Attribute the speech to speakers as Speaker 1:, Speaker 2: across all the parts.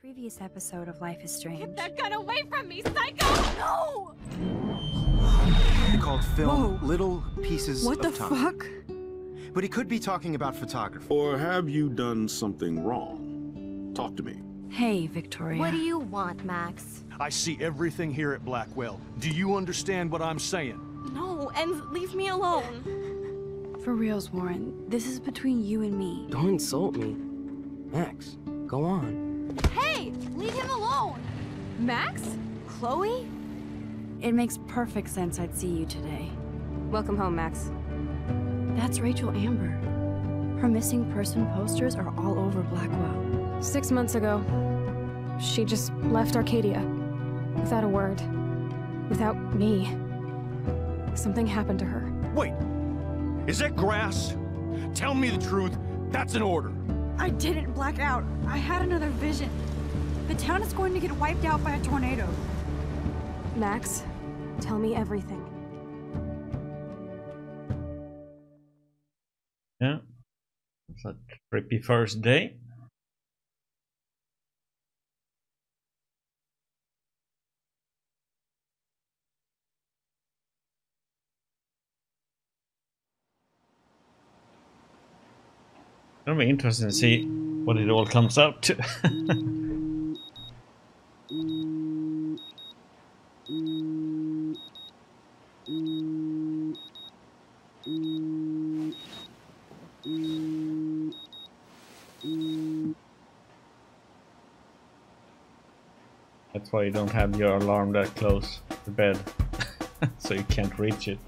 Speaker 1: Previous episode of Life is Strange.
Speaker 2: Get that gun away from me, psycho! No!
Speaker 3: They called film
Speaker 1: Whoa.
Speaker 3: little pieces of time.
Speaker 1: What the fuck?
Speaker 3: But he could be talking about photography.
Speaker 4: Or have you done something wrong? Talk to me.
Speaker 1: Hey, Victoria.
Speaker 2: What do you want, Max?
Speaker 5: I see everything here at Blackwell. Do you understand what I'm saying?
Speaker 2: No, and leave me alone.
Speaker 1: For reals, Warren, this is between you and me.
Speaker 6: Don't insult me. Max, go on.
Speaker 2: Hey, leave him alone! Max? Chloe?
Speaker 1: It makes perfect sense I'd see you today.
Speaker 2: Welcome home, Max.
Speaker 1: That's Rachel Amber. Her missing person posters are all over Blackwell.
Speaker 7: Six months ago, she just left Arcadia. Without a word. Without me. Something happened to her.
Speaker 5: Wait, is that grass? Tell me the truth. That's an order.
Speaker 1: I didn't black out. I had another vision. The town is going to get wiped out by a tornado.
Speaker 7: Max, tell me everything.
Speaker 8: Yeah. It's a trippy first day. It'll be interesting to see what it all comes out to. That's why you don't have your alarm that close to bed, so you can't reach it.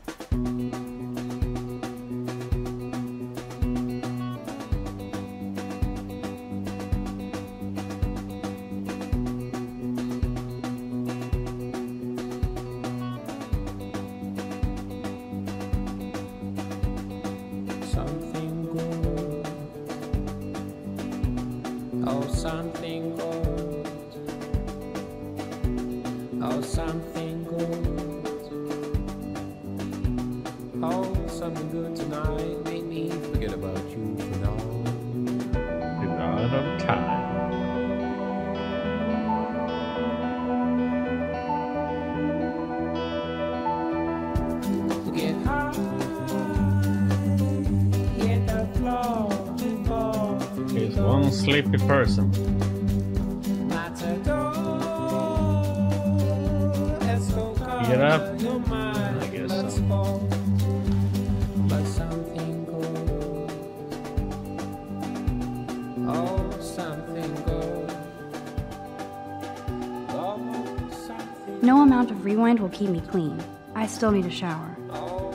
Speaker 1: Still need a shower.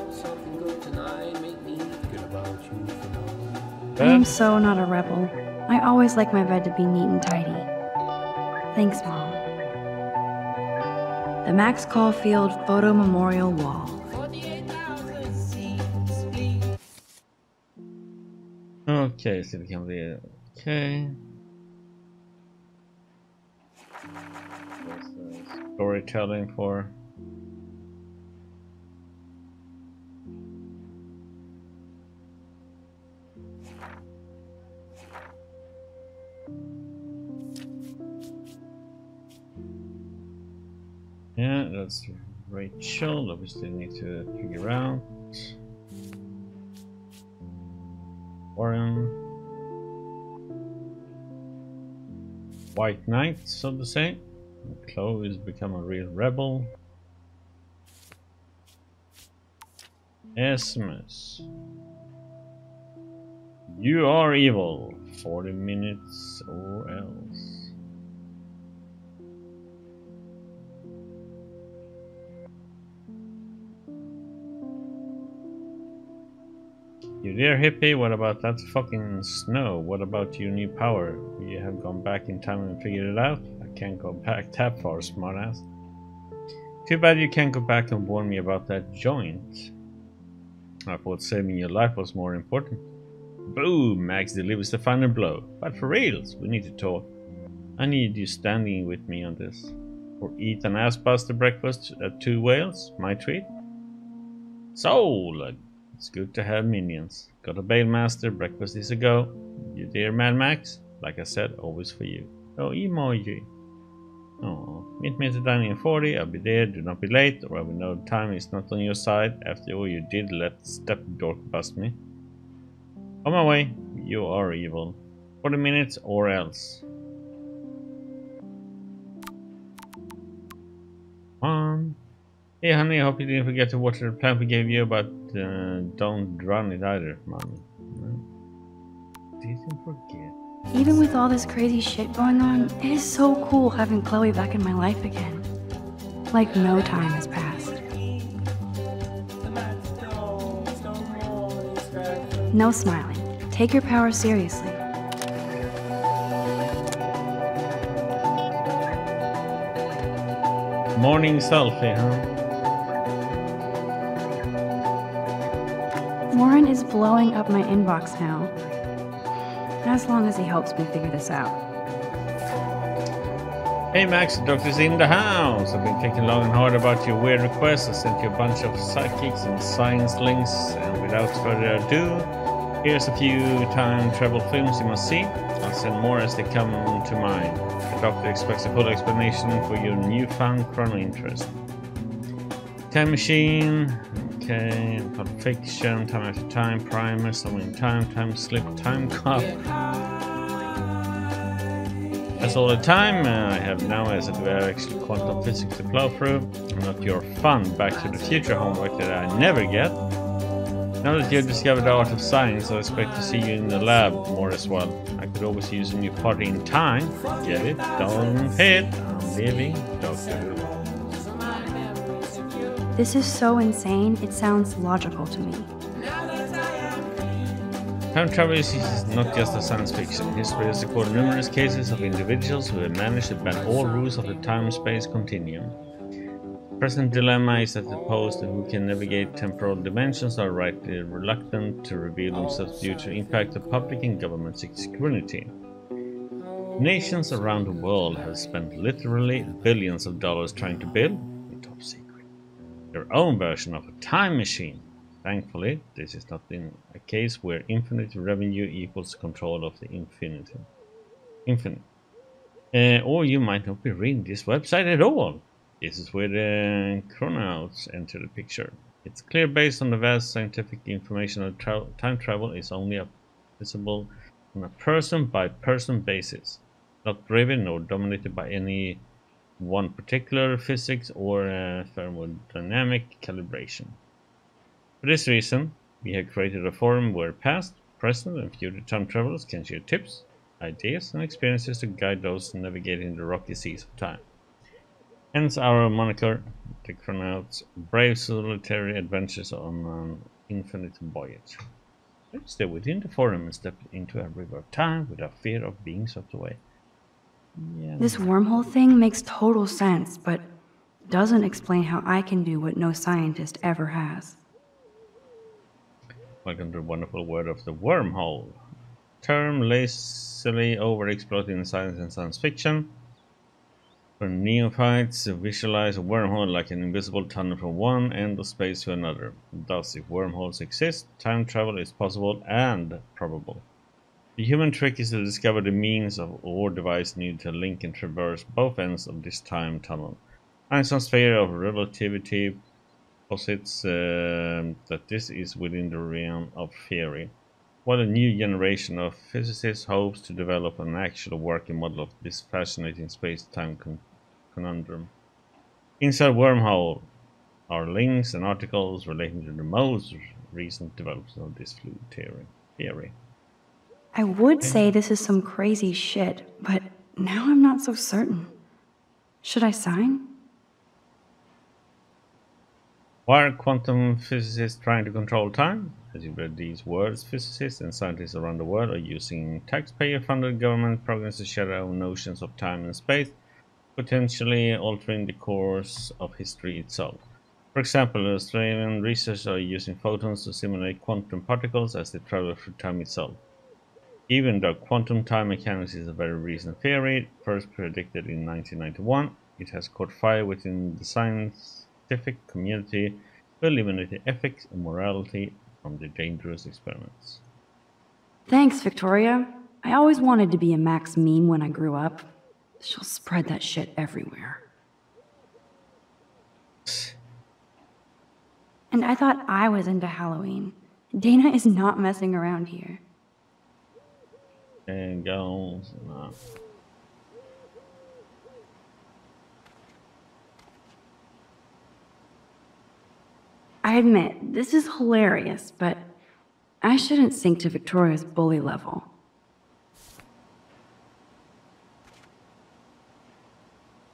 Speaker 6: Something good tonight. Make me forget about you for now.
Speaker 1: I am so not a rebel. I always like my bed to be neat and tidy. Thanks, Mom. The Max Caulfield Photo Memorial Wall.
Speaker 6: 48,000 seats, please.
Speaker 8: Okej, så det kan bli okej. The Storytelling for Yeah, that's Rachel still need to figure out. Warren. White Knight, so to say. Chloe has become a real rebel. SMS. You are evil. 40 minutes or else. You dear hippie, what about that fucking snow? What about your new power? You have gone back in time and figured it out? I can't go back that far, smartass. Too bad you can't go back and warn me about that joint. I thought saving your life was more important. Boom! Max delivers the final blow. But for reals, we need to talk. I need you standing with me on this. Or eat an ass breakfast at Two Whales, my treat. So, it's good to have minions. Got a Bailmaster, breakfast is a go. You dear Mad Max, like I said, always for you. Oh, emoji. Oh, meet me at the dining in 40. I'll be there. Do not be late, or I will know time is not on your side. After all you did, let step dork bust me. On my way. You are evil. 40 minutes or else. Um. Hey honey, I hope you didn't forget to watch the plan we gave you, but uh, don't run it either, mommy. No. Didn't forget.
Speaker 1: Even with all this crazy shit going on, it is so cool having Chloe back in my life again. Like no time has passed. No smiling. Take your power seriously.
Speaker 8: Morning selfie, huh?
Speaker 1: Is blowing up my inbox now. As long as he helps me figure this out.
Speaker 8: Hey Max, the doctor's in the house. I've been thinking long and hard about your weird request. I sent you a bunch of psychics and science links, and without further ado, here's a few time travel films you must see. I'll send more as they come to mind. The doctor expects a full explanation for your newfound chrono interest. Time Machine, okay, Pulp Fiction, Time After Time, Primer, Somewhere in Time, Time Slip, Time Cop. That's all the time uh, I have now as I have actually quantum physics to plow through. Not your fun Back to the Future homework that I never get. Now that you've discovered the art of science, I expect to see you in the lab more as well. I could always use a new party in time. Get it? Don't hit. I'm leaving. Doctor.
Speaker 1: This is so insane, it sounds logical to me.
Speaker 8: Time travel is not just a science fiction. History has recorded numerous cases of individuals who have managed to bend all rules of the time-space continuum. The present dilemma is that the opposed who can navigate temporal dimensions are rightly reluctant to reveal themselves due to impact of public and government security. Nations around the world have spent literally billions of dollars trying to build, their own version of a time machine. Thankfully, this is not in a case where infinite revenue equals control of the infinite. Infinite. Uh, or you might not be reading this website at all. This is where the chrononauts enter the picture. It's clear based on the vast scientific information that tra time travel is only visible on a person by person basis, not driven or dominated by any one particular physics or uh, thermodynamic calibration. For this reason, we have created a forum where past, present, and future time travelers can share tips, ideas, and experiences to guide those navigating the rocky seas of time. Hence our moniker, the Chrononauts, brave solitary adventures on an infinite voyage. Let's stay within the forum and step into a river of time without fear of being swept away. Yeah.
Speaker 1: This wormhole thing makes total sense, but doesn't explain how I can do what no scientist ever has.
Speaker 8: Welcome to the wonderful world of the wormhole. Term lazily overexploited in science and science fiction. For neophytes, visualize a wormhole like an invisible tunnel from one end of space to another. Thus, if wormholes exist, time travel is possible and probable. The human trick is to discover the means of or device needed to link and traverse both ends of this time tunnel. Einstein's theory of relativity posits uh, that this is within the realm of theory, while a new generation of physicists hopes to develop an actual working model of this fascinating space-time con conundrum. Inside Wormhole are links and articles relating to the most recent developments of this fluid theory.
Speaker 1: I would say this is some crazy shit, but now I'm not so certain. Should I sign?
Speaker 8: Why are quantum physicists trying to control time? As you read these words, physicists and scientists around the world are using taxpayer-funded government programs to share their own notions of time and space, potentially altering the course of history itself. For example, Australian researchers are using photons to simulate quantum particles as they travel through time itself. Even though quantum time mechanics is a very recent theory, first predicted in 1991, it has caught fire within the scientific community to eliminate ethics and morality from the dangerous experiments.
Speaker 1: Thanks, Victoria. I always wanted to be a Max meme when I grew up. she'll spread that shit everywhere. And I thought I was into Halloween. Dana is not messing around here.
Speaker 8: And goes. No.
Speaker 1: Uh, I admit, this is hilarious, but I shouldn't sink to Victoria's bully level.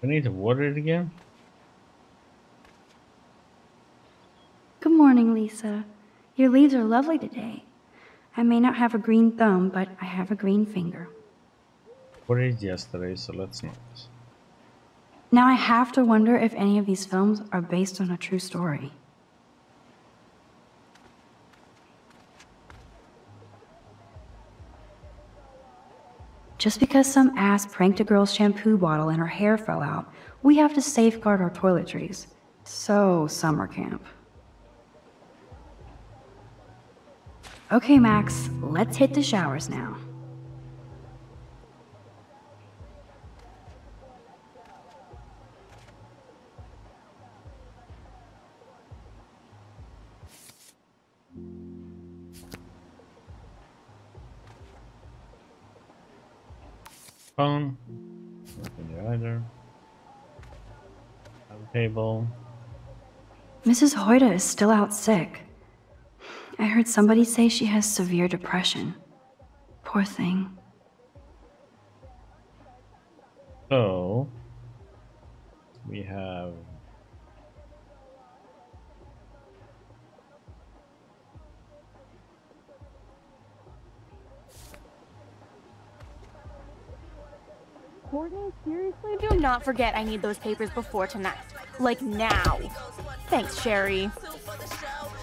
Speaker 8: I need to water it again?
Speaker 1: Good morning, Lisa. Your leaves are lovely today. I may not have a green thumb, but I have a green finger.
Speaker 8: Watered it yesterday, so let's not.
Speaker 1: Now I have to wonder if any of these films are based on a true story. Just because some ass pranked a girl's shampoo bottle and her hair fell out, we have to safeguard our toiletries. So, summer camp. Okay, Max, let's hit the showers now.
Speaker 8: Phone. Either. Table.
Speaker 1: Mrs. Hoyda is still out sick. I heard somebody say she has severe depression. Poor thing.
Speaker 8: So we have
Speaker 2: Courtney, seriously? Do not forget I need those papers before tonight. Like now. Thanks, Sherry.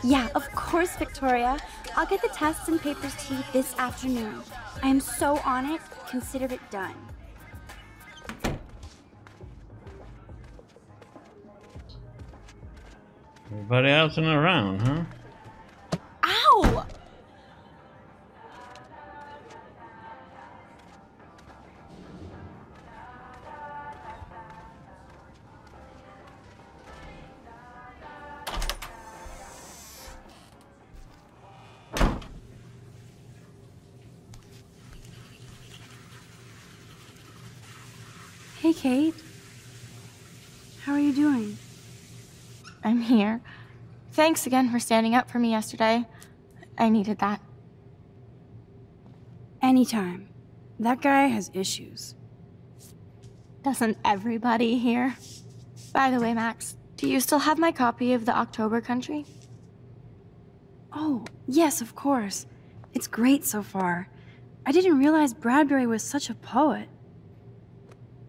Speaker 9: Yeah, of course, Victoria. I'll get the tests and papers to you this afternoon. I am so on it. Consider it done.
Speaker 8: everybody out and around, huh?
Speaker 2: Ow!
Speaker 1: Kate. How are you doing?
Speaker 2: I'm here. Thanks again for standing up for me yesterday. I needed that.
Speaker 1: Anytime. That guy has issues.
Speaker 2: Doesn't everybody here? By the way, Max, do you still have my copy of The October Country?
Speaker 1: Oh, yes, of course. It's great so far. I didn't realize Bradbury was such a poet.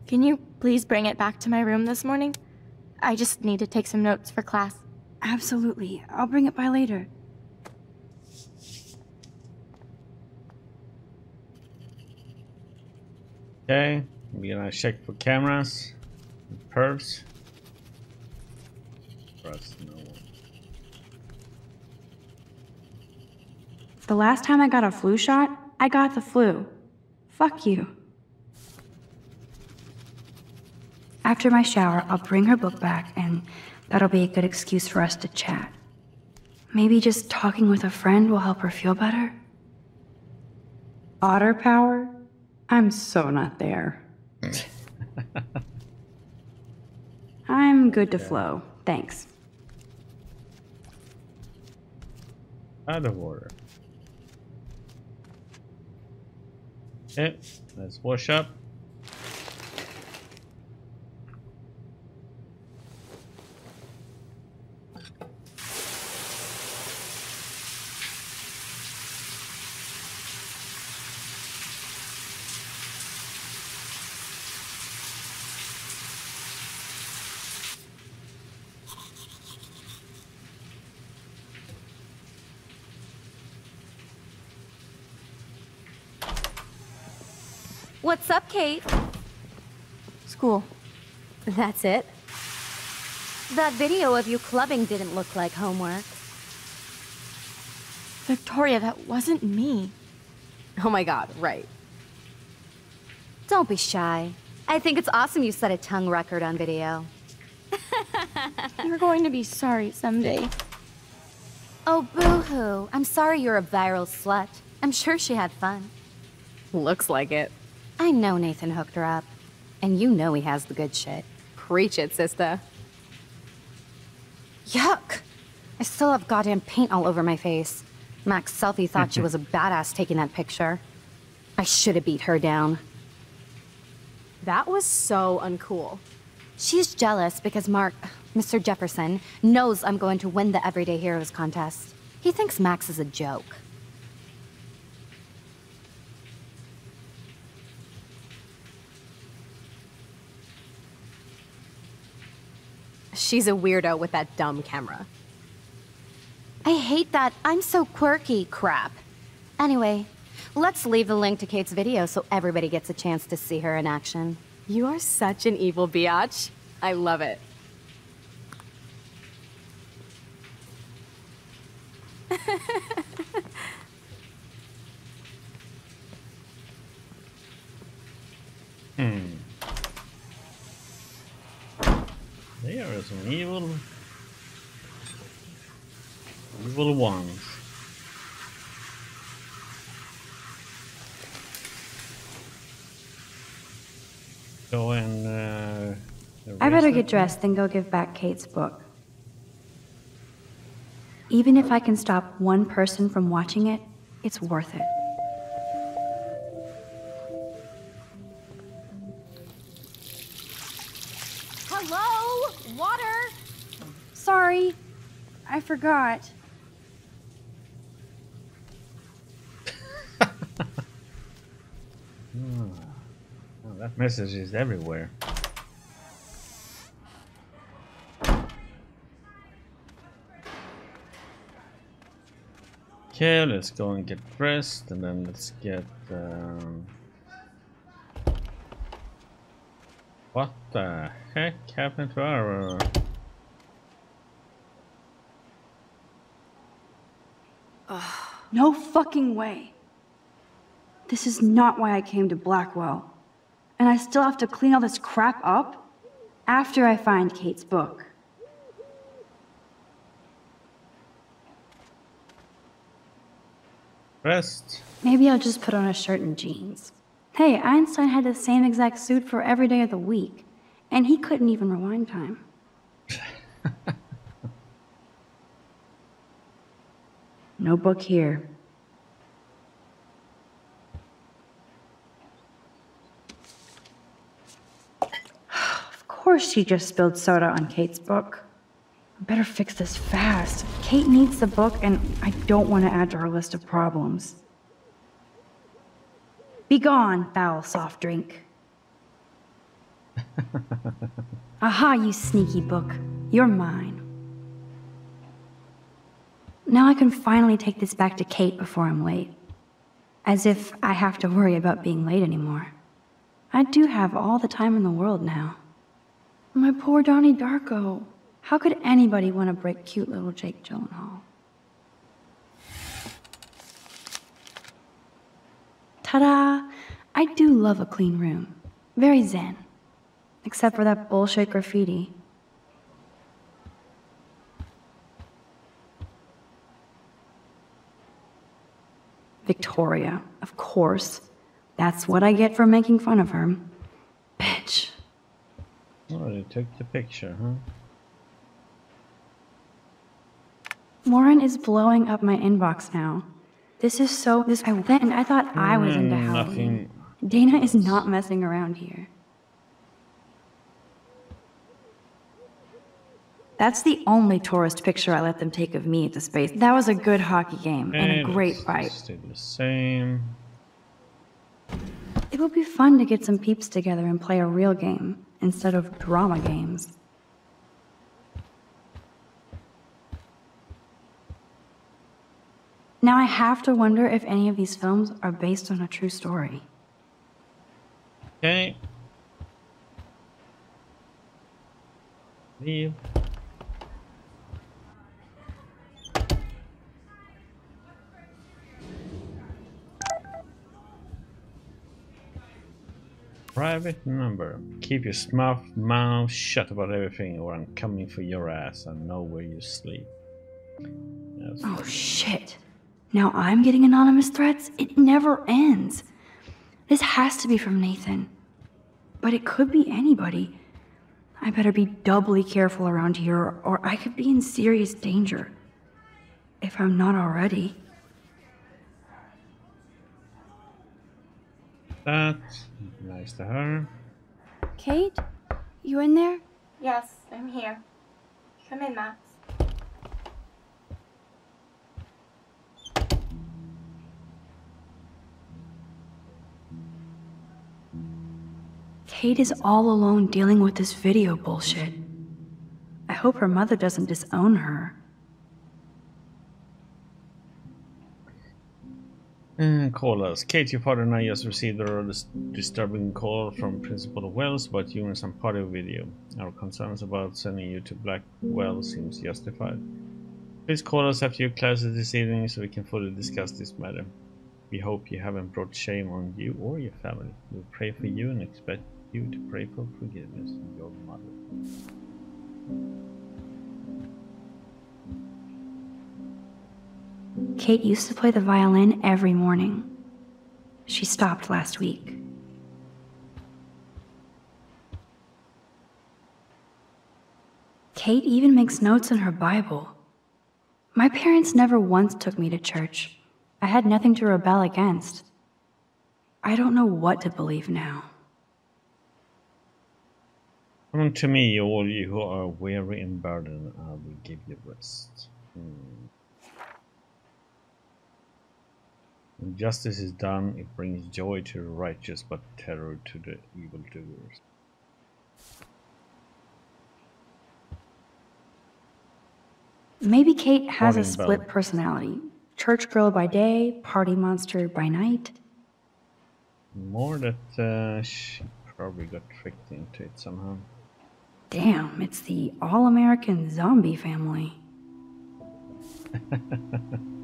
Speaker 2: Can you please bring it back to my room this morning? I just need to take some notes for class.
Speaker 1: Absolutely. I'll bring it by later.
Speaker 8: Okay, we're gonna check for cameras, perps. Trust no one.
Speaker 1: The last time I got a flu shot, I got the flu. Fuck you. After my shower, I'll bring her book back, and that'll be a good excuse for us to chat. Maybe just talking with a friend will help her feel better? Otter power? I'm so not there. I'm good to flow. Thanks.
Speaker 8: Out of order. Okay, let's wash up.
Speaker 9: What's up, Kate?
Speaker 2: School.
Speaker 9: That's it? That video of you clubbing didn't look like homework.
Speaker 2: Victoria, that wasn't me.
Speaker 10: Oh my god, right.
Speaker 9: Don't be shy.
Speaker 10: I think it's awesome you set a tongue record on video.
Speaker 2: You're going to be sorry someday.
Speaker 10: Oh, boo-hoo. I'm sorry you're a viral slut. I'm sure she had fun.
Speaker 7: Looks like it.
Speaker 10: I know Nathan hooked her up. And you know he has the good shit.
Speaker 7: Preach it, sister.
Speaker 10: Yuck! I still have goddamn paint all over my face. Max Selfie thought she was a badass taking that picture. I should have beat her down.
Speaker 7: That was so uncool.
Speaker 10: She's jealous because Mark, Mr. Jefferson, knows I'm going to win the Everyday Heroes contest. He thinks Max is a joke.
Speaker 7: She's a weirdo with that dumb camera.
Speaker 10: I hate that I'm so quirky crap. Anyway, let's leave the link to Kate's video so everybody gets a chance to see her in action.
Speaker 7: You are such an evil biatch. I love it.
Speaker 8: Hmm. They are some evil, evil ones. Go and. Uh,
Speaker 1: I better get dressed and go give back Kate's book. Even if I can stop one person from watching it, it's worth it. I forgot.
Speaker 8: Oh, that message is everywhere. Okay, let's go and get dressed, and then let's get. Um... What the heck happened to our?
Speaker 1: No fucking way. This is not why I came to Blackwell. And I still have to clean all this crap up after I find Kate's book.
Speaker 8: Rest.
Speaker 1: Maybe I'll just put on a shirt and jeans. Hey, Einstein had the same exact suit for every day of the week, and he couldn't even rewind time. no book here. of course, she just spilled soda on Kate's book. I better fix this fast. Kate needs the book, and I don't want to add to her list of problems. Be gone, foul soft drink. Aha, you sneaky book. You're mine. Now I can finally take this back to Kate before I'm late. As if I have to worry about being late anymore. I do have all the time in the world now. My poor Donnie Darko. How could anybody want to break cute little Jake Gyllenhaal? Ta-da! I do love a clean room. Very zen. Except for that bullshit graffiti. Victoria, of course. That's what I get for making fun of her. Bitch.
Speaker 8: Oh, they took the picture, huh?
Speaker 1: Warren is blowing up my inbox now. This is so this I went and I thought I was into Halloween.
Speaker 8: Hmm, nothing.
Speaker 1: Dana is not messing around here. That's the only tourist picture I let them take of me at the space. That was a good hockey game and a great fight.
Speaker 8: The same.
Speaker 1: It would be fun to get some peeps together and play a real game instead of drama games. Now I have to wonder if any of these films are based on a true story.
Speaker 8: Okay. Leave. Private number. Keep your mouth, mouth shut about everything or I'm coming for your ass. I know where you sleep. That's
Speaker 1: Oh shit. Now I'm getting anonymous threats? It never ends. This has to be from Nathan. But it could be anybody. I better be doubly careful around here, or I could be in serious danger. If I'm not already.
Speaker 8: That's nice to her.
Speaker 9: Kate? You in there?
Speaker 2: Yes, I'm here. Come in, Max.
Speaker 1: Kate is all alone dealing with this video bullshit. I hope her mother doesn't disown her.
Speaker 8: Mm, call us. Kate, your father and I just received a disturbing call from Principal Wells about you and some party video. Our concerns about sending you to Blackwell seems justified. Please call us after your classes this evening so we can fully discuss this matter. We hope you haven't brought shame on you or your family. We'll pray for you and expect you to pray for forgiveness. Your mother.
Speaker 1: Kate used to play the violin every morning. She stopped last week. Kate even makes notes in her Bible. My parents never once took me to church. I had nothing to rebel against. I don't know what to believe now.
Speaker 8: Come to me, all you who are weary and burdened, I will give you rest. Hmm. When justice is done, it brings joy to the righteous, but terror to the evildoers.
Speaker 1: Maybe Kate has a split
Speaker 8: Bella.
Speaker 1: personality church girl by day, party monster by night.
Speaker 8: More that uh, she probably got tricked into it somehow.
Speaker 1: Damn, it's the all American zombie family.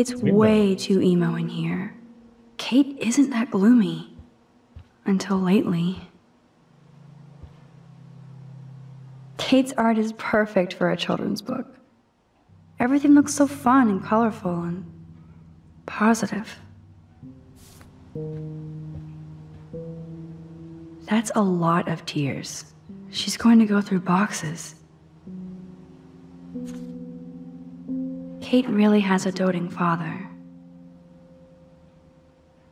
Speaker 1: It's way too emo in here. Kate isn't that gloomy. Until lately. Kate's art is perfect for a children's book. Everything looks so fun and colorful and positive. That's a lot of tears. She's going to go through boxes. Kate really has a doting father.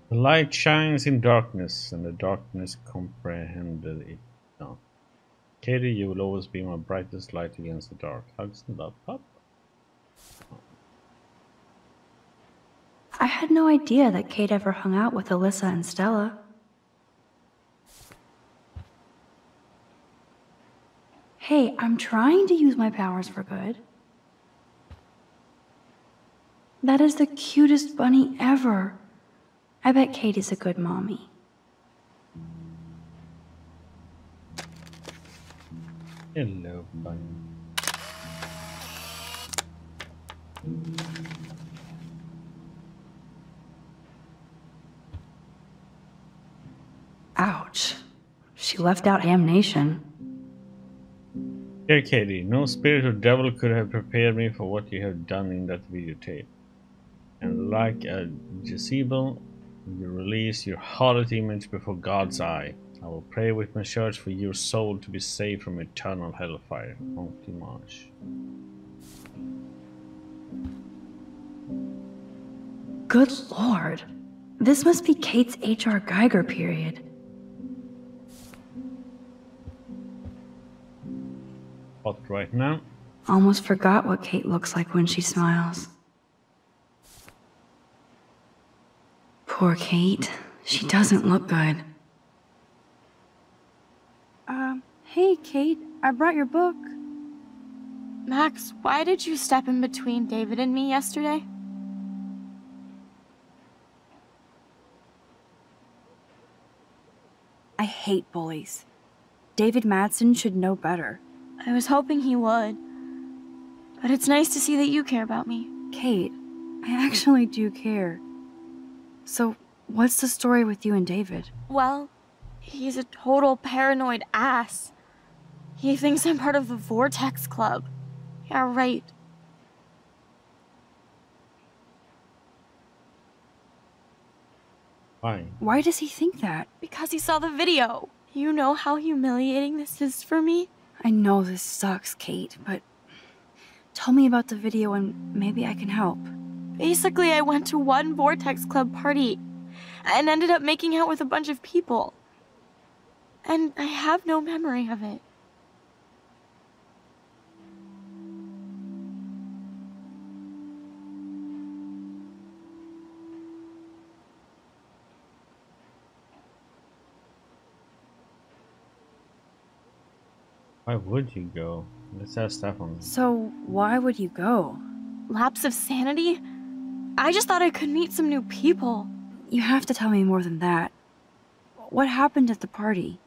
Speaker 8: The light shines in darkness, and the darkness comprehended it not. Katie, you will always be my brightest light against the dark. Hugs and love, Pop.
Speaker 1: I had no idea that Kate ever hung out with Alyssa and Stella. Hey, I'm trying to use my powers for good. That is the cutest bunny ever. I bet Kate is a good mommy.
Speaker 8: Hello, bunny.
Speaker 1: Ouch. She left out Ham Nation.
Speaker 8: Dear Katie, no spirit or devil could have prepared me for what you have done in that videotape. And like a Jezebel, you release your harlot image before God's eye. I will pray with my church for your soul to be saved from eternal hellfire. Bon dimanche.
Speaker 1: Good lord. This must be Kate's H.R. Giger period.
Speaker 8: Hot right now.
Speaker 1: Almost forgot what Kate looks like when she smiles. Poor Kate. She doesn't look good.
Speaker 2: Um, hey, Kate, I brought your book. Max, why did you step in between David and me yesterday?
Speaker 11: I hate bullies. David Madsen should know better.
Speaker 2: I was hoping he would. But it's nice to see that you care about me.
Speaker 11: Kate, I actually do care. So,
Speaker 1: What's the story with you and David?
Speaker 2: Well, he's a total paranoid ass. He thinks I'm part of the Vortex Club. Yeah, right.
Speaker 8: Why?
Speaker 1: Why does he think that?
Speaker 2: Because he saw the video. You know how humiliating this is for me?
Speaker 1: I know this sucks, Kate, but tell me about the video and maybe I can help.
Speaker 2: Basically, I went to one Vortex Club party and ended up making out with a bunch of people. And I have no memory of it.
Speaker 8: Why would you go? Let's ask Stefan.
Speaker 1: So, why would you go?
Speaker 2: Lapse of sanity? I just thought I could meet some new people.
Speaker 1: You have to tell me more than that. What happened at the party?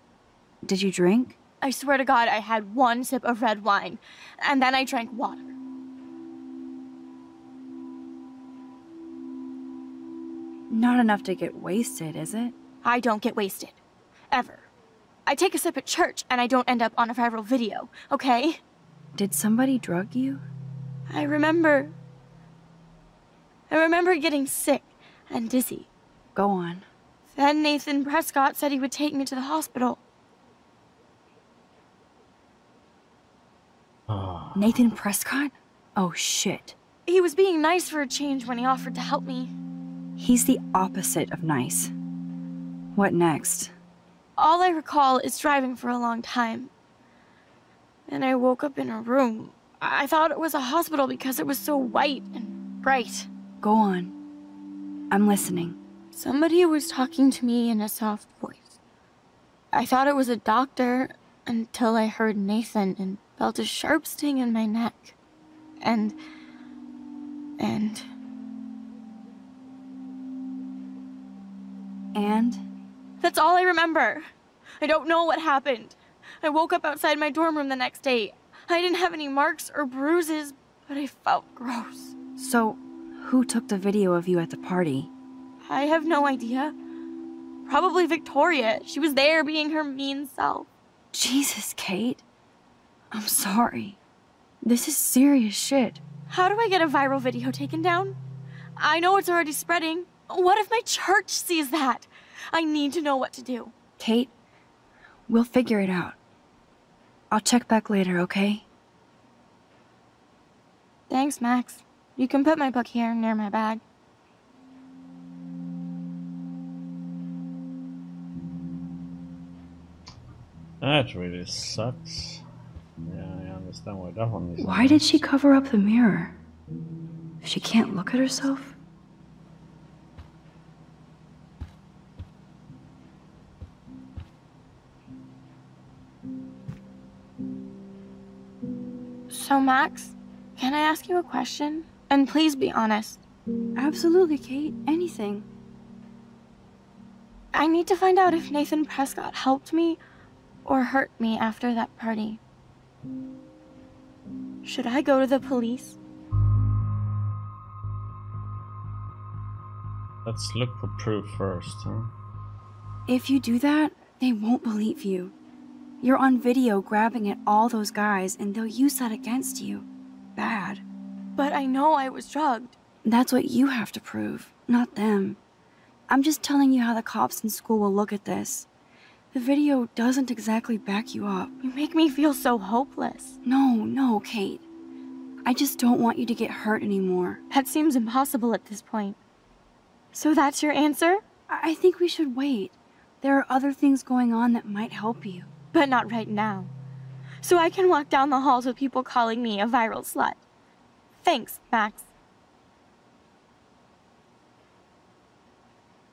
Speaker 1: Did you drink?
Speaker 2: I swear to God, I had one sip of red wine, and then I drank water.
Speaker 1: Not enough to get wasted, is it?
Speaker 2: I don't get wasted. Ever. I take a sip at church and I don't end up on a viral video, okay?
Speaker 1: Did somebody drug you?
Speaker 2: I remember. I remember getting sick and dizzy.
Speaker 1: Go on.
Speaker 2: Then Nathan Prescott said he would take me to the hospital. Ah.
Speaker 1: Nathan Prescott? Oh shit.
Speaker 2: He was being nice for a change when he offered to help me.
Speaker 1: He's the opposite of nice. What next?
Speaker 2: All I recall is driving for a long time. And I woke up in a room. I thought it was a hospital because it was so white and bright.
Speaker 1: Go on. I'm listening.
Speaker 2: Somebody was talking to me in a soft voice. I thought it was a doctor until I heard Nathan and felt a sharp sting in my neck. And. and.
Speaker 1: And?
Speaker 2: That's all I remember. I don't know what happened. I woke up outside my dorm room the next day. I didn't have any marks or bruises, but I felt gross.
Speaker 1: So, who took the video of you at the party?
Speaker 2: I have no idea. Probably Victoria. She was there being her mean self.
Speaker 1: Jesus, Kate. I'm sorry. This is serious shit.
Speaker 2: How do I get a viral video taken down? I know it's already spreading. What if my church sees that? I need to know what to do.
Speaker 1: Kate, we'll figure it out. I'll check back later, okay?
Speaker 2: Thanks, Max. You can put my book here near my bag.
Speaker 8: That really sucks. Yeah, I understand why that one is.
Speaker 1: Why did she cover up the mirror? If She can't look at herself?
Speaker 2: So, Max, can I ask you a question? And please be honest.
Speaker 1: Absolutely, Kate. Anything.
Speaker 2: I need to find out if Nathan Prescott helped me or hurt me after that party. Should I go to the police?
Speaker 8: Let's look for proof first, huh?
Speaker 1: If you do that, they won't believe you. You're on video grabbing at all those guys, and they'll use that against you. Bad.
Speaker 2: But I know I was drugged.
Speaker 1: That's what you have to prove, not them. I'm just telling you how the cops in school will look at this. The video doesn't exactly back you up.
Speaker 2: You make me feel so hopeless.
Speaker 1: No, no, Kate. I just don't want you to get hurt anymore.
Speaker 2: That seems impossible at this point. So that's your answer?
Speaker 1: I think we should wait. There are other things going on that might help you.
Speaker 2: But not right now. So I can walk down the halls with people calling me a viral slut. Thanks, Max.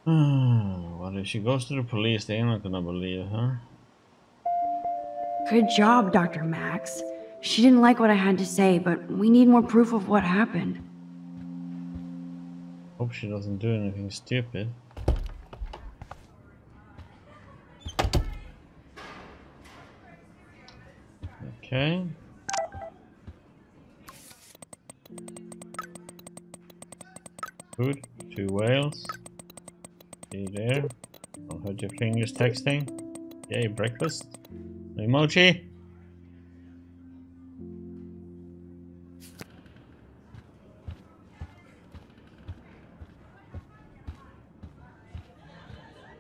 Speaker 8: Hmm, well, if she goes to the police, they're not gonna believe her.
Speaker 1: Good job, Dr. Max. She didn't like what I had to say, but we need more proof of what happened.
Speaker 8: Hope she doesn't do anything stupid. Okay. Food, two whales. You there? Don't hurt your fingers texting. Yay, breakfast. Emoji.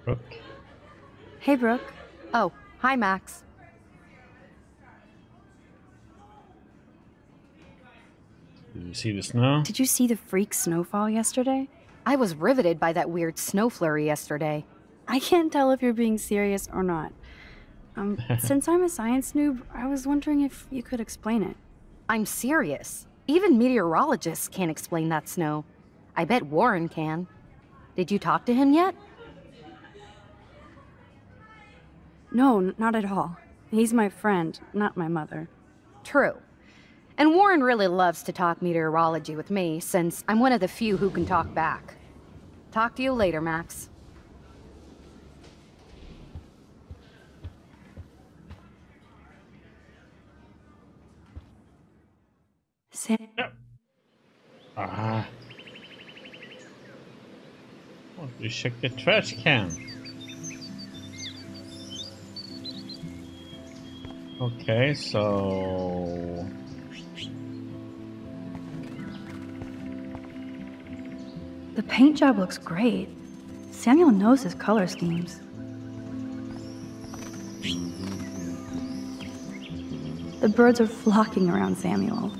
Speaker 8: Brooke.
Speaker 1: Hey, Brooke.
Speaker 10: Oh, hi, Max.
Speaker 8: Did you see the snow?
Speaker 1: Did you see the freak snowfall yesterday?
Speaker 10: I was riveted by that weird snow flurry yesterday.
Speaker 1: I can't tell if you're being serious or not. Um, since I'm a science noob, I was wondering if you could explain it.
Speaker 10: I'm serious. Even meteorologists can't explain that snow. I bet Warren can. Did you talk to him yet?
Speaker 1: No, n- not at all. He's my friend, not my mother.
Speaker 10: True. And Warren really loves to talk meteorology with me, since I'm one of the few who can talk back. Talk to you later, Max.
Speaker 1: Sam-
Speaker 8: Ah. You check the trash can. Okay, so
Speaker 1: The paint job looks great. Samuel knows his color schemes. The birds are flocking around Samuel.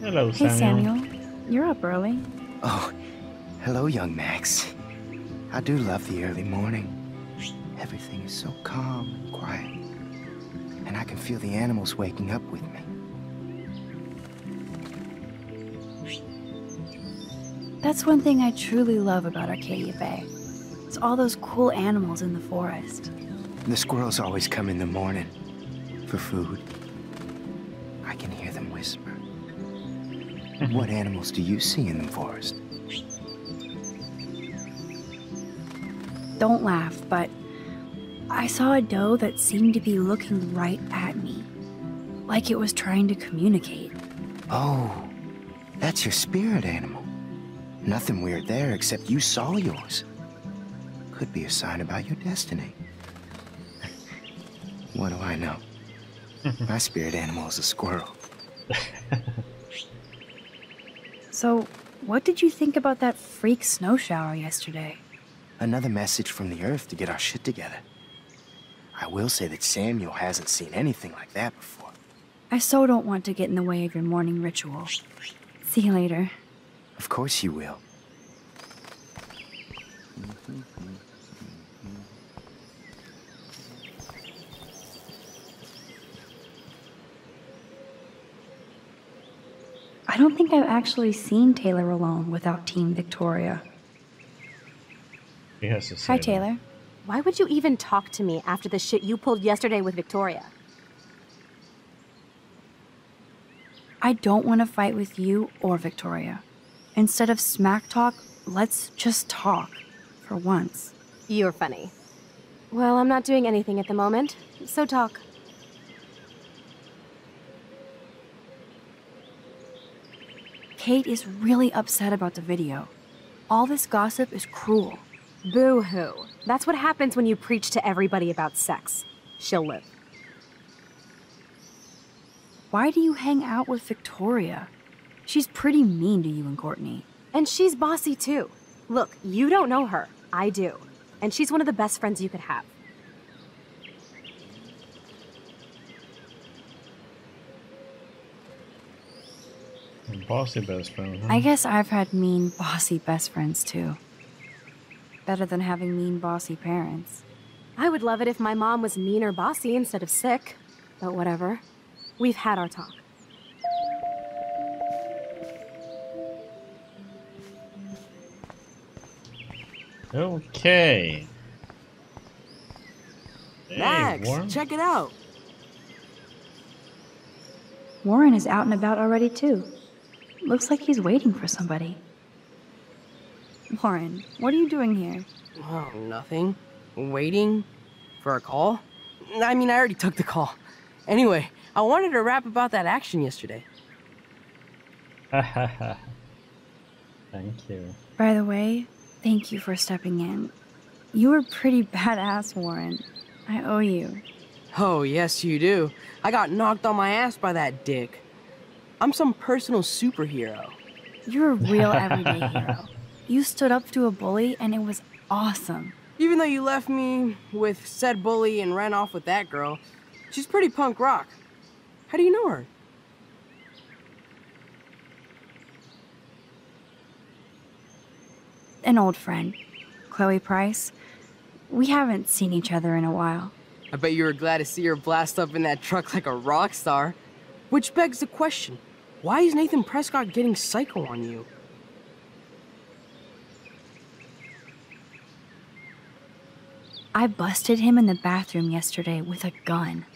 Speaker 8: hello, Samuel.
Speaker 1: Hey,
Speaker 8: Samuel.
Speaker 1: Samuel. You're up early.
Speaker 12: Oh, hello, young Max. I do love the early morning. Everything is so calm and quiet. And I can feel the animals waking up with me.
Speaker 1: That's one thing I truly love about Arcadia Bay. It's all those cool animals in the forest.
Speaker 12: The squirrels always come in the morning for food. I can hear them whisper. what animals do you see in the forest?
Speaker 1: Don't laugh, but I saw a doe that seemed to be looking right at me. Like it was trying to communicate.
Speaker 12: Oh, that's your spirit animal. Nothing weird there except you saw yours. Could be a sign about your destiny. what do I know? My spirit animal is a squirrel.
Speaker 1: So, what did you think about that freak snow shower yesterday?
Speaker 12: Another message from the Earth to get our shit together. I will say that Samuel hasn't seen anything like that before.
Speaker 1: I so don't want to get in the way of your morning ritual. See you later.
Speaker 12: Of course you will.
Speaker 1: I don't think I've actually seen Taylor alone without Team Victoria.
Speaker 8: He has to say
Speaker 1: Hi,
Speaker 8: that.
Speaker 1: Taylor.
Speaker 13: Why would you even talk to me after the shit you pulled yesterday with Victoria?
Speaker 1: I don't want to fight with you or Victoria. Instead of smack talk, let's just talk. For once.
Speaker 13: You're funny. Well, I'm not doing anything at the moment, so talk.
Speaker 1: Kate is really upset about the video. All this gossip is cruel.
Speaker 13: Boo hoo. That's what happens when you preach to everybody about sex. She'll live.
Speaker 1: Why do you hang out with Victoria? She's pretty mean to you and Courtney.
Speaker 13: And she's bossy too. Look, you don't know her. I do. And she's one of the best friends you could have.
Speaker 8: Bossy best friend, huh?
Speaker 1: I guess I've had mean, bossy best friends too. Better than having mean, bossy parents.
Speaker 13: I would love it if my mom was mean or bossy instead of sick. But whatever. We've had our talk.
Speaker 8: Okay. Hey,
Speaker 14: Max,
Speaker 8: Warren.
Speaker 14: check it out.
Speaker 1: Warren is out and about already too. Looks like he's waiting for somebody. Warren, what are you doing here?
Speaker 14: Oh, nothing. Waiting for a call? I mean, I already took the call. Anyway, I wanted to rap about that action yesterday. Ha ha ha.
Speaker 8: Thank you.
Speaker 1: By the way, thank you for stepping in. You were pretty badass, Warren. I owe you.
Speaker 14: Oh, yes, you do. I got knocked on my ass by that dick. I'm some personal superhero.
Speaker 1: You're a real everyday hero. You stood up to a bully, and it was awesome.
Speaker 14: Even though you left me with said bully and ran off with that girl, she's pretty punk rock. How do you know her?
Speaker 1: An old friend, Chloe Price. We haven't seen each other in a while.
Speaker 14: I bet you were glad to see her blast up in that truck like a rock star. Which begs the question, why is Nathan Prescott getting psycho on you?
Speaker 1: I busted him in the bathroom yesterday with a gun.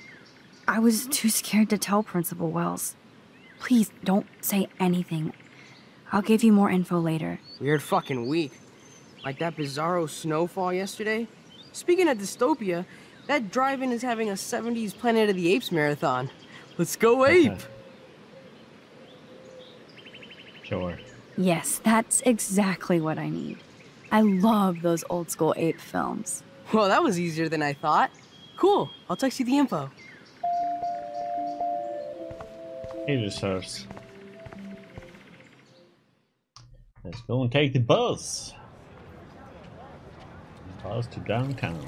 Speaker 1: I was too scared to tell Principal Wells. Please don't say anything. I'll give you more info later.
Speaker 14: Weird fucking week. Like that bizarro snowfall yesterday. Speaking of dystopia, that drive-in is having a 70s Planet of the Apes marathon. Let's go ape!
Speaker 8: Sure.
Speaker 1: Yes, that's exactly what I need. I love those old school ape films.
Speaker 14: Well, that was easier than I thought. Cool, I'll text you the info.
Speaker 8: He deserves. Let's go and take the bus. Bus to downtown.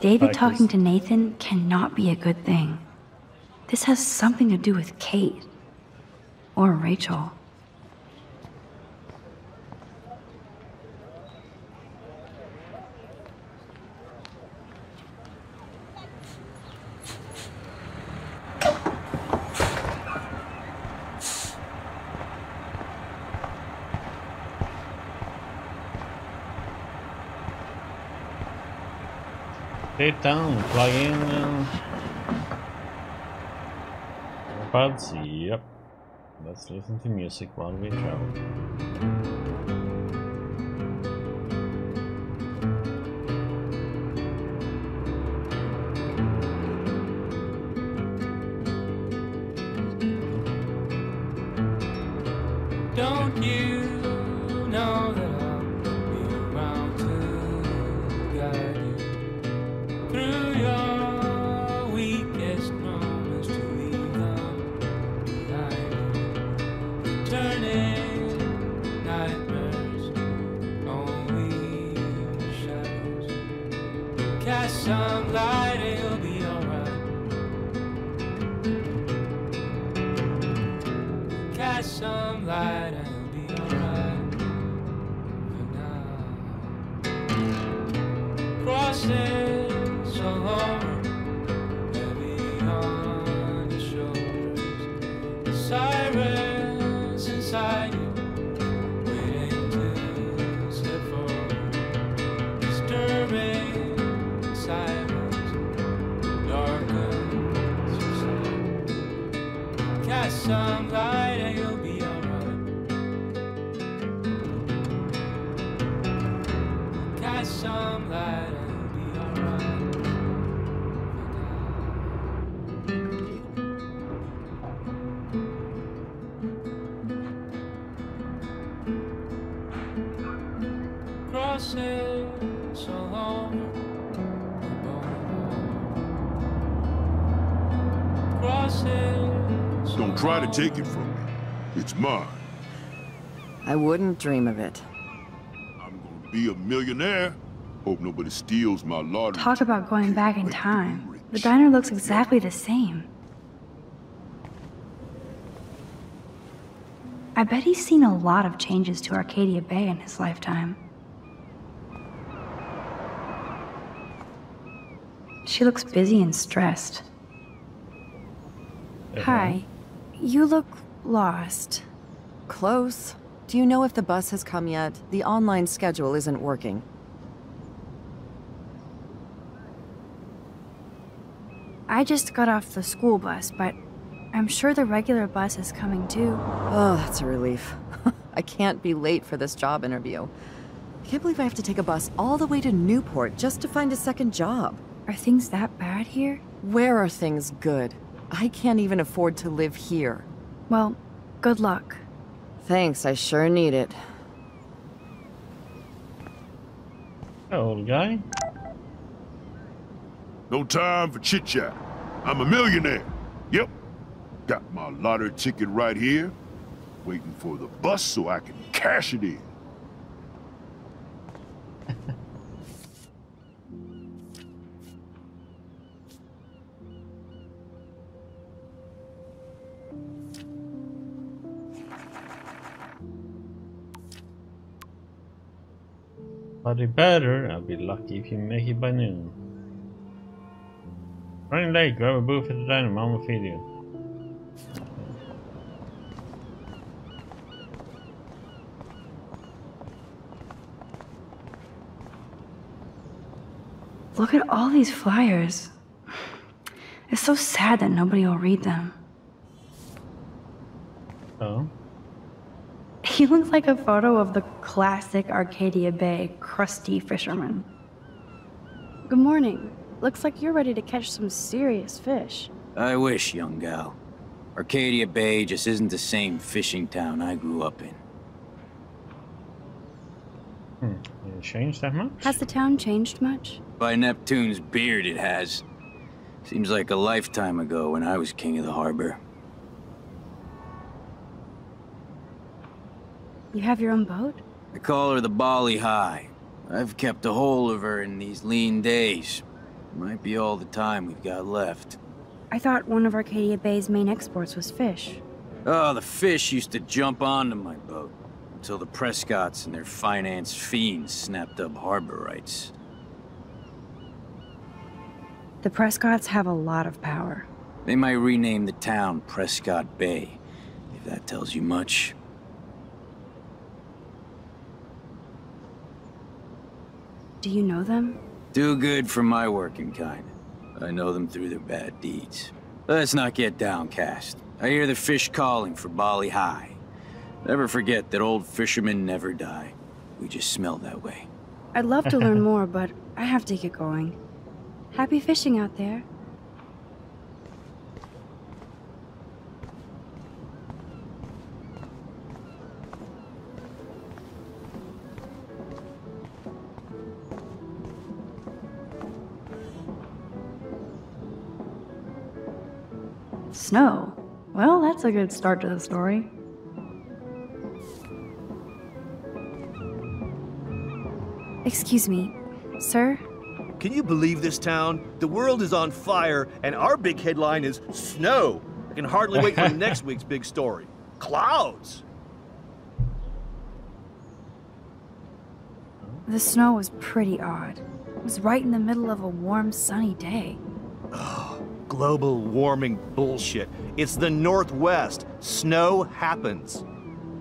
Speaker 1: David talking to Nathan cannot be a good thing. This has something to do with Kate. Or Rachel.
Speaker 8: Sit down, plug in. Uh, buds, yep. Let's listen to music while we travel.
Speaker 15: Some light
Speaker 4: try to take it from me. It's mine.
Speaker 16: I wouldn't dream of it.
Speaker 4: I'm gonna be a millionaire. Hope nobody steals my lottery.
Speaker 1: Talk about going back in time. The diner looks exactly the same. I bet he's seen a lot of changes to Arcadia Bay in his lifetime. She looks busy and stressed. Uh-huh. Hi. You look lost.
Speaker 16: Close. Do you know if the bus has come yet? The online schedule isn't working.
Speaker 1: I just got off the school bus, but I'm sure the regular bus is coming too.
Speaker 16: Oh, that's a relief. I can't be late for this job interview. I can't believe I have to take a bus all the way to Newport just to find a second job.
Speaker 1: Are things that bad here?
Speaker 16: Where are things good?
Speaker 17: I can't even afford to live here.
Speaker 1: Well, good luck.
Speaker 17: Thanks, I sure need it.
Speaker 8: Hello, old guy.
Speaker 18: No time for chit chat. I'm a millionaire. Yep. Got my lottery ticket right here. Waiting for the bus so I can cash it in.
Speaker 8: But it better. I'll be lucky if you make it by noon. Running late, grab a booth at the diner, mom will feed you.
Speaker 1: Look at all these flyers. It's so sad that nobody will read them.
Speaker 8: Oh?
Speaker 1: He looks like a photo of the classic Arcadia Bay crusty fisherman. Good morning. Looks like you're ready to catch some serious fish.
Speaker 19: I wish, young gal. Arcadia Bay just isn't the same fishing town I grew up in.
Speaker 8: Hmm. Did it change that much?
Speaker 1: Has the town changed much?
Speaker 19: By Neptune's beard, it has. Seems like a lifetime ago when I was king of the harbor.
Speaker 1: You have your own boat?
Speaker 19: I call her the Bali High. I've kept a hold of her in these lean days. Might be all the time we've got left.
Speaker 1: I thought one of Arcadia Bay's main exports was fish.
Speaker 19: Oh, the fish used to jump onto my boat. Until the Prescotts and their finance fiends snapped up harbor rights.
Speaker 1: The Prescotts have a lot of power.
Speaker 19: They might rename the town Prescott Bay, if that tells you much.
Speaker 1: Do you know them?
Speaker 19: Do good for my working kind. I know them through their bad deeds. Let's not get downcast. I hear the fish calling for Bali High. Never forget that old fishermen never die. We just smell that way.
Speaker 1: I'd love to learn more, but I have to get going. Happy fishing out there. Snow. Well, that's a good start to the story. Excuse me, sir?
Speaker 5: Can you believe this town? The world is on fire, and our big headline is snow. I can hardly wait for next week's big story. Clouds!
Speaker 1: The snow was pretty odd. It was right in the middle of a warm, sunny day.
Speaker 5: Global warming bullshit. It's the Northwest. Snow happens.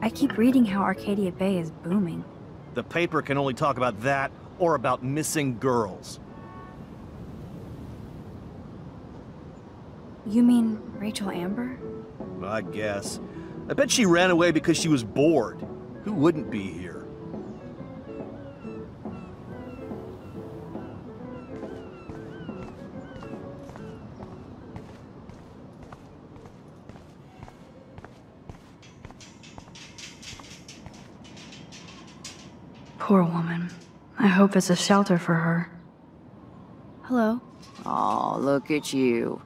Speaker 1: I keep reading how Arcadia Bay is booming.
Speaker 5: The paper can only talk about that or about missing girls.
Speaker 1: You mean Rachel Amber?
Speaker 5: I guess. I bet she ran away because she was bored. Who wouldn't be here?
Speaker 1: Poor woman. I hope it's a shelter for her. Hello.
Speaker 16: Oh, look at you.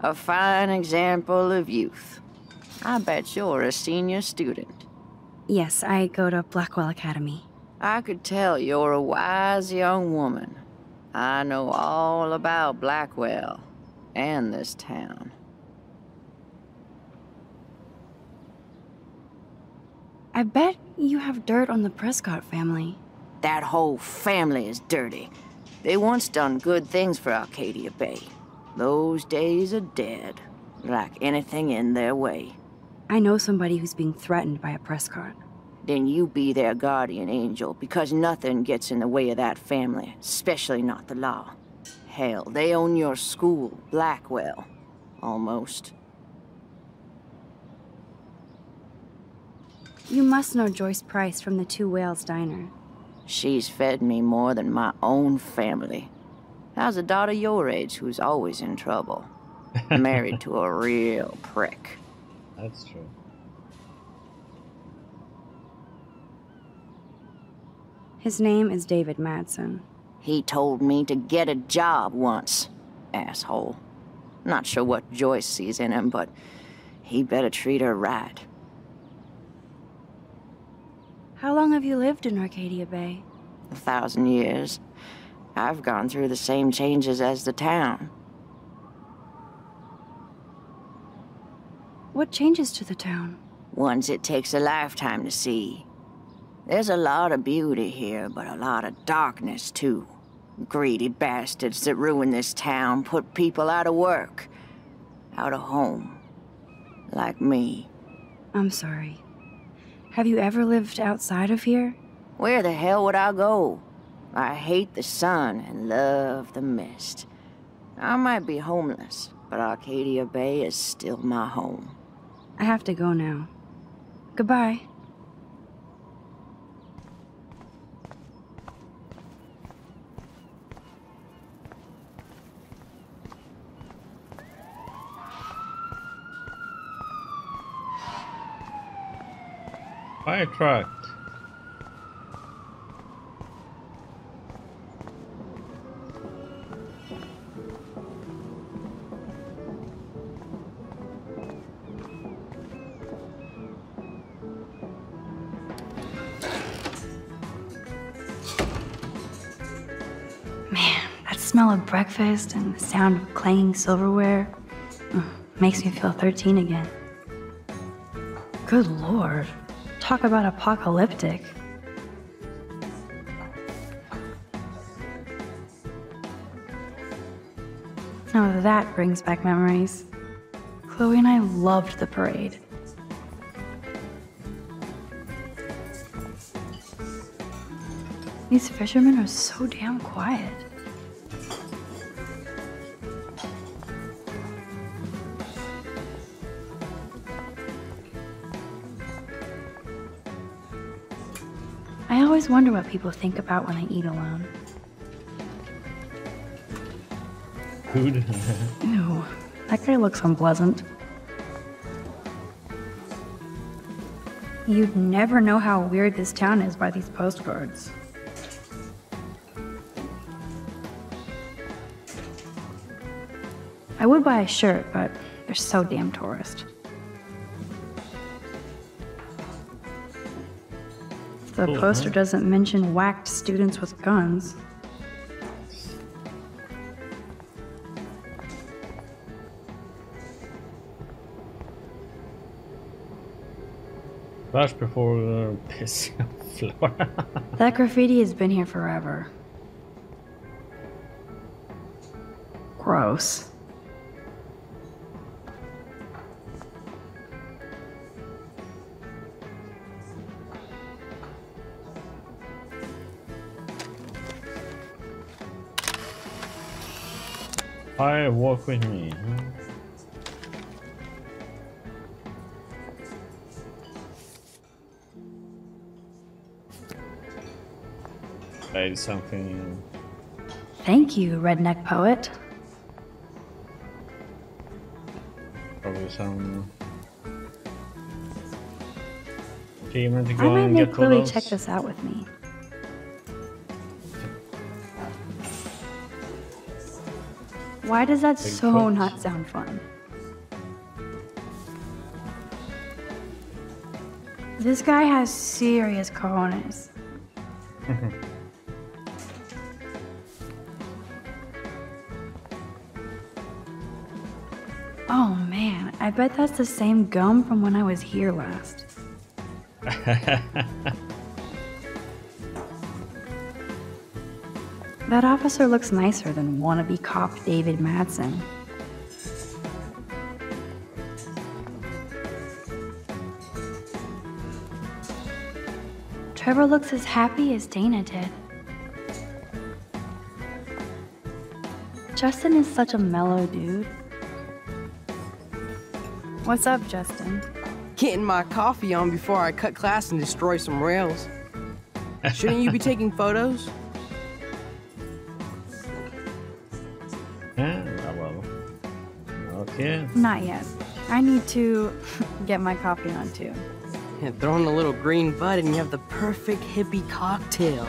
Speaker 16: A fine example of youth. I bet you're a senior student.
Speaker 1: Yes, I go to Blackwell Academy.
Speaker 16: I could tell you're a wise young woman. I know all about Blackwell and this town.
Speaker 1: I bet you have dirt on the Prescott family.
Speaker 16: That whole family is dirty. They once done good things for Arcadia Bay. Those days are dead, like anything in their way.
Speaker 1: I know somebody who's being threatened by a press Prescott.
Speaker 16: Then you be their guardian angel, because nothing gets in the way of that family, especially not the law. Hell, they own your school, Blackwell. Almost.
Speaker 1: You must know Joyce Price from the Two Whales Diner.
Speaker 16: She's fed me more than my own family. How's a daughter your age who's always in trouble? Married to a real prick.
Speaker 8: That's true.
Speaker 1: His name is David Madsen.
Speaker 16: He told me to get a job once. Asshole. Not sure what Joyce sees in him, but he better treat her right.
Speaker 1: How long have you lived in Arcadia Bay?
Speaker 16: A thousand years. I've gone through the same changes as the town.
Speaker 1: What changes to the town?
Speaker 16: Ones it takes a lifetime to see. There's a lot of beauty here, but a lot of darkness, too. Greedy bastards that ruin this town put people out of work, out of home. Like me.
Speaker 1: I'm sorry. Have you ever lived outside of here?
Speaker 16: Where the hell would I go? I hate the sun and love the mist. I might be homeless, but Arcadia Bay is still my home.
Speaker 1: I have to go now. Goodbye.
Speaker 8: Fire truck.
Speaker 1: Man, that smell of breakfast and the sound of clanging silverware mm, makes me feel 13 again. Good lord. Talk about apocalyptic. Now that brings back memories. Chloe and I loved the parade. These fishermen are so damn quiet. Always wonder what people think about when I eat alone.
Speaker 8: Food.
Speaker 1: Ew, that guy looks unpleasant. You'd never know how weird this town is by these postcards. I would buy a shirt, but they're so damn tourist. The
Speaker 8: Cool,
Speaker 1: poster
Speaker 8: huh?
Speaker 1: doesn't mention whacked students with guns.
Speaker 8: Flash before uh, the floor.
Speaker 1: That graffiti has been here forever. Gross.
Speaker 8: Fire, walk with me. Hmm. That is something.
Speaker 1: Thank you, redneck poet.
Speaker 8: Probably some.
Speaker 1: I might make Chloe check this out with me. Why does that so not sound fun? This guy has serious cojones. Oh man, I bet that's the same gum from when I was here last. That officer looks nicer than wannabe cop David Madsen. Trevor looks as happy as Dana did. Justin is such a mellow dude. What's up, Justin?
Speaker 14: Getting my coffee on before I cut class and destroy some rails. Shouldn't you be taking photos?
Speaker 8: Not yet.
Speaker 1: I need to get my coffee on too.
Speaker 14: Yeah, throw in a little green bud and you have the perfect hippie cocktail.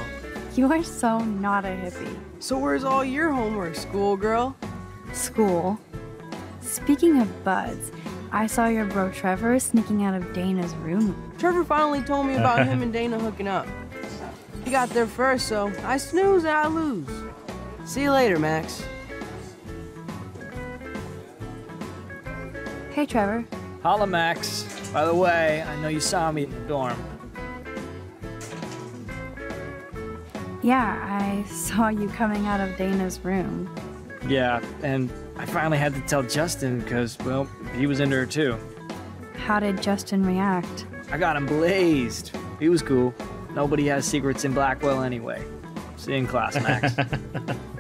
Speaker 1: You are so not a hippie.
Speaker 14: So where's all your homework, schoolgirl?
Speaker 1: School. Speaking of buds, I saw your bro Trevor sneaking out of Dana's room.
Speaker 14: Trevor finally told me about him and Dana hooking up. He got there first, so I snooze and I lose. See you later, Max.
Speaker 1: Hey, Trevor.
Speaker 20: Holla, Max. By the way, I know you saw me in the dorm.
Speaker 1: Yeah, I saw you coming out of Dana's room.
Speaker 20: Yeah, and I finally had to tell Justin because, well, he was into her too.
Speaker 1: How did Justin react?
Speaker 20: I got him blazed. He was cool. Nobody has secrets in Blackwell anyway. See you in class, Max.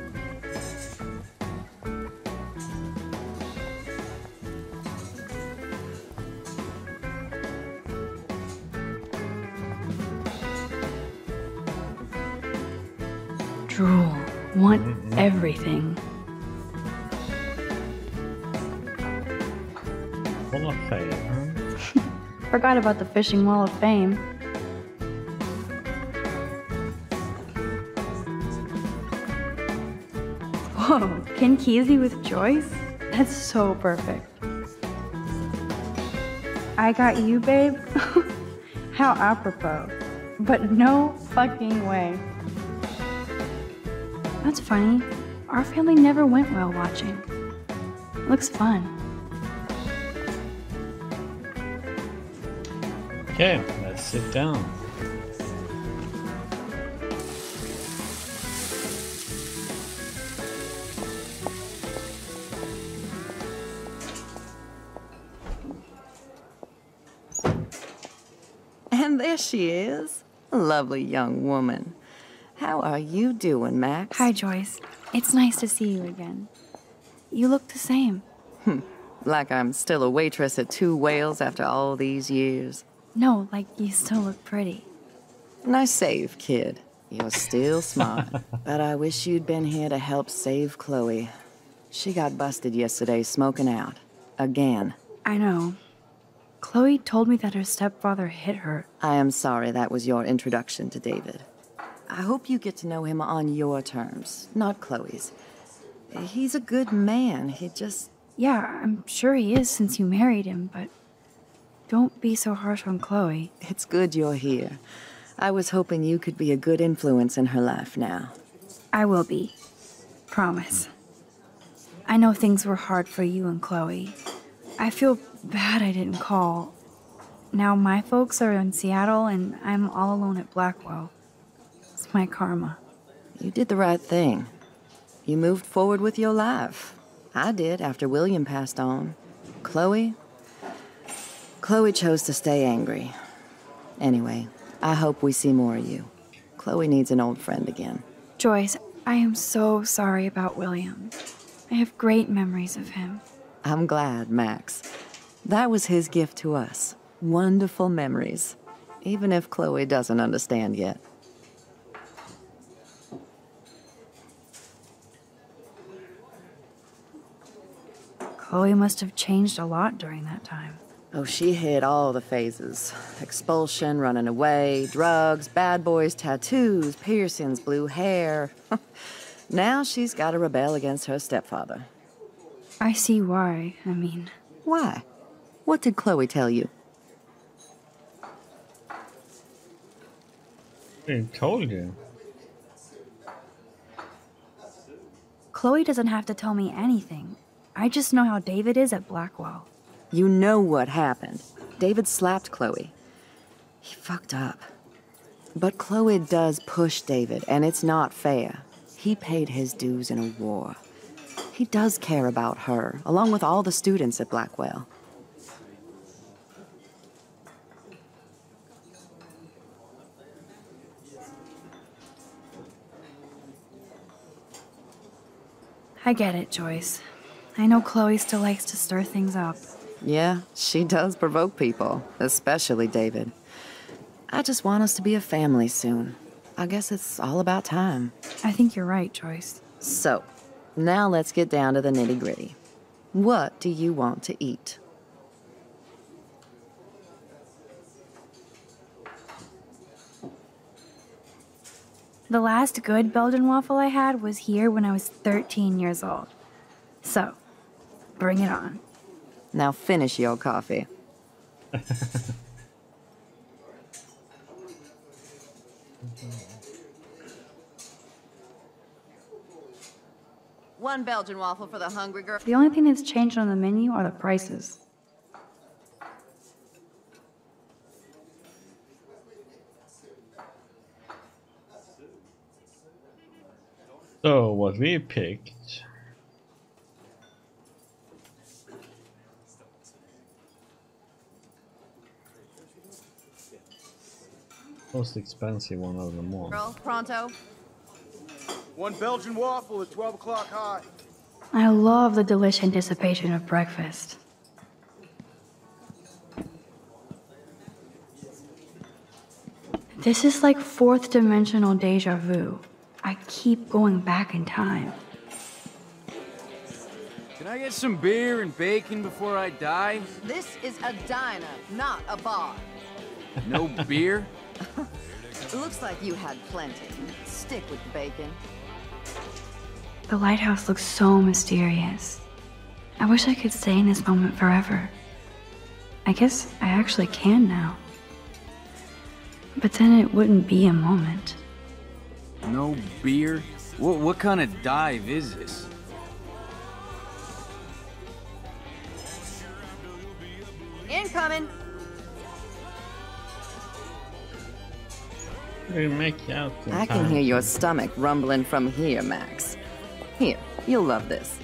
Speaker 1: everything.
Speaker 8: Hall of Fame.
Speaker 1: Forgot about the Fishing Wall of Fame. Whoa, Ken Kesey with Joyce? That's so perfect. I got you, babe? How apropos. But no fucking way. That's funny. Our family never went whale watching. Looks fun.
Speaker 8: Okay, let's sit down.
Speaker 16: And there she is. A lovely young woman. How are you doing, Max?
Speaker 1: Hi, Joyce. It's nice to see you again. You look the same.
Speaker 16: Hmm. Like I'm still a waitress at Two Whales after all these years.
Speaker 1: No, like you still look pretty.
Speaker 16: Nice save, kid. You're still smart. but I wish you'd been here to help save Chloe. She got busted yesterday smoking out. Again.
Speaker 1: I know. Chloe told me that her stepfather hit her.
Speaker 16: I am sorry that was your introduction to David. I hope you get to know him on your terms, not Chloe's. He's a good man. He just.
Speaker 1: Yeah, I'm sure he is since you married him, but don't be so harsh on Chloe.
Speaker 16: It's good you're here. I was hoping you could be a good influence in her life now.
Speaker 1: I will be. Promise. I know things were hard for you and Chloe. I feel bad I didn't call. Now my folks are in Seattle and I'm all alone at Blackwell. My karma.
Speaker 16: You did the right thing. You moved forward with your life. I did after William passed on. Chloe? Chloe chose to stay angry. Anyway, I hope we see more of you. Chloe needs an old friend again.
Speaker 1: Joyce, I am so sorry about William. I have great memories of him.
Speaker 16: I'm glad, Max. That was his gift to us. Wonderful memories. Even if Chloe doesn't understand yet.
Speaker 1: Chloe must have changed a lot during that time.
Speaker 16: Oh, she hit all the phases expulsion, running away, drugs, bad boys, tattoos, piercings, blue hair. now she's got to rebel against her stepfather.
Speaker 1: I see why. I mean,
Speaker 16: Why? What did Chloe tell you?
Speaker 8: I told you.
Speaker 1: Chloe doesn't have to tell me anything. I just know how David is at Blackwell.
Speaker 16: You know what happened. David slapped Chloe. He fucked up. But Chloe does push David, and it's not fair. He paid his dues in a war. He does care about her, along with all the students at Blackwell.
Speaker 1: I get it, Joyce. I know Chloe still likes to stir things up.
Speaker 16: Yeah, she does provoke people, especially David. I just want us to be a family soon. I guess it's all about time.
Speaker 1: I think you're right, Joyce.
Speaker 16: So, now let's get down to the nitty gritty. What do you want to eat?
Speaker 1: The last good Belgian waffle I had was here when I was 13 years old. So, bring it on.
Speaker 16: Now finish your coffee.
Speaker 10: One Belgian waffle for the hungry girl.
Speaker 1: The only thing that's changed on the menu are the prices.
Speaker 8: So what we picked most expensive one of them all.
Speaker 10: Girl, pronto.
Speaker 21: One Belgian waffle at 12 o'clock high.
Speaker 1: I love the delicious anticipation of breakfast. This is like fourth dimensional deja vu. I keep going back in time.
Speaker 19: Can I get some beer and bacon before I die?
Speaker 10: This is a diner, not a bar.
Speaker 19: No beer?
Speaker 10: It looks like you had plenty. Stick with the bacon.
Speaker 1: The lighthouse looks so mysterious. I wish I could stay in this moment forever. I guess I actually can now. But then it wouldn't be a moment.
Speaker 19: No beer? What, what kind of dive is this?
Speaker 10: Incoming.
Speaker 16: I can hear your stomach rumbling from here, Max. Here, you'll love this.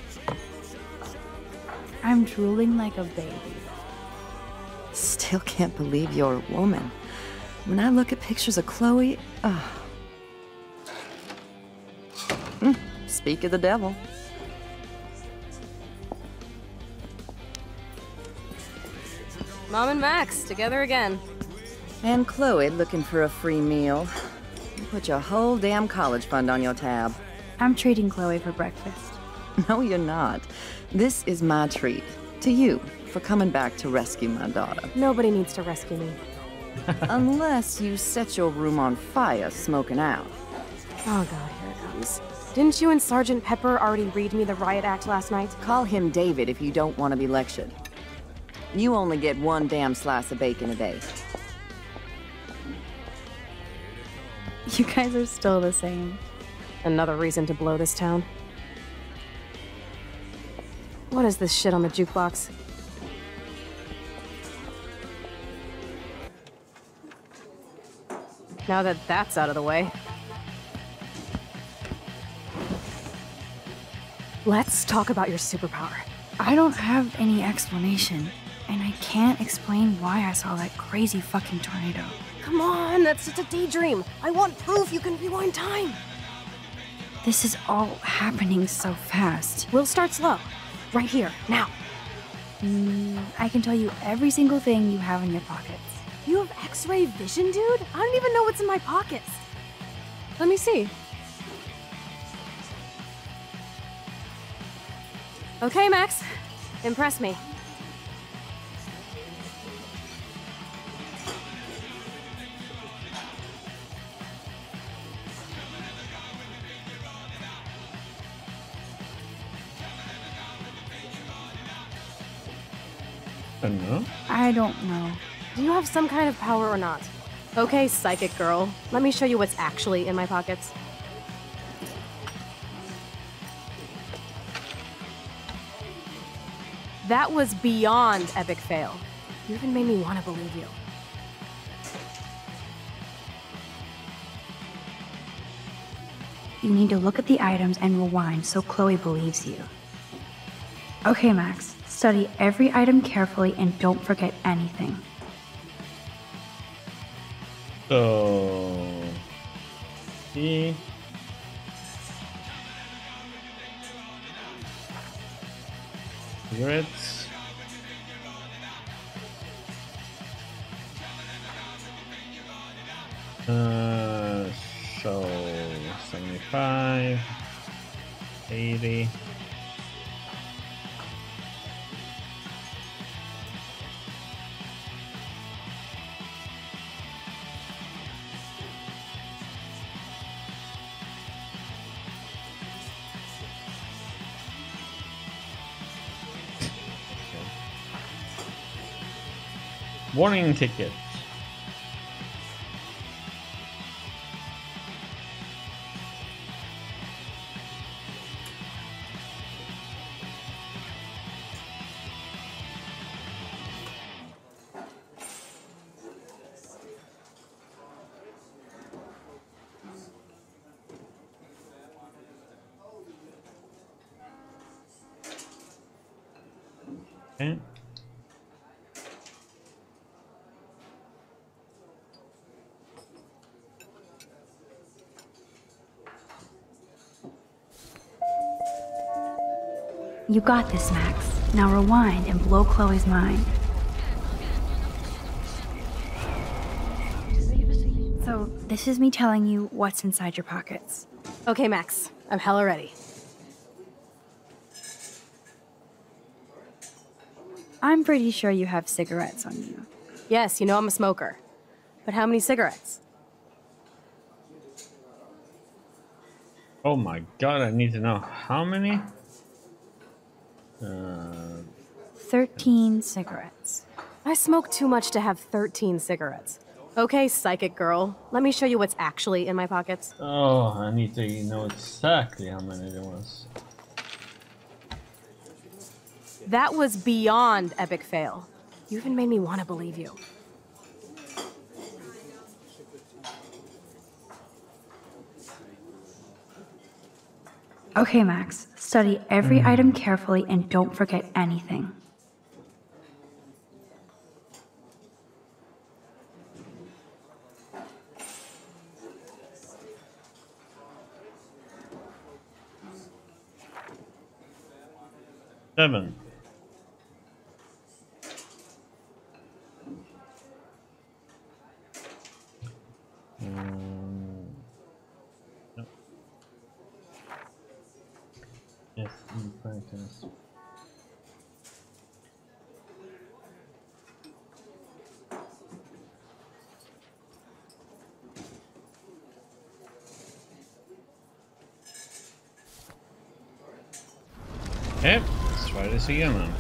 Speaker 1: I'm drooling like a baby.
Speaker 16: Still can't believe you're a woman. When I look at pictures of Chloe, ah. Hmm, speak of the devil.
Speaker 13: Mom and Max, together again.
Speaker 16: And Chloe looking for a free meal. You put your whole damn college fund on your tab.
Speaker 1: I'm treating Chloe for breakfast.
Speaker 16: No, you're not. This is my treat. To you, for coming back to rescue my daughter.
Speaker 13: Nobody needs to rescue me.
Speaker 16: Unless you set your room on fire smoking out.
Speaker 13: Oh god, here it comes. Didn't you and Sergeant Pepper already read me the riot act last night?
Speaker 16: Call him David if you don't want to be lectured. You only get one damn slice of bacon a day.
Speaker 1: You guys are still the same.
Speaker 13: Another reason to blow this town. What is this shit on the jukebox? Now that that's out of the way. Let's talk about your superpower.
Speaker 1: I don't have any explanation, and I can't explain why I saw that crazy fucking tornado.
Speaker 13: Come on, that's just a daydream. I want proof you can rewind time.
Speaker 1: This is all happening so fast.
Speaker 13: We'll start slow. Right here, now.
Speaker 1: Mm, I can tell you every single thing you have in your pockets.
Speaker 13: You have x-ray vision, dude? I don't even know what's in my pockets. Let me see. Okay, Max. Impress me.
Speaker 8: I don't know.
Speaker 1: I don't know.
Speaker 13: Do you have some kind of power or not? Okay, psychic girl. Let me show you what's actually in my pockets. That was beyond epic fail. You even made me want to believe you.
Speaker 1: You need to look at the items and rewind so Chloe believes you. Okay, Max. Study every item carefully and don't forget anything.
Speaker 8: So he cigarettes. Uh, so 75, 80. Warning ticket.
Speaker 1: You got this, Max. Now rewind and blow Chloe's mind. So, this is me telling you what's inside your pockets.
Speaker 13: Okay, Max. I'm hella ready.
Speaker 1: I'm pretty sure you have cigarettes on you.
Speaker 13: Yes, you know I'm a smoker. But how many cigarettes?
Speaker 8: Oh my god, I need to know how many? Uh,
Speaker 1: 13 cigarettes.
Speaker 13: I smoke too much to have 13 cigarettes. Okay, psychic girl. Let me show you what's actually in my pockets.
Speaker 8: oh, I need to know exactly how many there was.
Speaker 13: That was beyond epic fail. You even made me want to believe you.
Speaker 1: Okay, Max. Study every mm. item carefully and don't forget anything.
Speaker 8: Seven. Let's try this again then.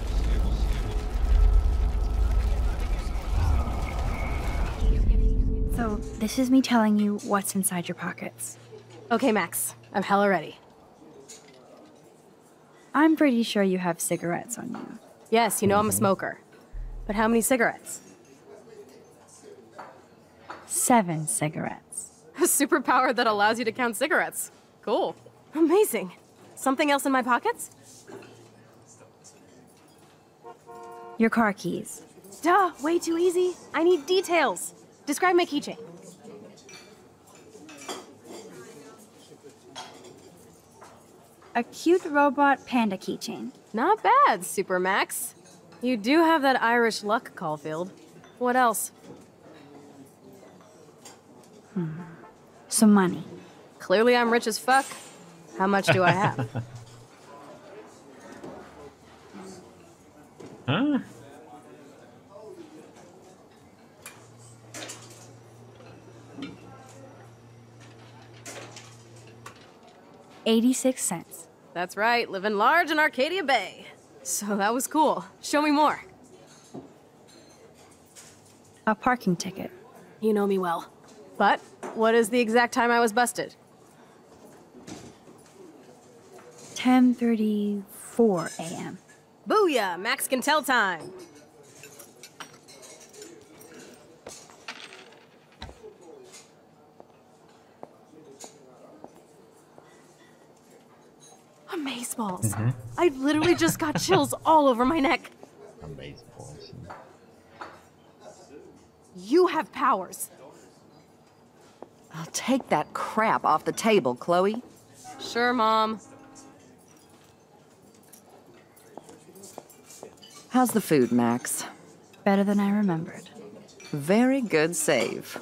Speaker 1: So, this is me telling you what's inside your pockets.
Speaker 13: Okay, Max. I'm hella ready.
Speaker 1: I'm pretty sure you have cigarettes on you.
Speaker 13: Yes, you know I'm a smoker. But how many cigarettes?
Speaker 1: Seven cigarettes.
Speaker 13: A superpower that allows you to count cigarettes. Cool. Amazing. Something else in my pockets?
Speaker 1: Your car keys.
Speaker 13: Duh, way too easy. I need details. Describe my keychain.
Speaker 1: A cute robot panda keychain.
Speaker 13: Not bad, Super Max. You do have that Irish luck, Caulfield. What else? Hmm.
Speaker 1: Some money.
Speaker 13: Clearly I'm rich as fuck. How much do I have?
Speaker 8: Huh?
Speaker 1: Eighty-six cents.
Speaker 13: That's right, living large in Arcadia Bay. So that was cool. Show me more.
Speaker 1: A parking ticket.
Speaker 13: You know me well. But what is the exact time I was busted?
Speaker 1: 10:34 a.m.
Speaker 13: Booyah! Max can tell time. Amazeballs.
Speaker 8: Mhm.
Speaker 13: I literally just got chills all over my neck.
Speaker 8: Amazeballs.
Speaker 13: You have powers.
Speaker 16: I'll take that crap off the table, Chloe.
Speaker 13: Sure, Mom.
Speaker 16: How's the food, Max?
Speaker 1: Better than I remembered.
Speaker 16: Very good save.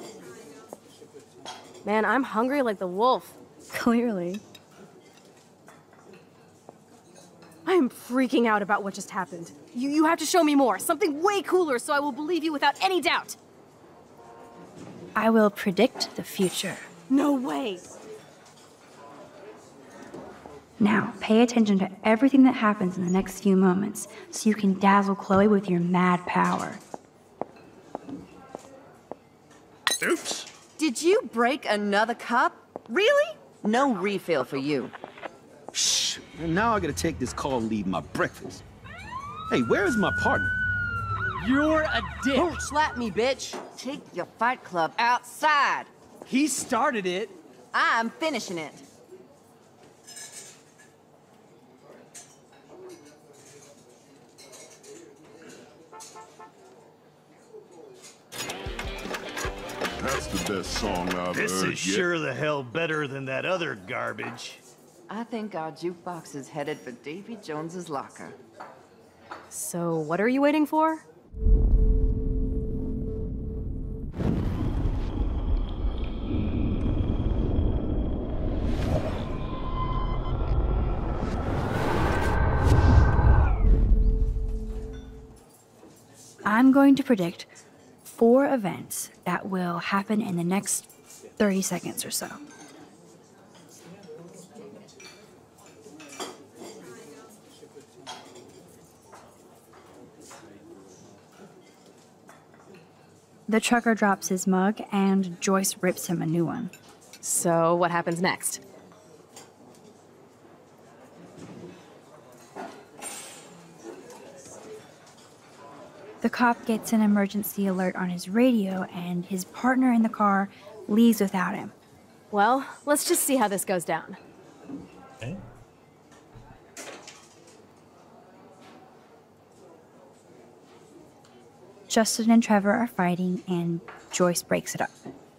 Speaker 13: Man, I'm hungry like the wolf.
Speaker 1: Clearly.
Speaker 13: I am freaking out about what just happened. You, you have to show me more. Something way cooler so I will believe you without any doubt.
Speaker 1: I will predict the future.
Speaker 13: No way.
Speaker 1: Now, pay attention to everything that happens in the next few moments so you can dazzle Chloe with your mad power.
Speaker 19: Oops.
Speaker 16: Did you break another cup? Really? No refill for you.
Speaker 5: Shh. And now I gotta take this call and leave my breakfast. Hey, where is my partner?
Speaker 14: You're a dick.
Speaker 16: Don't slap me, bitch. Take your fight club outside.
Speaker 14: He started it.
Speaker 16: I'm finishing it.
Speaker 4: That's the best song I've
Speaker 5: This
Speaker 4: heard
Speaker 5: is
Speaker 4: yet.
Speaker 5: sure the hell better than that other garbage.
Speaker 16: I think our jukebox is headed for Davy Jones's locker.
Speaker 13: So, what are you waiting for?
Speaker 1: I'm going to predict four events that will happen in the next 30 seconds or so. The trucker drops his mug and Joyce rips him a new one.
Speaker 13: So, what happens next?
Speaker 1: The cop gets an emergency alert on his radio, and his partner in the car leaves without him.
Speaker 13: Well, let's just see how this goes down.
Speaker 8: Okay.
Speaker 1: Justin and Trevor are fighting, and Joyce breaks it up.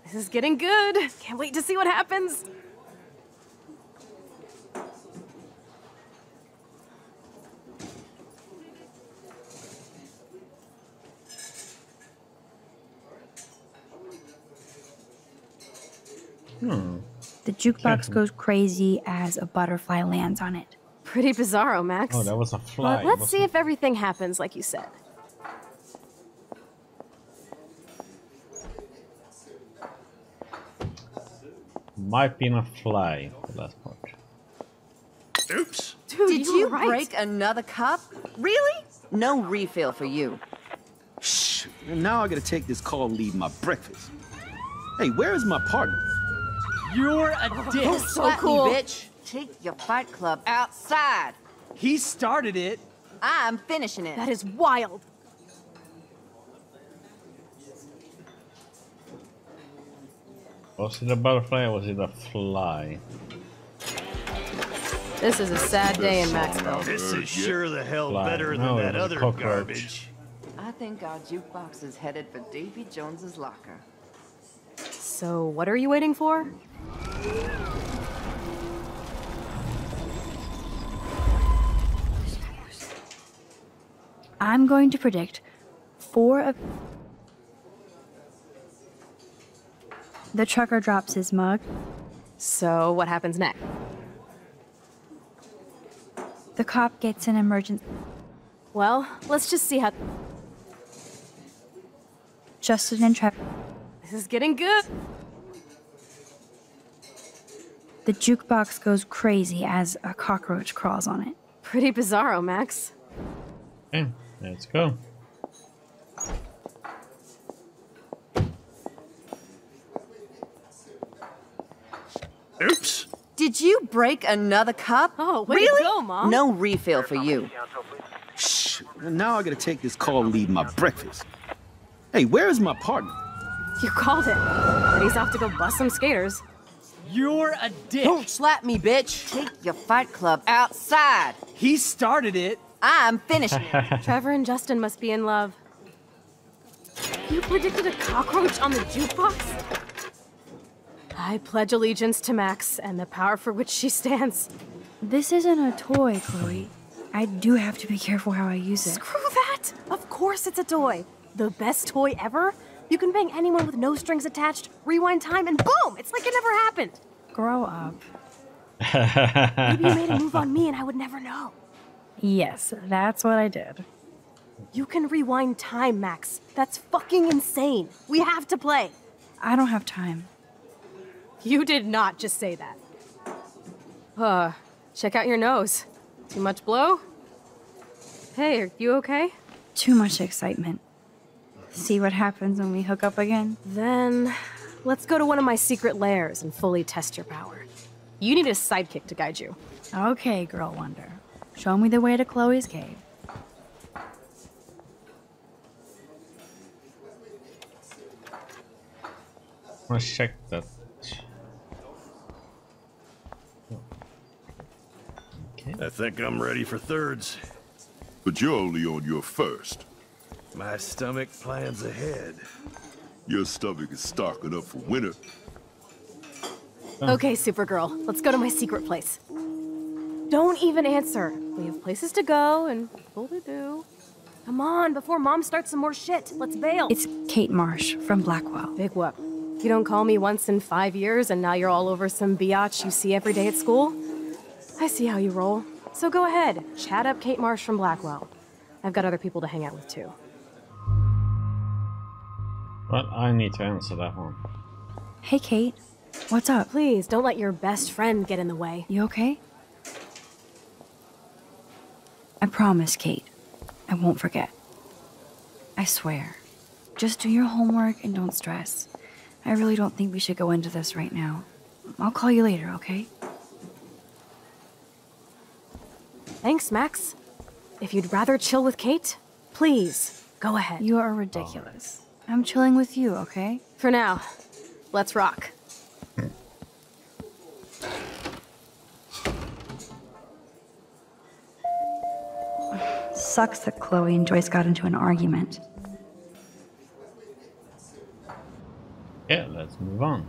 Speaker 13: This is getting good. Can't wait to see what happens.
Speaker 8: Hmm.
Speaker 1: The jukebox goes crazy as a butterfly lands on it.
Speaker 13: Pretty bizarro, Max.
Speaker 8: Oh, that was a fly.
Speaker 13: But let's
Speaker 8: wasn't
Speaker 13: see if everything happens like you said.
Speaker 8: Might be a fly, the last part.
Speaker 5: Oops.
Speaker 13: Dude,
Speaker 16: Did
Speaker 13: you
Speaker 16: you,
Speaker 13: right.
Speaker 16: break another cup? Really? No refill for you.
Speaker 5: Shh. Now I gotta take this call and leave my breakfast. Hey, where is my partner?
Speaker 14: You're a oh, dick.
Speaker 16: Don't
Speaker 13: so
Speaker 16: slap
Speaker 13: cool.
Speaker 16: me, bitch. Take your fight club outside.
Speaker 14: He started it.
Speaker 16: I'm finishing it.
Speaker 13: That is wild.
Speaker 8: Was it a butterfly or was it a fly?
Speaker 13: This is a sad day in Maxville.
Speaker 5: This is sure the hell
Speaker 8: Fly.
Speaker 5: better
Speaker 8: No,
Speaker 5: than that other
Speaker 8: cockroach.
Speaker 5: garbage.
Speaker 16: I think our jukebox is headed for Davy Jones's locker.
Speaker 13: So, what are you waiting for?
Speaker 1: I'm going to predict four of. The trucker drops his mug.
Speaker 13: So, what happens next?
Speaker 1: The cop gets an emergency.
Speaker 13: Well, let's just see how.
Speaker 1: Justin and Trevor.
Speaker 13: This is getting good.
Speaker 1: The jukebox goes crazy as a cockroach crawls on it.
Speaker 13: Pretty bizarro, Max.
Speaker 8: Okay, let's go.
Speaker 5: Oops.
Speaker 16: Did you break another cup?
Speaker 13: Oh, way
Speaker 16: really?
Speaker 13: to go, Mom.
Speaker 16: No refill for you.
Speaker 5: Shh. Now I gotta take this call and leave my breakfast. Hey, where is my partner?
Speaker 13: You called him, But he's off to go bust some skaters.
Speaker 14: You're a dick.
Speaker 16: Don't slap me, bitch. Take your fight club outside.
Speaker 14: He started it.
Speaker 16: I'm finishing it.
Speaker 13: Trevor and Justin must be in love. You predicted a cockroach on the jukebox? I pledge allegiance to Max and the power for which she stands.
Speaker 1: This isn't a toy, Chloe. I do have to be careful how I use it.
Speaker 13: Screw that! Of course it's a toy. The best toy ever? You can bang anyone with no strings attached, rewind time, and boom! It's like it never happened.
Speaker 1: Grow up.
Speaker 13: Maybe you made a move on me and I would never know.
Speaker 1: Yes, that's what I did.
Speaker 13: You can rewind time, Max. That's fucking insane. We have to play.
Speaker 1: I don't have time.
Speaker 13: You did not just say that. Uh, check out your nose. Too much blow? Hey, are you okay?
Speaker 1: Too much excitement. See what happens when we hook up again?
Speaker 13: Then, let's go to one of my secret lairs and fully test your power. You need a sidekick to guide you.
Speaker 1: Okay, Girl Wonder. Show me the way to Chloe's cave.
Speaker 8: Let's check that.
Speaker 5: I think I'm ready for thirds.
Speaker 4: But you're only on your first.
Speaker 5: My stomach plans ahead.
Speaker 4: Your stomach is stocking up for winter.
Speaker 13: Okay, Supergirl, let's go to my secret place. Don't even answer. We have places to go and people to do. Come on, before Mom starts some more shit. Let's bail.
Speaker 1: It's Kate Marsh from Blackwell.
Speaker 13: Big whoop. You don't call me once in five years and now you're all over some biatch you see every day at school? I see how you roll. So go ahead, chat up Kate Marsh from Blackwell. I've got other people to hang out with too.
Speaker 8: But I need to answer that one.
Speaker 1: Hey, Kate. What's up?
Speaker 13: Please, don't let your best friend get in the way.
Speaker 1: You okay? I promise, Kate. I won't forget. I swear. Just do your homework and don't stress. I really don't think we should go into this right now. I'll call you later, okay?
Speaker 13: Thanks, Max. If you'd rather chill with Kate, please, go ahead.
Speaker 1: You are ridiculous. I'm chilling with you, okay?
Speaker 13: For now, let's rock.
Speaker 1: Sucks that Chloe and Joyce got into an argument.
Speaker 8: Yeah, let's move on.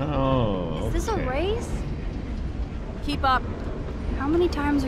Speaker 8: Oh,
Speaker 9: Is this a
Speaker 8: okay.
Speaker 9: race?
Speaker 13: Keep up.
Speaker 1: How many times are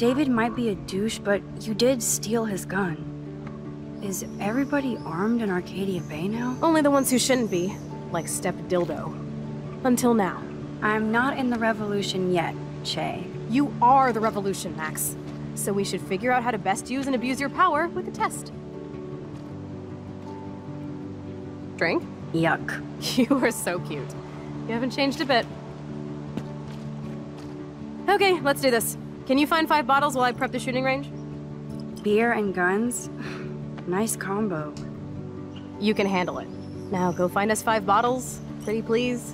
Speaker 1: David might be a douche, but you did steal his gun. Is everybody armed in Arcadia Bay now?
Speaker 13: Only the ones who shouldn't be, like Step Dildo. Until now.
Speaker 1: I'm not in the revolution yet, Che.
Speaker 13: You are the revolution, Max. So we should figure out how to best use and abuse your power with a test. Drink?
Speaker 1: Yuck.
Speaker 13: You are so cute. You haven't changed a bit. Okay, let's do this. Can you find five bottles while I prep the shooting range?
Speaker 1: Beer and guns? nice combo.
Speaker 13: You can handle it. Now go find us five bottles, pretty please.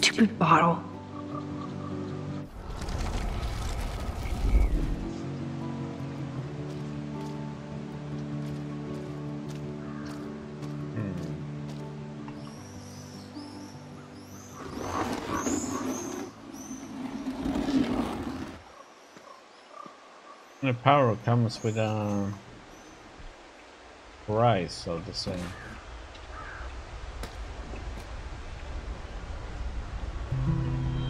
Speaker 1: Stupid bottle.
Speaker 8: The power comes with a price, so to say.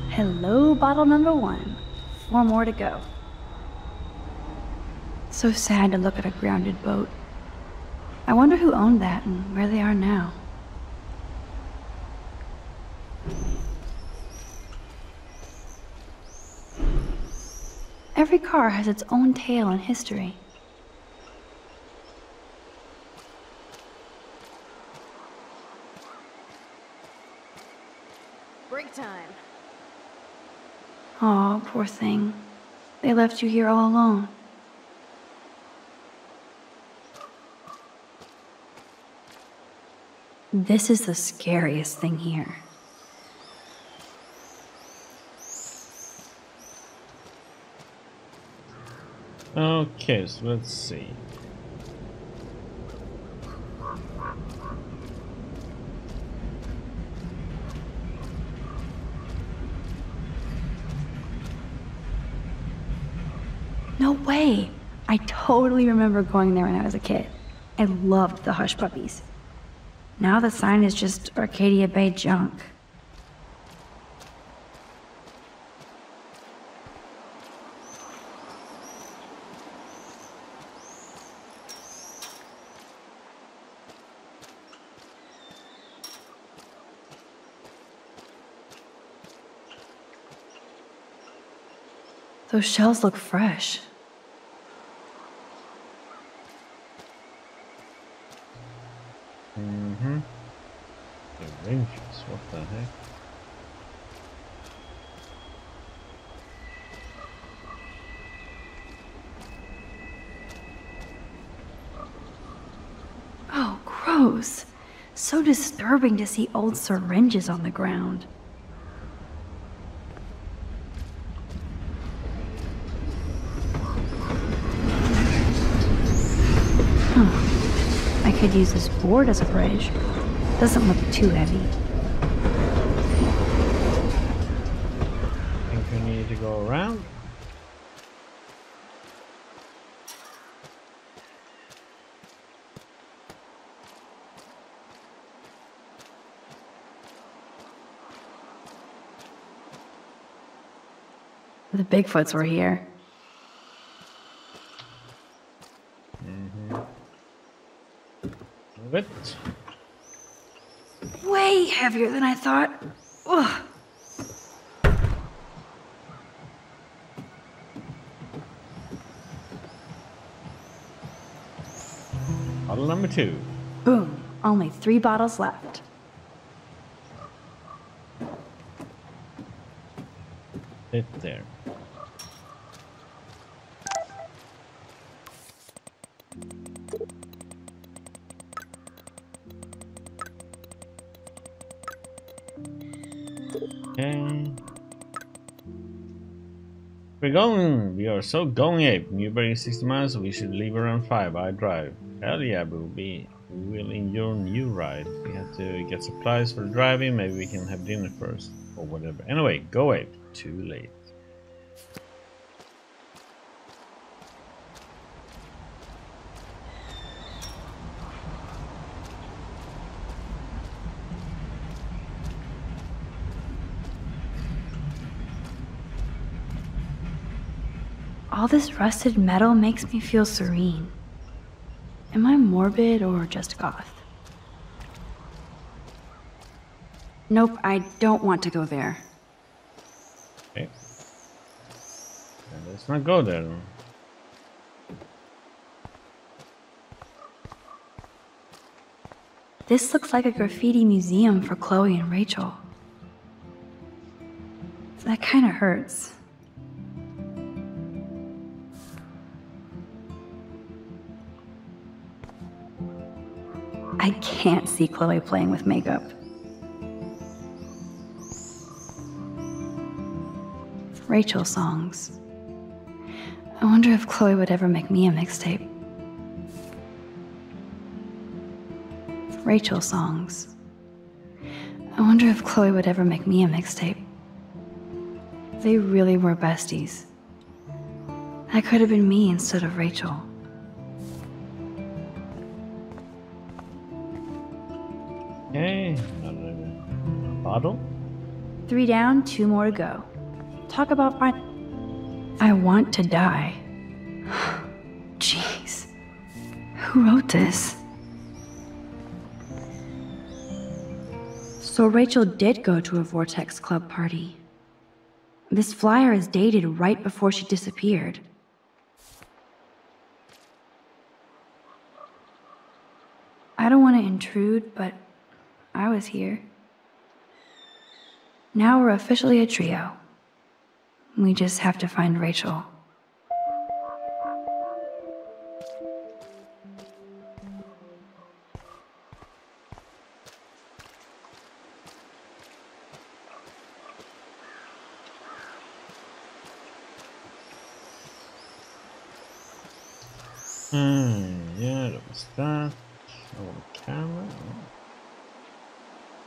Speaker 1: Hello, bottle number one. Four more to go. So sad to look at a grounded boat. I wonder who owned that and where they are now. Every car has its own tale and history.
Speaker 13: Break time.
Speaker 1: Aw, poor thing. They left you here all alone. This is the scariest thing here.
Speaker 8: Okay, so let's see.
Speaker 1: No way! I totally remember going there when I was a kid. I loved the Hush Puppies. Now the sign is just Arcadia Bay junk. Those shells look fresh.
Speaker 8: Mm-hmm. The ranges, what the heck?
Speaker 1: Oh, gross. So disturbing to see old syringes on the ground. Could use this board as a bridge. Doesn't look too heavy.
Speaker 8: I think we need to go around.
Speaker 1: The Bigfoots were here.
Speaker 8: Move it.
Speaker 1: Way heavier than I thought. Ugh.
Speaker 8: Bottle number two.
Speaker 1: Boom. Only three bottles left.
Speaker 8: Sit there. Okay. We're going. We are so going ape. Newbury is 60 miles. We should leave around 5. I drive. Hell yeah, be. We will enjoy new ride. We have to get supplies for driving. Maybe we can have dinner first. Or whatever. Anyway, go away. Too late.
Speaker 1: All this rusted metal makes me feel serene. Morbid or just goth? Nope, I don't want to go there.
Speaker 8: Okay. Let's not go there.
Speaker 1: This looks like a graffiti museum for Chloe and Rachel. That kind of hurts. I can't see Chloe playing with makeup. Rachel songs. I wonder if Chloe would ever make me a mixtape. Rachel songs. I wonder if Chloe would ever make me a mixtape. They really were besties. That could have been me instead of Rachel. Three down, two more to go. Talk about fine. I want to die. Jeez. Who wrote this? So Rachel did go to a Vortex Club party. This flyer is dated right before she disappeared. I don't want to intrude, but I was here. Now we're officially a trio. We just have to find Rachel.
Speaker 8: Hmm, yeah, that was that. Oh, camera.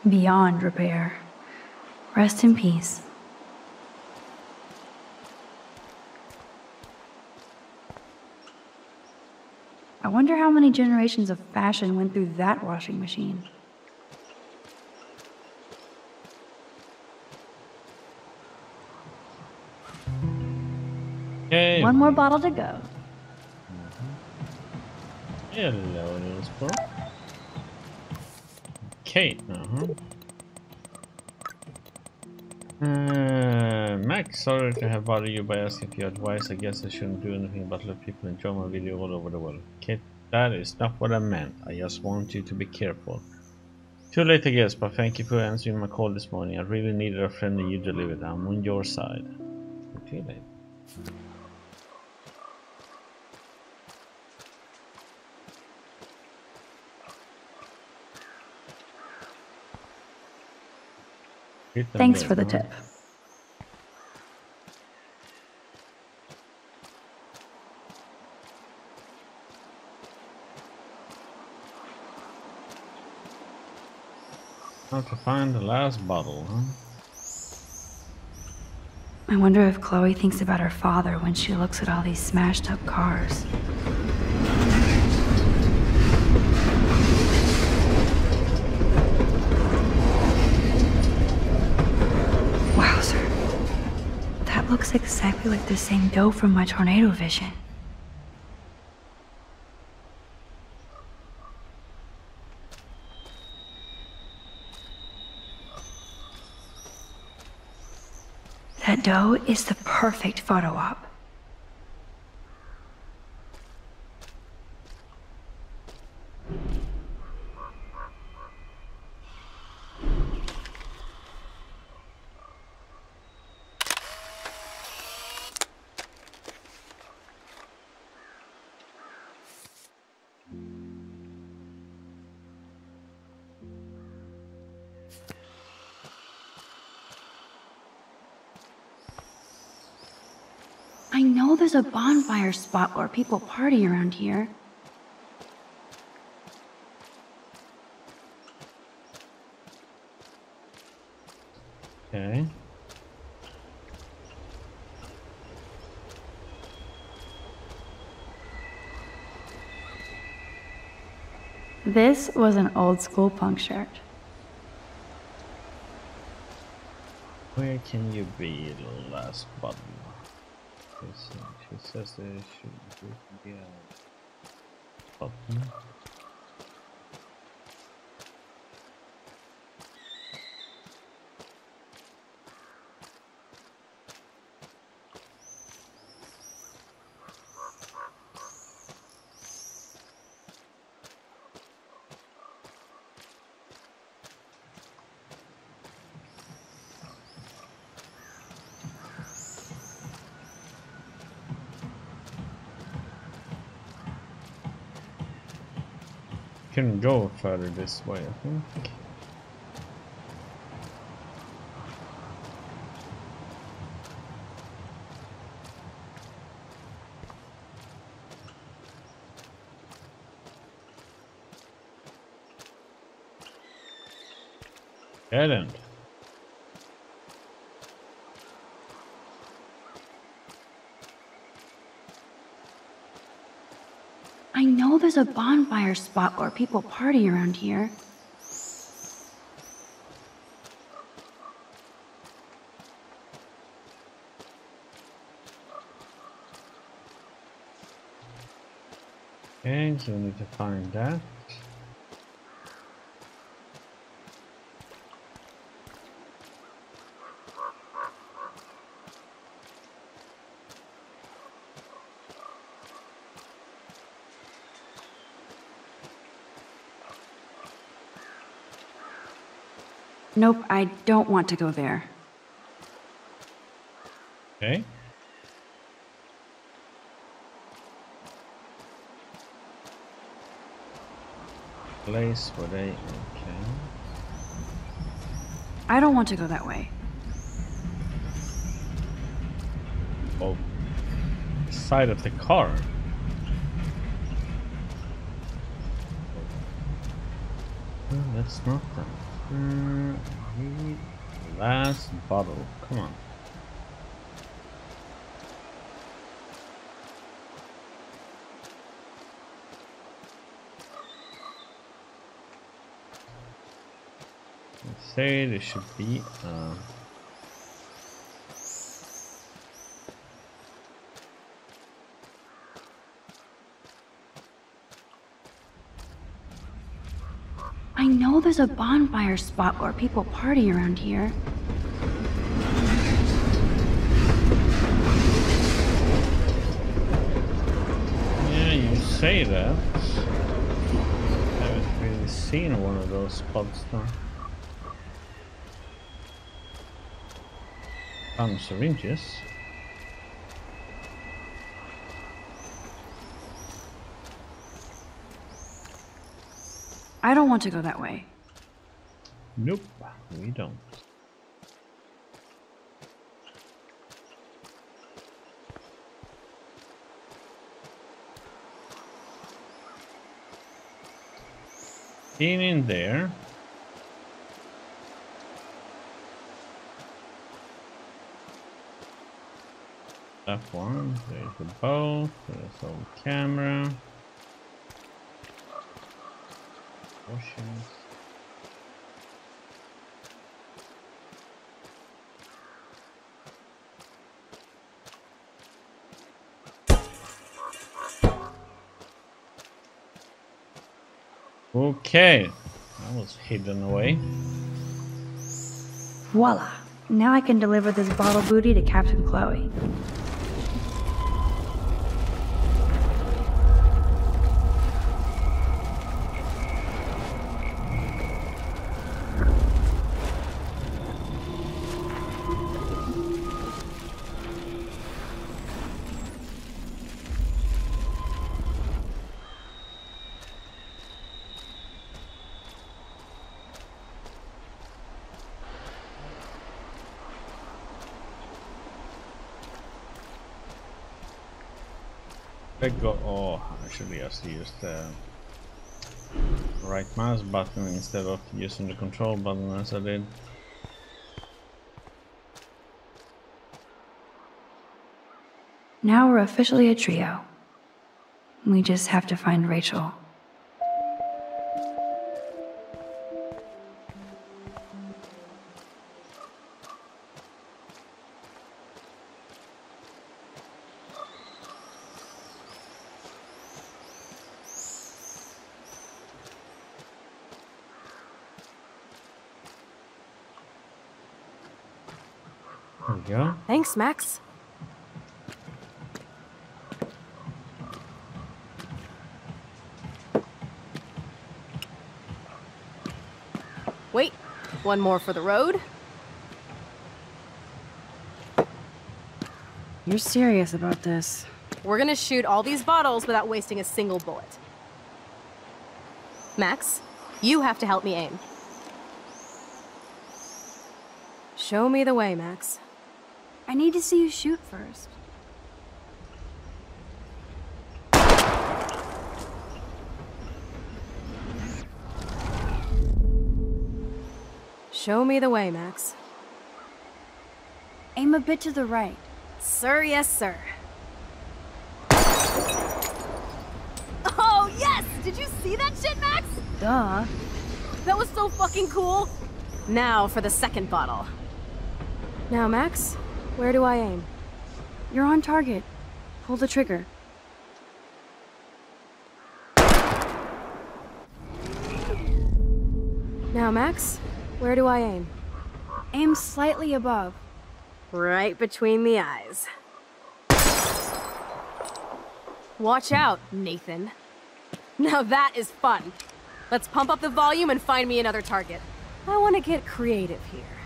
Speaker 1: Beyond repair. Rest in peace. I wonder how many generations of fashion went through that washing machine.
Speaker 8: Okay.
Speaker 1: One more bottle to go.
Speaker 8: Hello. Kate, uh-huh. Uh, Max, sorry to have bothered you by asking for your advice. I guess I shouldn't do anything but let people enjoy my video all over the world. Kate, that is not what I meant. I just want you to be careful. Too late I guess, but thank you for answering my call this morning. I really needed a friend and you delivered. I'm on your side. Too late.
Speaker 1: Thanks for the tip.
Speaker 8: How to find the last bottle, huh?
Speaker 1: I wonder if Chloe thinks about her father when she looks at all these smashed up cars. Wowzer. That looks exactly like the same doe from my tornado vision. That doe is the perfect photo op. there's a bonfire spot where people party around here.
Speaker 8: Okay.
Speaker 1: This was an old school punk shirt.
Speaker 8: Where can you be, last button? She says- She says there should be button. Can go further this way, I think. Dead end.
Speaker 1: I know there's a bonfire spot where people party around here.
Speaker 8: Okay, so we need to find that.
Speaker 1: Nope, I don't want to go there.
Speaker 8: Okay. Place where they... Okay.
Speaker 1: I don't want to go that way.
Speaker 8: Oh. Side of the car. Well, that's not that. Read last bottle. Come on. Let's say there should be. Uh,
Speaker 1: I know there's a bonfire spot where people party around here.
Speaker 8: Yeah, you say that. I haven't really seen one of those spots though. Some syringes.
Speaker 1: I don't want to go that way.
Speaker 8: Nope, we don't. In in there. F1, there's the boat, there's our camera. Oceans. Okay, that was hidden away.
Speaker 1: Voila! Now I can deliver this bottle booty to Captain Chloe.
Speaker 8: Use the right mouse button instead of using the control button as I did.
Speaker 1: Now we're officially a trio. We just have to find Rachel.
Speaker 13: Thanks, Max. Wait, one more for the road.
Speaker 1: You're serious about this.
Speaker 13: We're gonna shoot all these bottles without wasting a single bullet. Max, you have to help me aim. Show me the way, Max.
Speaker 1: I need to see you shoot first.
Speaker 13: Show me the way, Max.
Speaker 1: Aim a bit to the right.
Speaker 13: Sir, yes, sir. Oh, yes! Did you see that shit, Max?
Speaker 1: Duh.
Speaker 13: That was so fucking cool! Now for the second bottle. Now, Max, where do I aim?
Speaker 1: You're on target. Pull the trigger.
Speaker 13: Now, Max, where do I aim?
Speaker 1: Aim slightly above.
Speaker 13: Right between the eyes. Watch out, Nathan. Now that is fun. Let's pump up the volume and find me another target. I want to get creative here.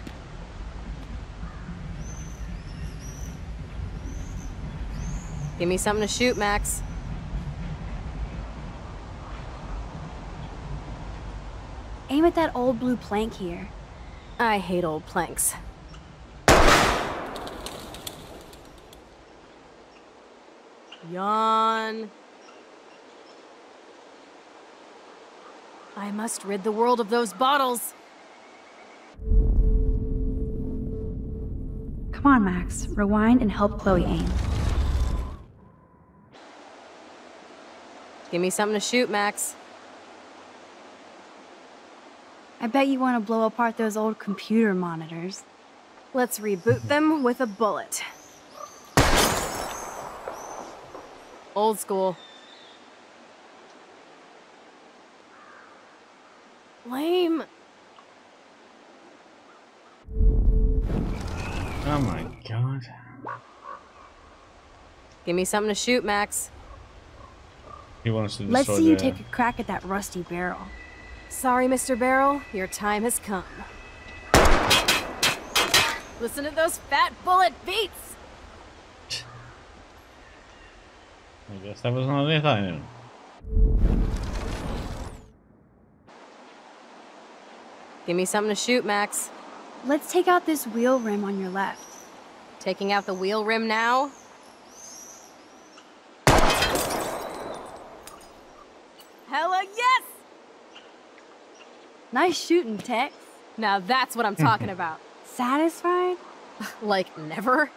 Speaker 13: Give me something to shoot, Max.
Speaker 1: Aim at that old blue plank here.
Speaker 13: I hate old planks. Yawn. I must rid the world of those bottles.
Speaker 1: Come on, Max. Rewind and help Chloe aim.
Speaker 13: Give me something to shoot, Max.
Speaker 1: I bet you want to blow apart those old computer monitors.
Speaker 13: Let's reboot them with a bullet. Old school. Lame.
Speaker 8: Oh my god.
Speaker 13: Give me something to shoot, Max.
Speaker 8: He wants to destroy
Speaker 1: Let's see you
Speaker 8: the-
Speaker 1: take a crack at that rusty barrel.
Speaker 13: Sorry, Mr. Barrel. Your time has come. Listen to those fat bullet beats!
Speaker 8: I guess that was not it I.
Speaker 13: Give me something to shoot, Max.
Speaker 1: Let's take out this wheel rim on your left.
Speaker 13: Taking out the wheel rim now? Hella yes!
Speaker 1: Nice shooting, Tex.
Speaker 13: Now that's what I'm talking about.
Speaker 1: Satisfied?
Speaker 13: Like never?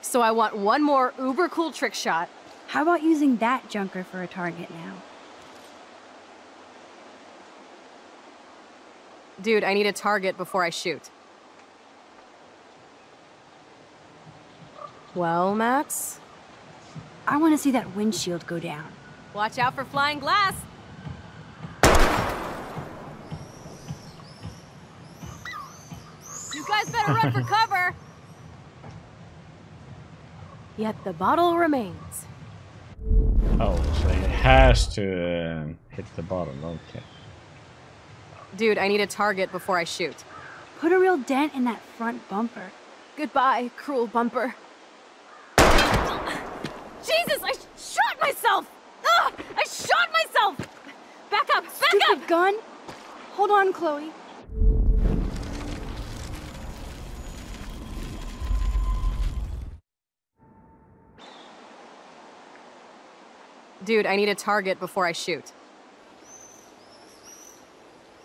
Speaker 13: So I want one more uber cool trick shot.
Speaker 1: How about using that junker for a target now?
Speaker 13: Dude, I need a target before I shoot. Well, Max?
Speaker 1: I want to see that windshield go down.
Speaker 13: Watch out for flying glass! Guys better run for cover! Yet the bottle remains.
Speaker 8: Oh, so it has to um, hit the bottom. Okay.
Speaker 13: Dude, I need a target before I shoot.
Speaker 1: Put a real dent in that front bumper.
Speaker 13: Goodbye, cruel bumper. Jesus, I shot myself! Ugh, I shot myself! Back up, back
Speaker 1: Stupid
Speaker 13: up!
Speaker 1: gun! Hold on, Chloe.
Speaker 13: Dude, I need a target before I shoot.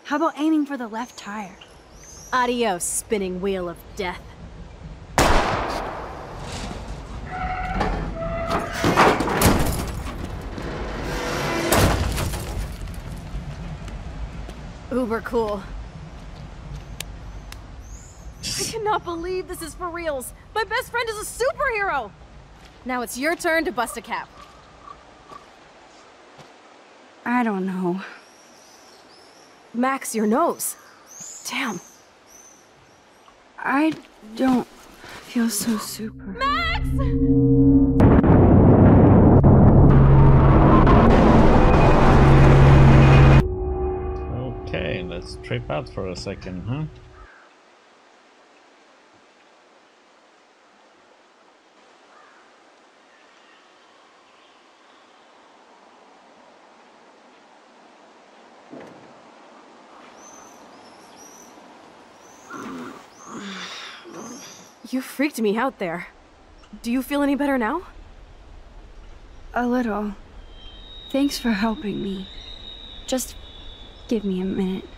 Speaker 1: How about aiming for the left tire?
Speaker 13: Adios, spinning wheel of death. Uber cool. I cannot believe this is for reals. My best friend is a superhero. Now it's your turn to bust a cap.
Speaker 1: I don't know.
Speaker 13: Max, your nose. Damn.
Speaker 1: I don't feel so super.
Speaker 13: Max!
Speaker 8: Okay, let's trip out for a second, huh?
Speaker 13: You freaked me out there. Do you feel any better now?
Speaker 1: A little. Thanks for helping me. Just give me a minute.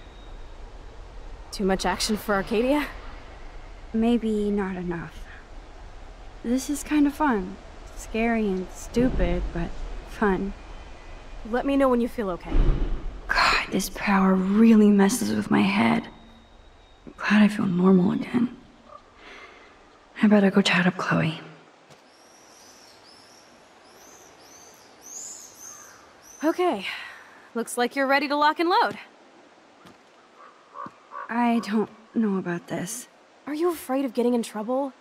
Speaker 13: Too much action for Arcadia?
Speaker 1: Maybe not enough. This is kind of fun. Scary and stupid, but fun.
Speaker 13: Let me know when you feel okay.
Speaker 1: God, this power really messes with my head. I'm glad I feel normal again. I better go chat up Chloe.
Speaker 13: Okay. Looks like you're ready to lock and load.
Speaker 1: I don't know about this.
Speaker 13: Are you afraid of getting in trouble?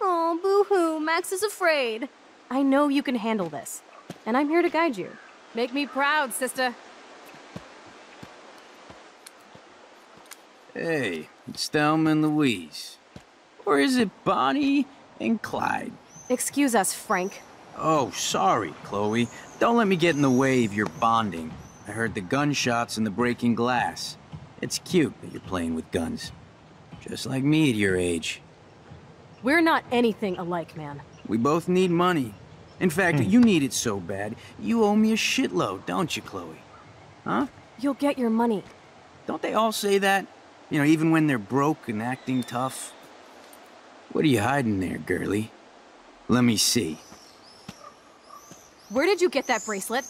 Speaker 13: Oh, boo-hoo, Max is afraid. I know you can handle this, and I'm here to guide you. Make me proud, sister.
Speaker 19: Hey, it's Thelma and Louise. Or is it Bonnie and Clyde?
Speaker 13: Excuse us, Frank.
Speaker 19: Oh, sorry, Chloe. Don't let me get in the way of your bonding. I heard the gunshots and the breaking glass. It's cute that you're playing with guns. Just like me at your age.
Speaker 13: We're not anything alike, man.
Speaker 19: We both need money. In fact, hmm. you need it so bad, you owe me a shitload, don't you, Chloe? Huh?
Speaker 13: You'll get your money.
Speaker 19: Don't they all say that? You know, even when they're broke and acting tough? What are you hiding there, girlie? Let me see.
Speaker 13: Where did you get that bracelet?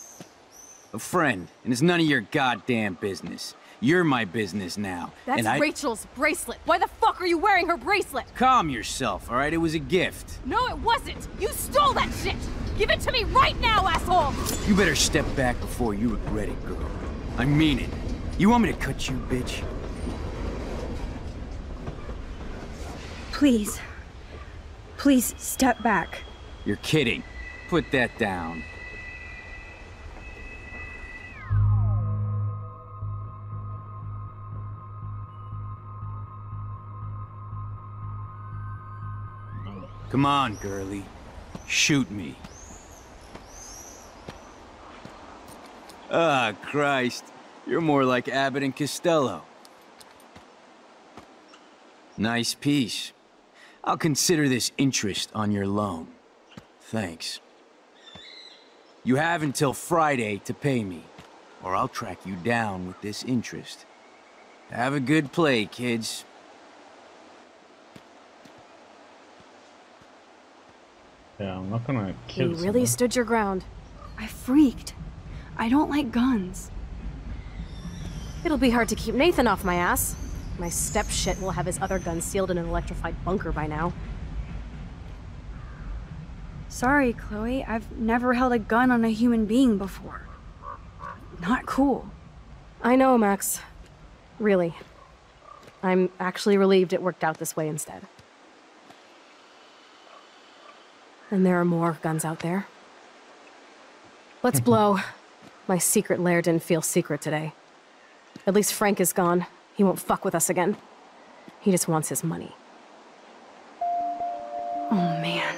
Speaker 19: A friend, and it's none of your goddamn business. You're my business now.
Speaker 13: That's
Speaker 19: and I...
Speaker 13: Rachel's bracelet. Why the fuck are you wearing her bracelet?
Speaker 19: Calm yourself, all right? It was a gift.
Speaker 13: No, it wasn't. You stole that shit. Give it to me right now, asshole.
Speaker 19: You better step back before you regret it, girl. I mean it. You want me to cut you, bitch?
Speaker 1: Please. Please, step back.
Speaker 19: You're kidding. Put that down. Come on, girlie. Shoot me. Ah, Christ. You're more like Abbott and Costello. Nice piece. I'll consider this interest on your loan. Thanks. You have until Friday to pay me, or I'll track you down with this interest. Have a good play, kids.
Speaker 8: Yeah, I'm not gonna kill
Speaker 13: You really stood your ground.
Speaker 1: I freaked. I don't like guns.
Speaker 13: It'll be hard to keep Nathan off my ass. My step shit will have his other gun sealed in an electrified bunker by now.
Speaker 1: Sorry, Chloe. I've never held a gun on a human being before. Not cool.
Speaker 13: I know, Max. Really. I'm actually relieved it worked out this way instead. And there are more guns out there. Let's blow. My secret lair didn't feel secret today. At least Frank is gone. He won't fuck with us again. He just wants his money.
Speaker 1: Oh man.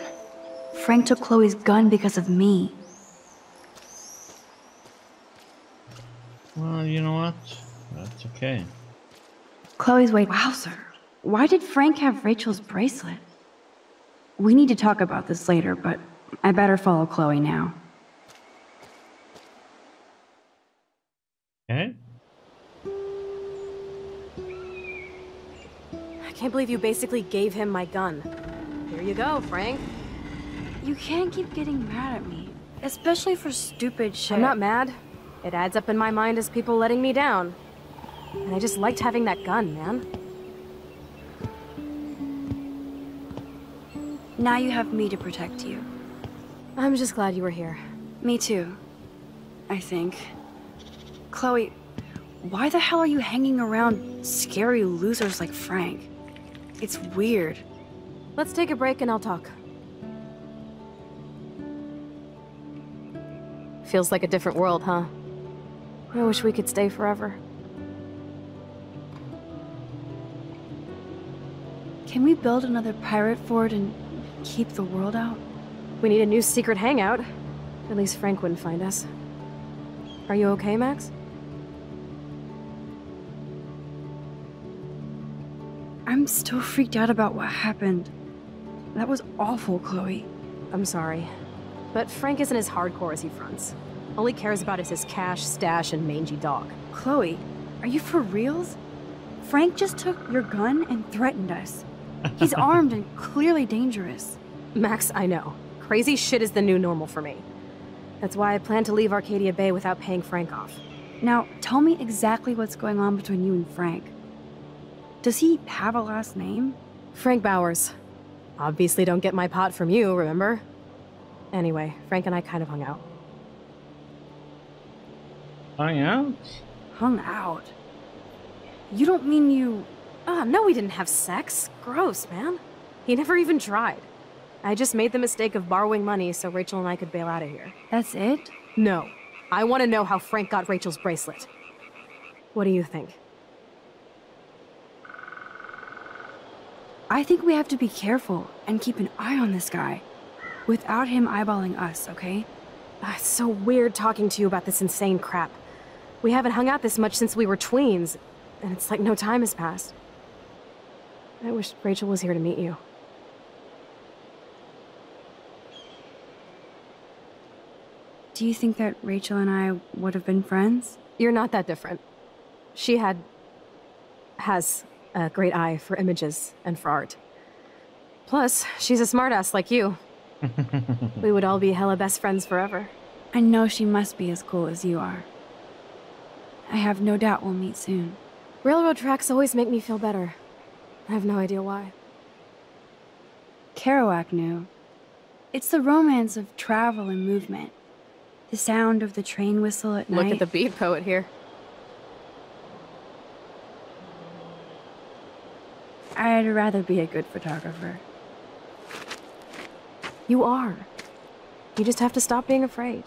Speaker 1: Frank took Chloe's gun because of me.
Speaker 8: Well, you know what? That's okay.
Speaker 1: Chloe's way. Wowzer. Why did Frank have Rachel's bracelet? We need to talk about this later, but I better follow Chloe now.
Speaker 8: Okay.
Speaker 13: Can't believe you basically gave him my gun. Here you go, Frank.
Speaker 1: You can't keep getting mad at me, especially for stupid shit.
Speaker 13: I'm not mad. It adds up in my mind as people letting me down. And I just liked having that gun, man.
Speaker 1: Now you have me to protect you.
Speaker 13: I'm just glad you were here.
Speaker 1: Me too. I think. Chloe, why the hell are you hanging around scary losers like Frank? It's weird.
Speaker 13: Let's take a break and I'll talk. Feels like a different world, huh? I wish we could stay forever.
Speaker 1: Can we build another pirate fort and keep the world out?
Speaker 13: We need a new secret hangout. At least Frank wouldn't find us. Are you okay, Max?
Speaker 1: I'm still freaked out about what happened. That was awful, Chloe.
Speaker 13: I'm sorry. But Frank isn't as hardcore as he fronts. All he cares about is his cash, stash, and mangy dog.
Speaker 1: Chloe, are you for reals? Frank just took your gun and threatened us. He's armed and clearly dangerous.
Speaker 13: Max, I know. Crazy shit is the new normal for me. That's why I plan to leave Arcadia Bay without paying Frank off.
Speaker 1: Now, tell me exactly what's going on between you and Frank. Does he have a last name?
Speaker 13: Frank Bowers. Obviously don't get my pot from you, remember? Anyway, Frank and I kind of hung out.
Speaker 8: Hung out?
Speaker 1: Hung out? You don't mean you...
Speaker 13: Ah, oh, no, we didn't have sex. Gross, man. He never even tried. I just made the mistake of borrowing money so Rachel and I could bail out of here.
Speaker 1: That's it?
Speaker 13: No. I want to know how Frank got Rachel's bracelet. What do you think?
Speaker 1: I think we have to be careful and keep an eye on this guy. Without him eyeballing us, okay?
Speaker 13: Uh, it's so weird talking to you about this insane crap. We haven't hung out this much since we were tweens, and it's like no time has passed. I wish Rachel was here to meet you.
Speaker 1: Do you think that Rachel and I would have been friends?
Speaker 13: You're not that different. She had... has a great eye for images and for art. Plus, she's a smartass like you. we would all be hella best friends forever.
Speaker 1: I know she must be as cool as you are. I have no doubt we'll meet soon.
Speaker 13: Railroad tracks always make me feel better. I have no idea why.
Speaker 1: Kerouac knew. It's the romance of travel and movement. The sound of the train whistle at
Speaker 13: Look
Speaker 1: night.
Speaker 13: Look at the beat poet here.
Speaker 1: I'd rather be a good photographer.
Speaker 13: You are. You just have to stop being afraid.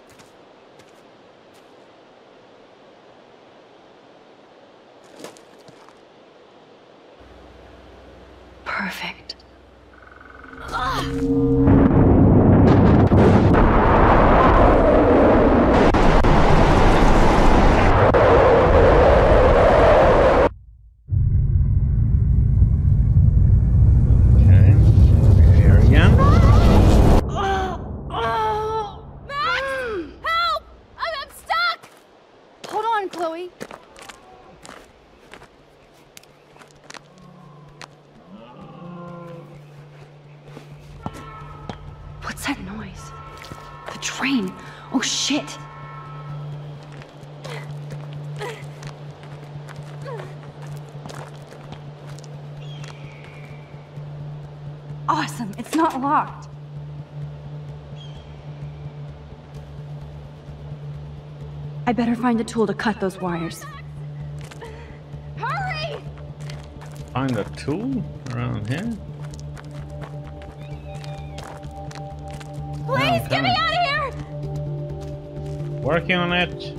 Speaker 1: Find a tool to cut those wires.
Speaker 9: Hurry!
Speaker 8: Find a tool around here.
Speaker 9: Please, get me out of here!
Speaker 8: Working on it.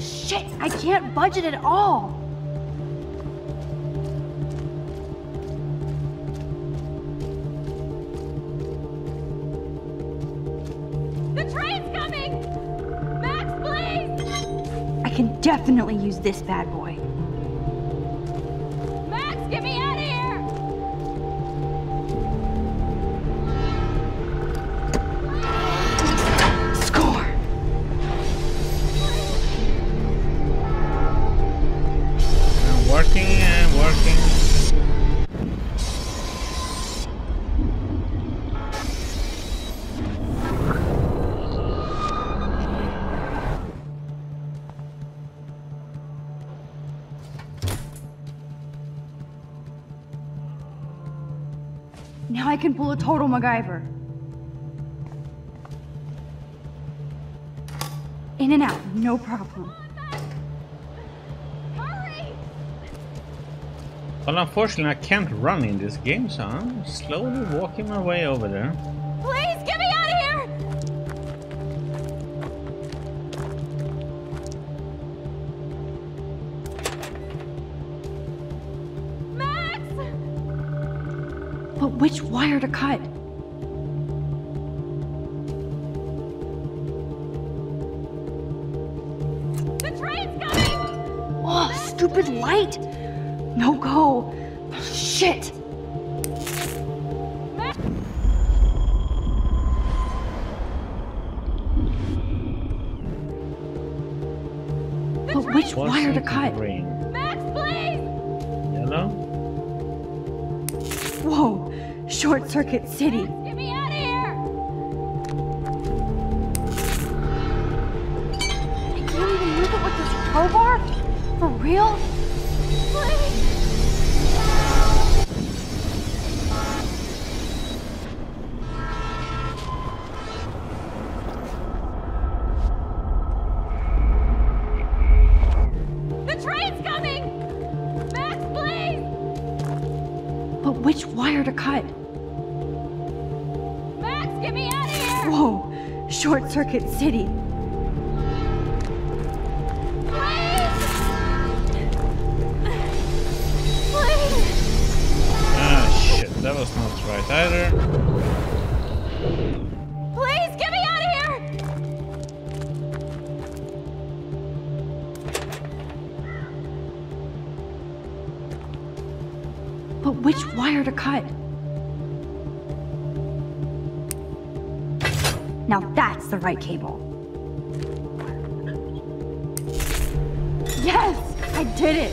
Speaker 1: Shit, I can't budget at all. Definitely use this bad boy. MacGyver. In and out, no problem.
Speaker 8: Well, unfortunately, I can't run in this game, so I'm slowly walking my way over there.
Speaker 9: Please, get me out of here! Max!
Speaker 1: But which wire to cut? Circuit City!
Speaker 9: Get me out of here!
Speaker 1: I can't even move it with this crowbar? For real?
Speaker 9: The train's coming! Max, please!
Speaker 1: But which wire to cut? Short Circuit City!
Speaker 8: Ah, shit, that was not right either.
Speaker 9: Please, get me out of here!
Speaker 1: But which wire to cut? Now that's the right cable. Yes! I did it!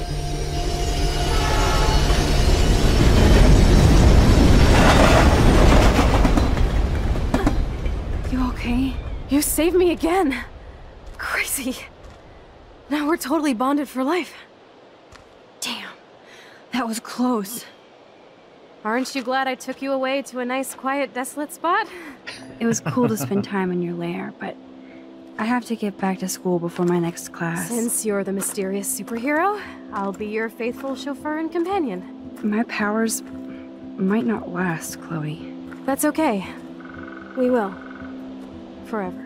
Speaker 13: You okay? You saved me again. Crazy. Now we're totally bonded for life.
Speaker 1: Damn. That was close.
Speaker 13: Aren't you glad I took you away to a nice, quiet, desolate spot?
Speaker 1: It was cool to spend time in your lair, but I have to get back to school before my next class.
Speaker 13: Since you're the mysterious superhero, I'll be your faithful chauffeur and companion.
Speaker 1: My powers might not last, Chloe.
Speaker 13: That's okay. We will. Forever.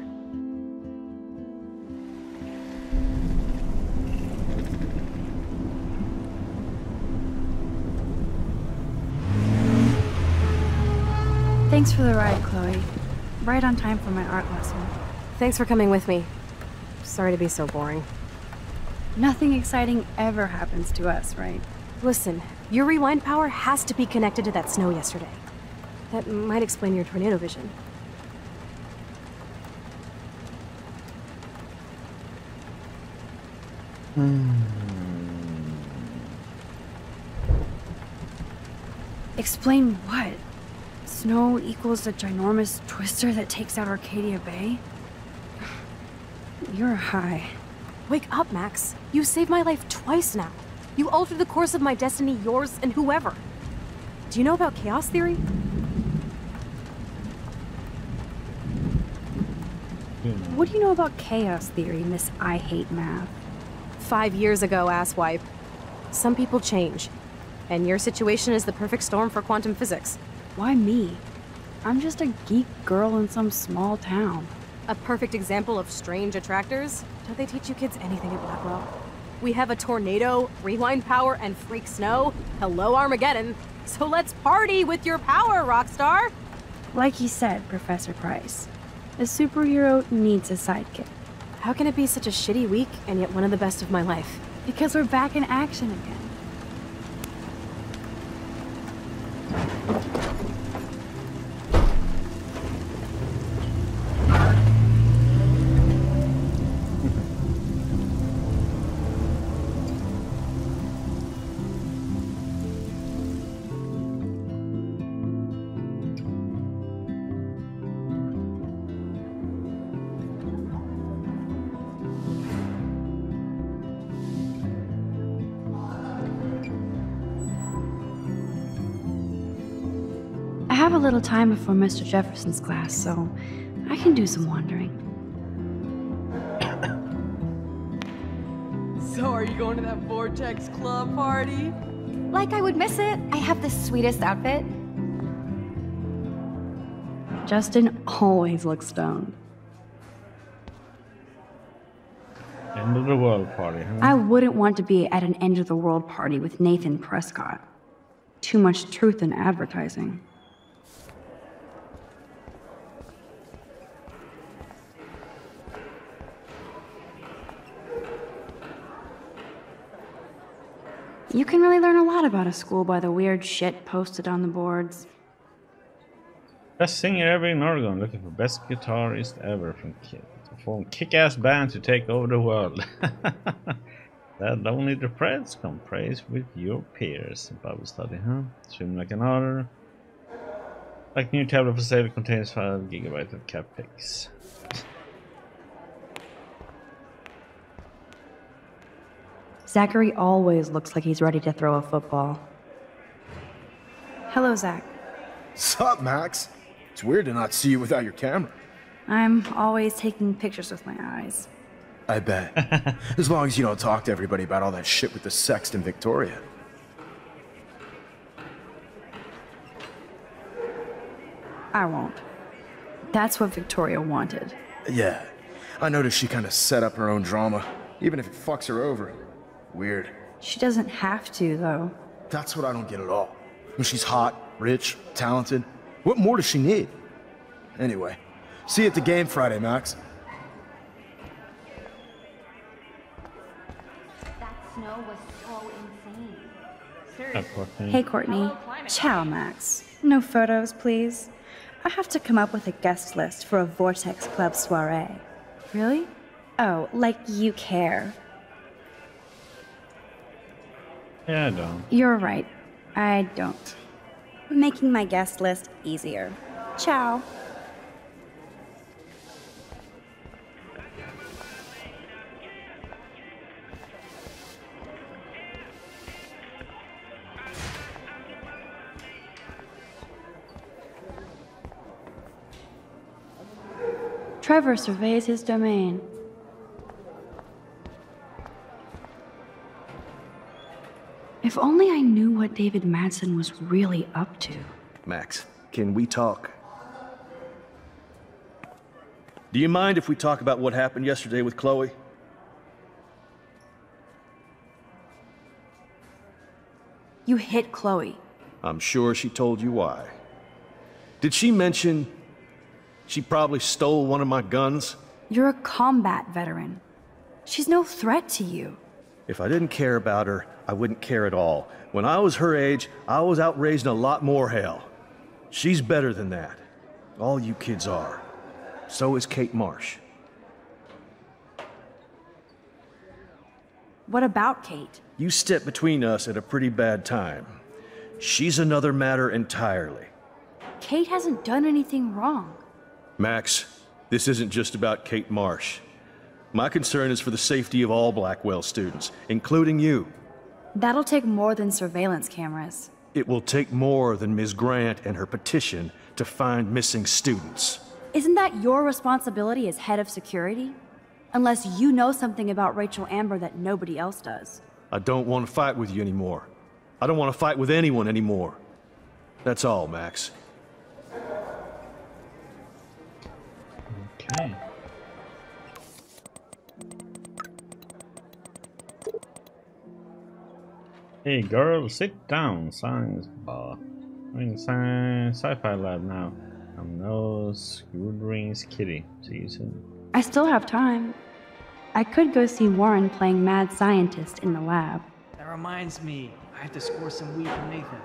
Speaker 1: Thanks for the ride, Chloe. Right on time for my art lesson.
Speaker 13: Thanks for coming with me. Sorry to be so boring.
Speaker 1: Nothing exciting ever happens to us, right?
Speaker 13: Listen, your rewind power has to be connected to that snow yesterday. That might explain your tornado vision. Hmm.
Speaker 1: Explain what? Snow equals the ginormous twister that takes out Arcadia Bay? You're high.
Speaker 13: Wake up, Max. You saved my life twice now. You altered the course of my destiny, yours, and whoever. Do you know about chaos theory? Hmm.
Speaker 1: What do you know about chaos theory, Miss I Hate Math?
Speaker 13: Five years ago, asswipe. Some people change. And your situation is the perfect storm for quantum physics.
Speaker 1: Why me? I'm just a geek girl in some small town.
Speaker 13: A perfect example of strange attractors? Don't they teach you kids anything at Blackwell? We have a tornado, rewind power, and freak snow. Hello, Armageddon. So let's party with your power, Rockstar!
Speaker 1: Like you said, Professor Price, a superhero needs a sidekick.
Speaker 13: How can it be such a shitty week and yet one of the best of my life?
Speaker 1: Because we're back in action again. Time before Mr. Jefferson's class, so I can do some wandering.
Speaker 14: So are you going to that Vortex Club party?
Speaker 10: Like I would miss it. I have the sweetest outfit.
Speaker 1: Justin always looks stoned.
Speaker 8: End of the world party, huh?
Speaker 1: I wouldn't want to be at an end of the world party with Nathan Prescott. Too much truth in advertising. You can really learn a lot about a school by the weird shit posted on the boards.
Speaker 8: Best singer ever in Oregon, looking for best guitarist ever from Kid. Form kick-ass band to take over the world. that only the Preds can praise with your peers. Bible study, huh? Swim like an otter. Like new tablet for sale contains 5 gigabyte of cap pics.
Speaker 1: Zachary always looks like he's ready to throw a football. Hello, Zach.
Speaker 21: Sup, Max? It's weird to not see you without your camera.
Speaker 1: I'm always taking pictures with my eyes.
Speaker 21: I bet. as long as you don't talk to everybody about all that shit with the sext in Victoria.
Speaker 1: I won't. That's what Victoria wanted.
Speaker 21: Yeah. I noticed she kind of set up her own drama, even if it fucks her over. Weird.
Speaker 1: She doesn't have to, though.
Speaker 21: That's what I don't get at all. When she's hot, rich, talented, what more does she need? Anyway, see you at the game Friday, Max.
Speaker 9: That snow was so insane.
Speaker 1: Hey, Courtney. Ciao, Max. No photos, please. I have to come up with a guest list for a Vortex Club soiree.
Speaker 11: Really?
Speaker 1: Oh, like you care.
Speaker 8: Yeah, I don't.
Speaker 1: You're right. I don't. Making my guest list easier. Ciao. Trevor surveys his domain. If only I knew what David Madsen was really up to.
Speaker 5: Max, can we talk? Do you mind if we talk about what happened yesterday with Chloe?
Speaker 11: You hit Chloe.
Speaker 5: I'm sure she told you why. Did she mention she probably stole one of my guns?
Speaker 11: You're a combat veteran. She's no threat to you.
Speaker 5: If I didn't care about her, I wouldn't care at all. When I was her age, I was out raising a lot more hell. She's better than that. All you kids are. So is Kate Marsh.
Speaker 11: What about Kate?
Speaker 5: You stepped between us at a pretty bad time. She's another matter entirely.
Speaker 11: Kate hasn't done anything wrong.
Speaker 5: Max, this isn't just about Kate Marsh. My concern is for the safety of all Blackwell students, including you.
Speaker 11: That'll take more than surveillance cameras.
Speaker 5: It will take more than Ms. Grant and her petition to find missing students.
Speaker 11: Isn't that your responsibility as head of security? Unless you know something about Rachel Amber that nobody else does.
Speaker 5: I don't want to fight with you anymore. I don't want to fight with anyone anymore. That's all, Max.
Speaker 8: Okay. Hey girl, sit down, science bar. I'm in sci- sci-fi lab now. I'm no Screwdrings kitty. See you soon.
Speaker 1: I still have time. I could go see Warren playing mad scientist in the lab.
Speaker 20: That reminds me, I have to score some weed from Nathan.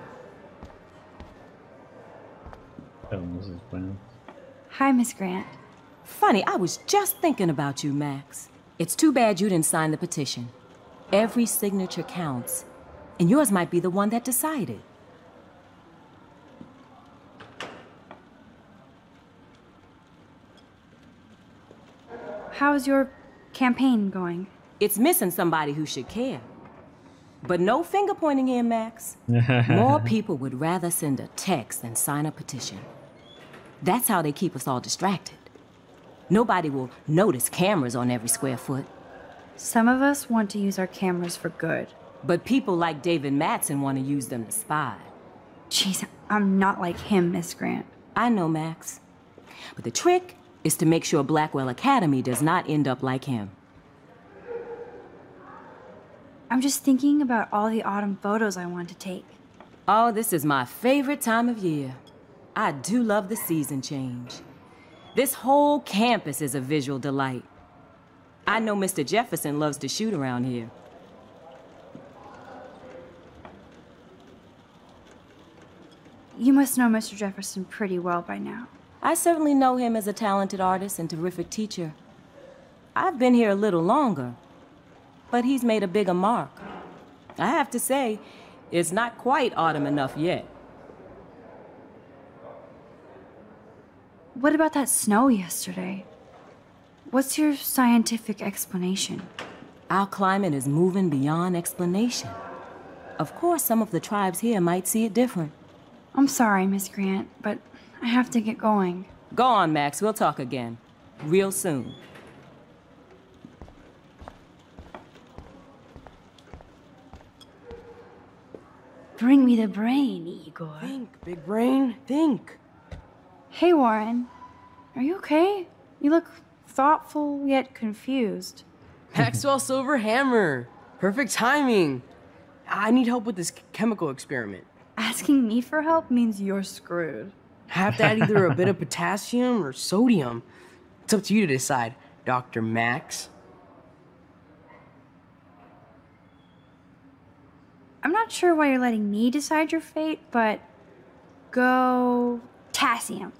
Speaker 8: Oh, Mrs. Brown.
Speaker 1: Hi, Miss Grant.
Speaker 22: Funny, I was just thinking about you, Max. It's too bad you didn't sign the petition. Every signature counts, and yours might be the one that decided.
Speaker 1: How's your campaign going?
Speaker 22: It's missing somebody who should care. But no finger pointing here, Max. More people would rather send a text than sign a petition. That's how they keep us all distracted. Nobody will notice cameras on every square foot.
Speaker 1: Some of us want to use our cameras for good.
Speaker 22: But people like David Madsen want to use them to spy.
Speaker 1: Jeez, I'm not like him, Miss Grant.
Speaker 22: I know, Max. But the trick is to make sure Blackwell Academy does not end up like him.
Speaker 1: I'm just thinking about all the autumn photos I want to take.
Speaker 22: Oh, this is my favorite time of year. I do love the season change. This whole campus is a visual delight. I know Mr. Jefferson loves to shoot around here.
Speaker 1: You must know Mr. Jefferson pretty well by now.
Speaker 22: I certainly know him as a talented artist and terrific teacher. I've been here a little longer, but he's made a bigger mark. I have to say, it's not quite autumn enough yet.
Speaker 1: What about that snow yesterday? What's your scientific explanation?
Speaker 22: Our climate is moving beyond explanation. Of course, some of the tribes here might see it different.
Speaker 1: I'm sorry, Miss Grant, but I have to get going.
Speaker 22: Go on, Max. We'll talk again. Real soon.
Speaker 1: Bring me the brain, Igor.
Speaker 14: Think, big brain, think.
Speaker 1: Hey, Warren. Are you okay? You look thoughtful yet confused.
Speaker 14: Maxwell Silverhammer. Perfect timing. I need help with this chemical experiment.
Speaker 1: Asking me for help means you're screwed.
Speaker 14: Have to add either a bit of potassium or sodium. It's up to you to decide, Dr. Max.
Speaker 1: I'm not sure why you're letting me decide your fate, but go potassium.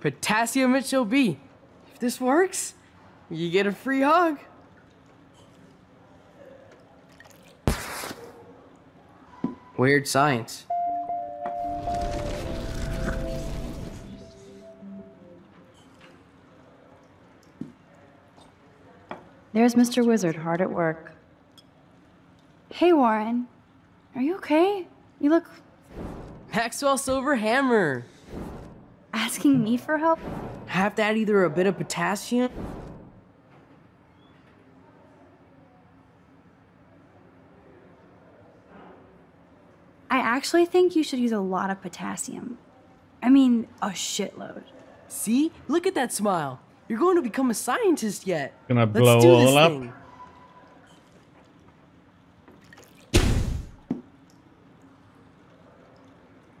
Speaker 14: Potassium it shall be. If this works, you get a free hug. Weird science.
Speaker 1: There's Mr. Wizard hard at work. Hey, Warren. Are you okay? You look
Speaker 14: Maxwell Silverhammer!
Speaker 1: Asking me for help?
Speaker 14: Have to add either a bit of potassium.
Speaker 1: I actually think you should use a lot of potassium. I mean, a shitload.
Speaker 14: See? Look at that smile. You're going to become a scientist yet.
Speaker 8: Gonna
Speaker 14: Let's
Speaker 8: blow
Speaker 14: do this
Speaker 8: all up.
Speaker 14: thing.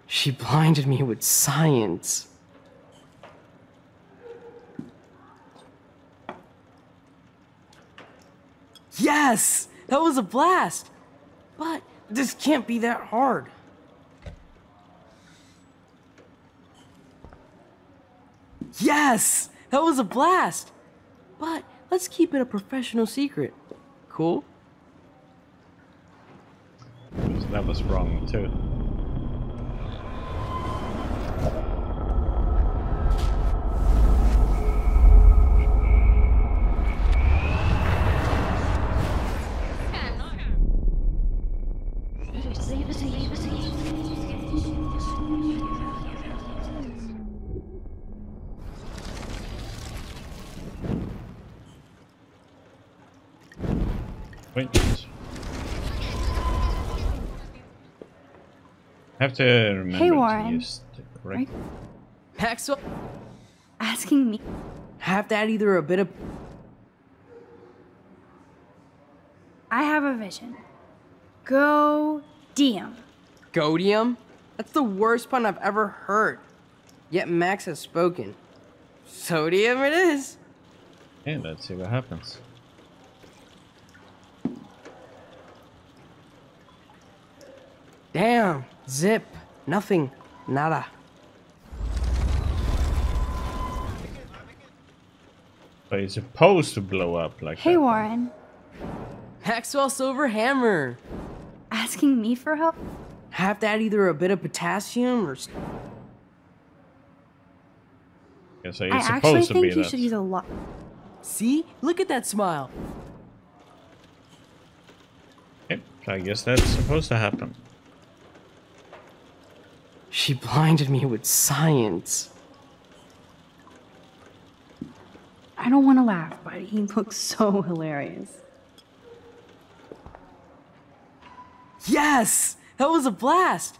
Speaker 14: She blinded me with science. Yes! That was a blast! But this can't be that hard. Yes! That was a blast! But let's keep it a professional secret. Cool?
Speaker 8: That was wrong too. To remember
Speaker 1: Hey,
Speaker 8: to
Speaker 1: Warren.
Speaker 8: use the correct.
Speaker 14: Maxwell,
Speaker 1: Asking me.
Speaker 14: have to add either a bit of.
Speaker 1: I have a vision. Go Diem.
Speaker 14: Godium? That's the worst pun I've ever heard. Yet Max has spoken. Sodium it is.
Speaker 8: Okay, let's see what happens.
Speaker 14: Damn. Zip. Nothing. Nada.
Speaker 8: But it's supposed to blow up like
Speaker 1: Hey,
Speaker 8: that.
Speaker 1: Warren.
Speaker 14: Maxwell Silver Hammer.
Speaker 1: Asking me for help?
Speaker 14: Have to add either a bit of potassium or. s-
Speaker 8: Yeah, so
Speaker 1: I
Speaker 8: it's
Speaker 1: actually
Speaker 8: supposed to be
Speaker 1: think you
Speaker 8: that.
Speaker 1: should use a lot.
Speaker 14: See? Look at that smile.
Speaker 8: Okay, so I guess that's supposed to happen.
Speaker 14: She blinded me with science.
Speaker 1: I don't want to laugh, but he looks so hilarious.
Speaker 14: Yes! That was a blast!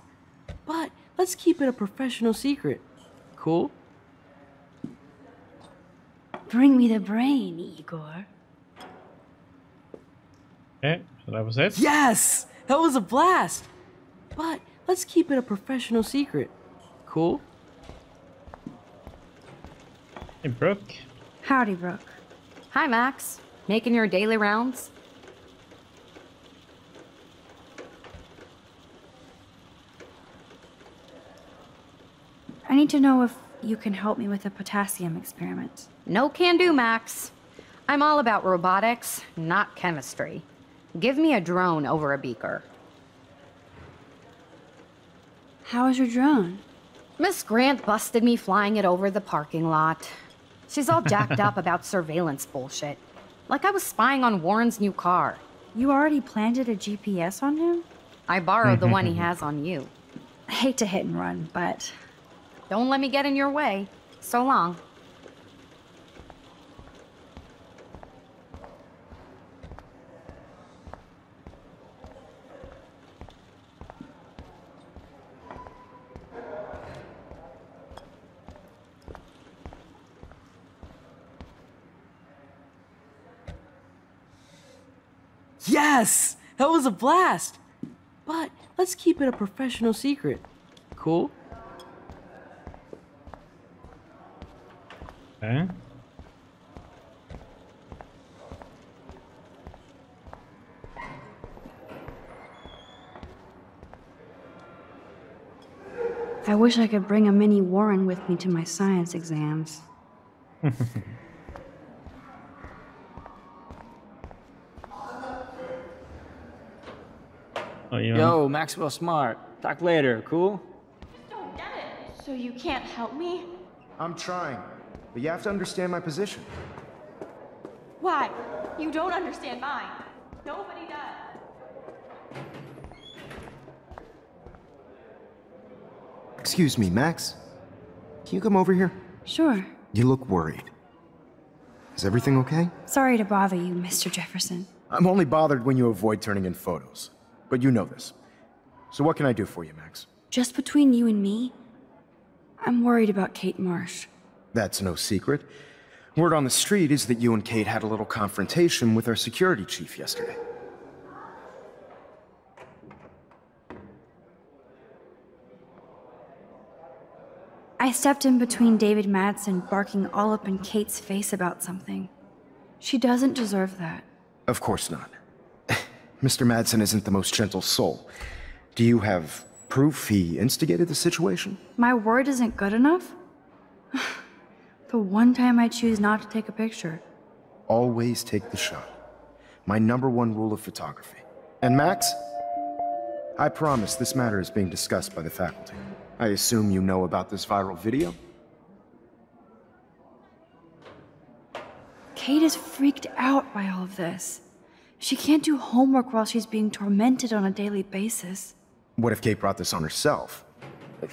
Speaker 14: But let's keep it a professional secret. Cool?
Speaker 1: Bring me the brain, Igor.
Speaker 8: Okay, so that was it.
Speaker 14: Yes! That was a blast! But let's keep it a professional secret. Cool?
Speaker 8: Hey, Brooke.
Speaker 1: Howdy, Brooke.
Speaker 10: Hi, Max. Making your daily rounds?
Speaker 1: I need to know if you can help me with a potassium experiment.
Speaker 10: No can do, Max. I'm all about robotics, not chemistry. Give me a drone over a beaker.
Speaker 1: How is your drone?
Speaker 10: Miss Grant busted me flying it over the parking lot. She's all jacked up about surveillance bullshit. Like I was spying on Warren's new car.
Speaker 1: You already planted a GPS on him?
Speaker 10: I borrowed the one he has on you.
Speaker 1: I hate to hit and run, but
Speaker 10: Don't let me get in your way. So long.
Speaker 14: Yes! That was a blast! But let's keep it a professional secret. Cool?
Speaker 8: Okay.
Speaker 1: I wish I could bring a mini Warren with me to my science exams.
Speaker 8: Oh, you
Speaker 20: Yo, Maxwell Smart. Talk later, cool? Just don't get it.
Speaker 2: So you can't help me?
Speaker 12: I'm trying, but you have to understand my position.
Speaker 2: Why? You don't understand mine. Nobody does.
Speaker 12: Excuse me, Max. Can you come over here?
Speaker 1: Sure.
Speaker 12: You look worried. Is everything okay?
Speaker 1: Sorry to bother you, Mr. Jefferson.
Speaker 12: I'm only bothered when you avoid turning in photos. But you know this. So what can I do for you, Max?
Speaker 1: Just between you and me, I'm worried about Kate Marsh.
Speaker 12: That's no secret. Word on the street is that you and Kate had a little confrontation with our security chief yesterday.
Speaker 1: I stepped in between David Madsen barking all up in Kate's face about something. She doesn't deserve that.
Speaker 12: Of course not. Mr. Madsen isn't the most gentle soul. Do you have proof he instigated the situation?
Speaker 1: My word isn't good enough? the one time I choose not to take a picture.
Speaker 12: Always take the shot. My number one rule of photography. And Max? I promise this matter is being discussed by the faculty. I assume you know about this viral video?
Speaker 1: Kate is freaked out by all of this. She can't do homework while she's being tormented on a daily basis.
Speaker 12: What if Kate brought this on herself?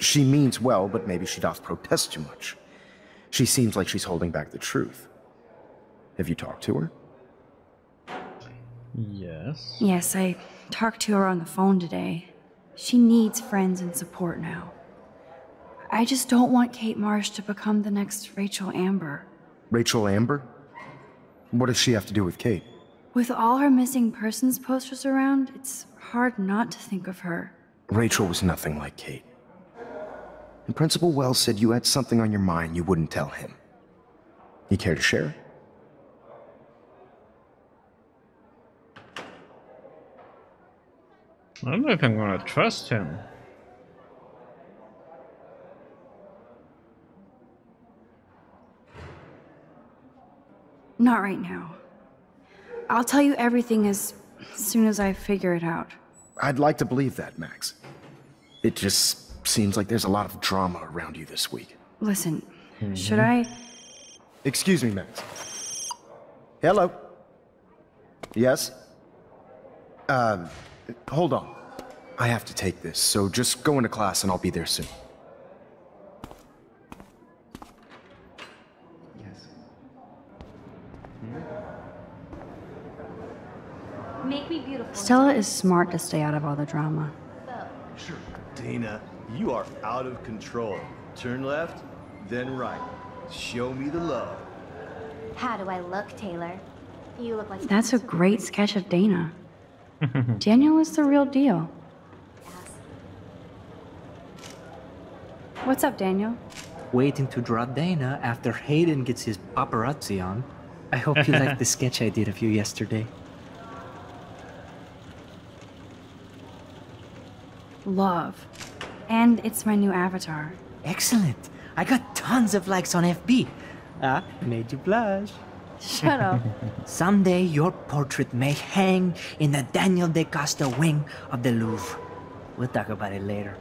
Speaker 12: She means well, but maybe she doth protest too much. She seems like she's holding back the truth. Have you talked to her?
Speaker 8: Yes.
Speaker 1: Yes, I talked to her on the phone today. She needs friends and support now. I just don't want Kate Marsh to become the next Rachel Amber.
Speaker 12: Rachel Amber? What does she have to do with Kate?
Speaker 1: With all her missing persons posters around, it's hard not to think of her.
Speaker 12: Rachel was nothing like Kate. And Principal Wells said you had something on your mind you wouldn't tell him. You care to share?
Speaker 8: I don't know if I'm gonna trust him.
Speaker 1: Not right now. I'll tell you everything as soon as I figure it out.
Speaker 12: I'd like to believe that, Max. It just seems like there's a lot of drama around you this week.
Speaker 1: Listen, should I?
Speaker 12: Excuse me, Max. Hello? Yes? Uh, hold on. I have to take this, so just go into class and I'll be there soon.
Speaker 9: Make me beautiful.
Speaker 1: Stella is smart to stay out of all the drama.
Speaker 5: Dana, you are out of control. Turn left, then right. Show me the love.
Speaker 9: How do I look, Taylor? You look like
Speaker 1: That's a great sketch of Dana. Daniel is the real deal. What's up, Daniel?
Speaker 23: Waiting to draw Dana after Hayden gets his paparazzi on. I hope you liked the sketch I did of you yesterday.
Speaker 1: Love. And it's my new avatar.
Speaker 23: Excellent. I got tons of likes on FB. Ah, made you blush.
Speaker 1: Shut up.
Speaker 23: Someday your portrait may hang in the Daniel DaCosta wing of the Louvre. We'll talk about it later.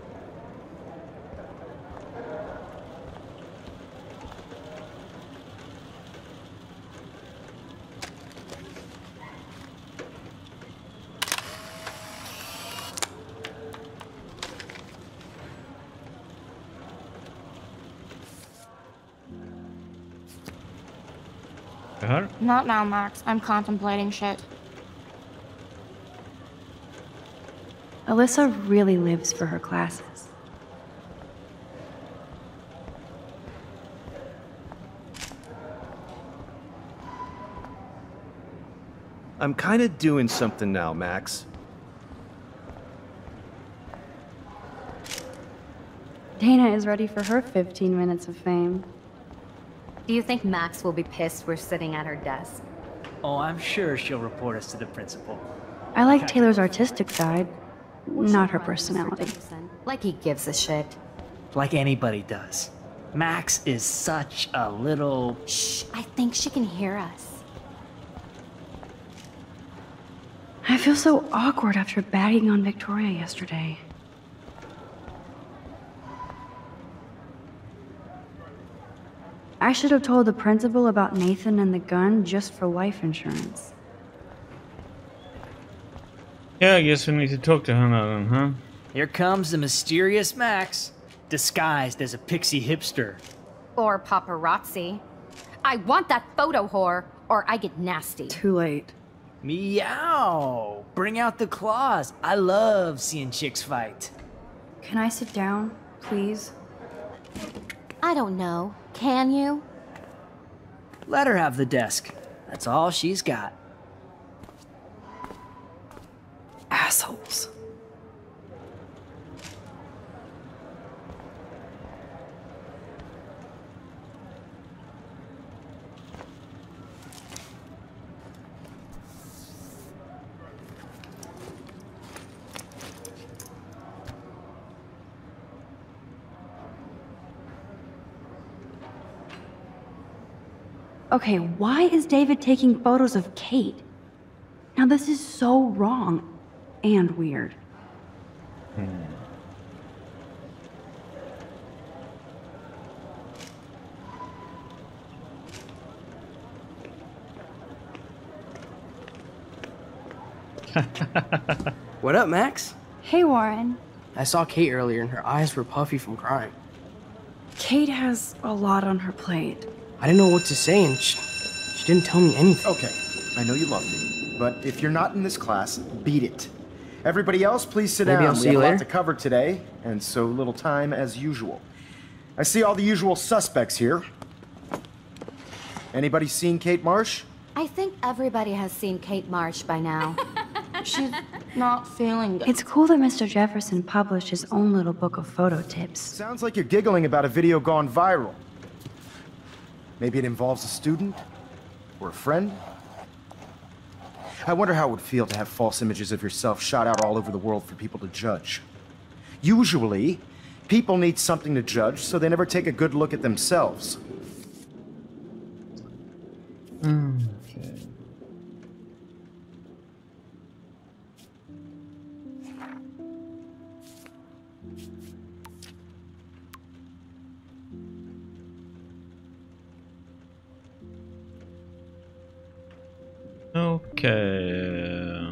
Speaker 2: Not now, Max. I'm contemplating shit.
Speaker 1: Alyssa really lives for her classes.
Speaker 5: I'm kind of doing something now, Max.
Speaker 1: Dana is ready for her 15 minutes of fame.
Speaker 10: Do you think Max will be pissed we're sitting at her desk?
Speaker 23: Oh, I'm sure she'll report us to the principal.
Speaker 1: I like Taylor's artistic side, not her personality.
Speaker 10: Like he gives a shit.
Speaker 20: like anybody does. Max is such a little.
Speaker 10: Shh, I think she can hear us.
Speaker 1: I feel so awkward after bagging on Victoria yesterday. I should have told the principal about Nathan and the gun just for life insurance.
Speaker 8: Yeah, I guess we need to talk to her now then, huh?
Speaker 20: Here comes the mysterious Max, disguised as a pixie hipster.
Speaker 10: Or paparazzi. I want that photo whore, or I get nasty.
Speaker 1: Too late.
Speaker 20: Meow! Bring out the claws. I love seeing chicks fight.
Speaker 1: Can I sit down, please?
Speaker 10: I don't know. Can you?
Speaker 20: Let her have the desk. That's all she's got.
Speaker 1: Assholes. Okay, why is David taking photos of Kate? Now, this is so wrong and weird. Hmm.
Speaker 14: What up, Max?
Speaker 11: Hey, Warren.
Speaker 14: I saw Kate earlier and her eyes were puffy from crying.
Speaker 1: Kate has a lot on her plate.
Speaker 14: I didn't know what to say and she, she didn't tell me anything.
Speaker 12: Okay, I know you love me, but if you're not in this class, beat it. Everybody else, please sit
Speaker 14: Maybe
Speaker 12: down.
Speaker 14: I'll
Speaker 12: we
Speaker 14: see
Speaker 12: have
Speaker 14: you
Speaker 12: a lot to cover today, and so little time as usual. I see all the usual suspects here. Anybody seen Kate Marsh?
Speaker 10: I think everybody has seen Kate Marsh by now. She's not feeling good.
Speaker 1: It's cool that Mr. Jefferson published his own little book of photo tips.
Speaker 12: Sounds like you're giggling about a video gone viral. Maybe it involves a student? Or a friend? I wonder how it would feel to have false images of yourself shot out all over the world for people to judge. Usually, people need something to judge, so they never take a good look at themselves.
Speaker 8: Okay. Okay.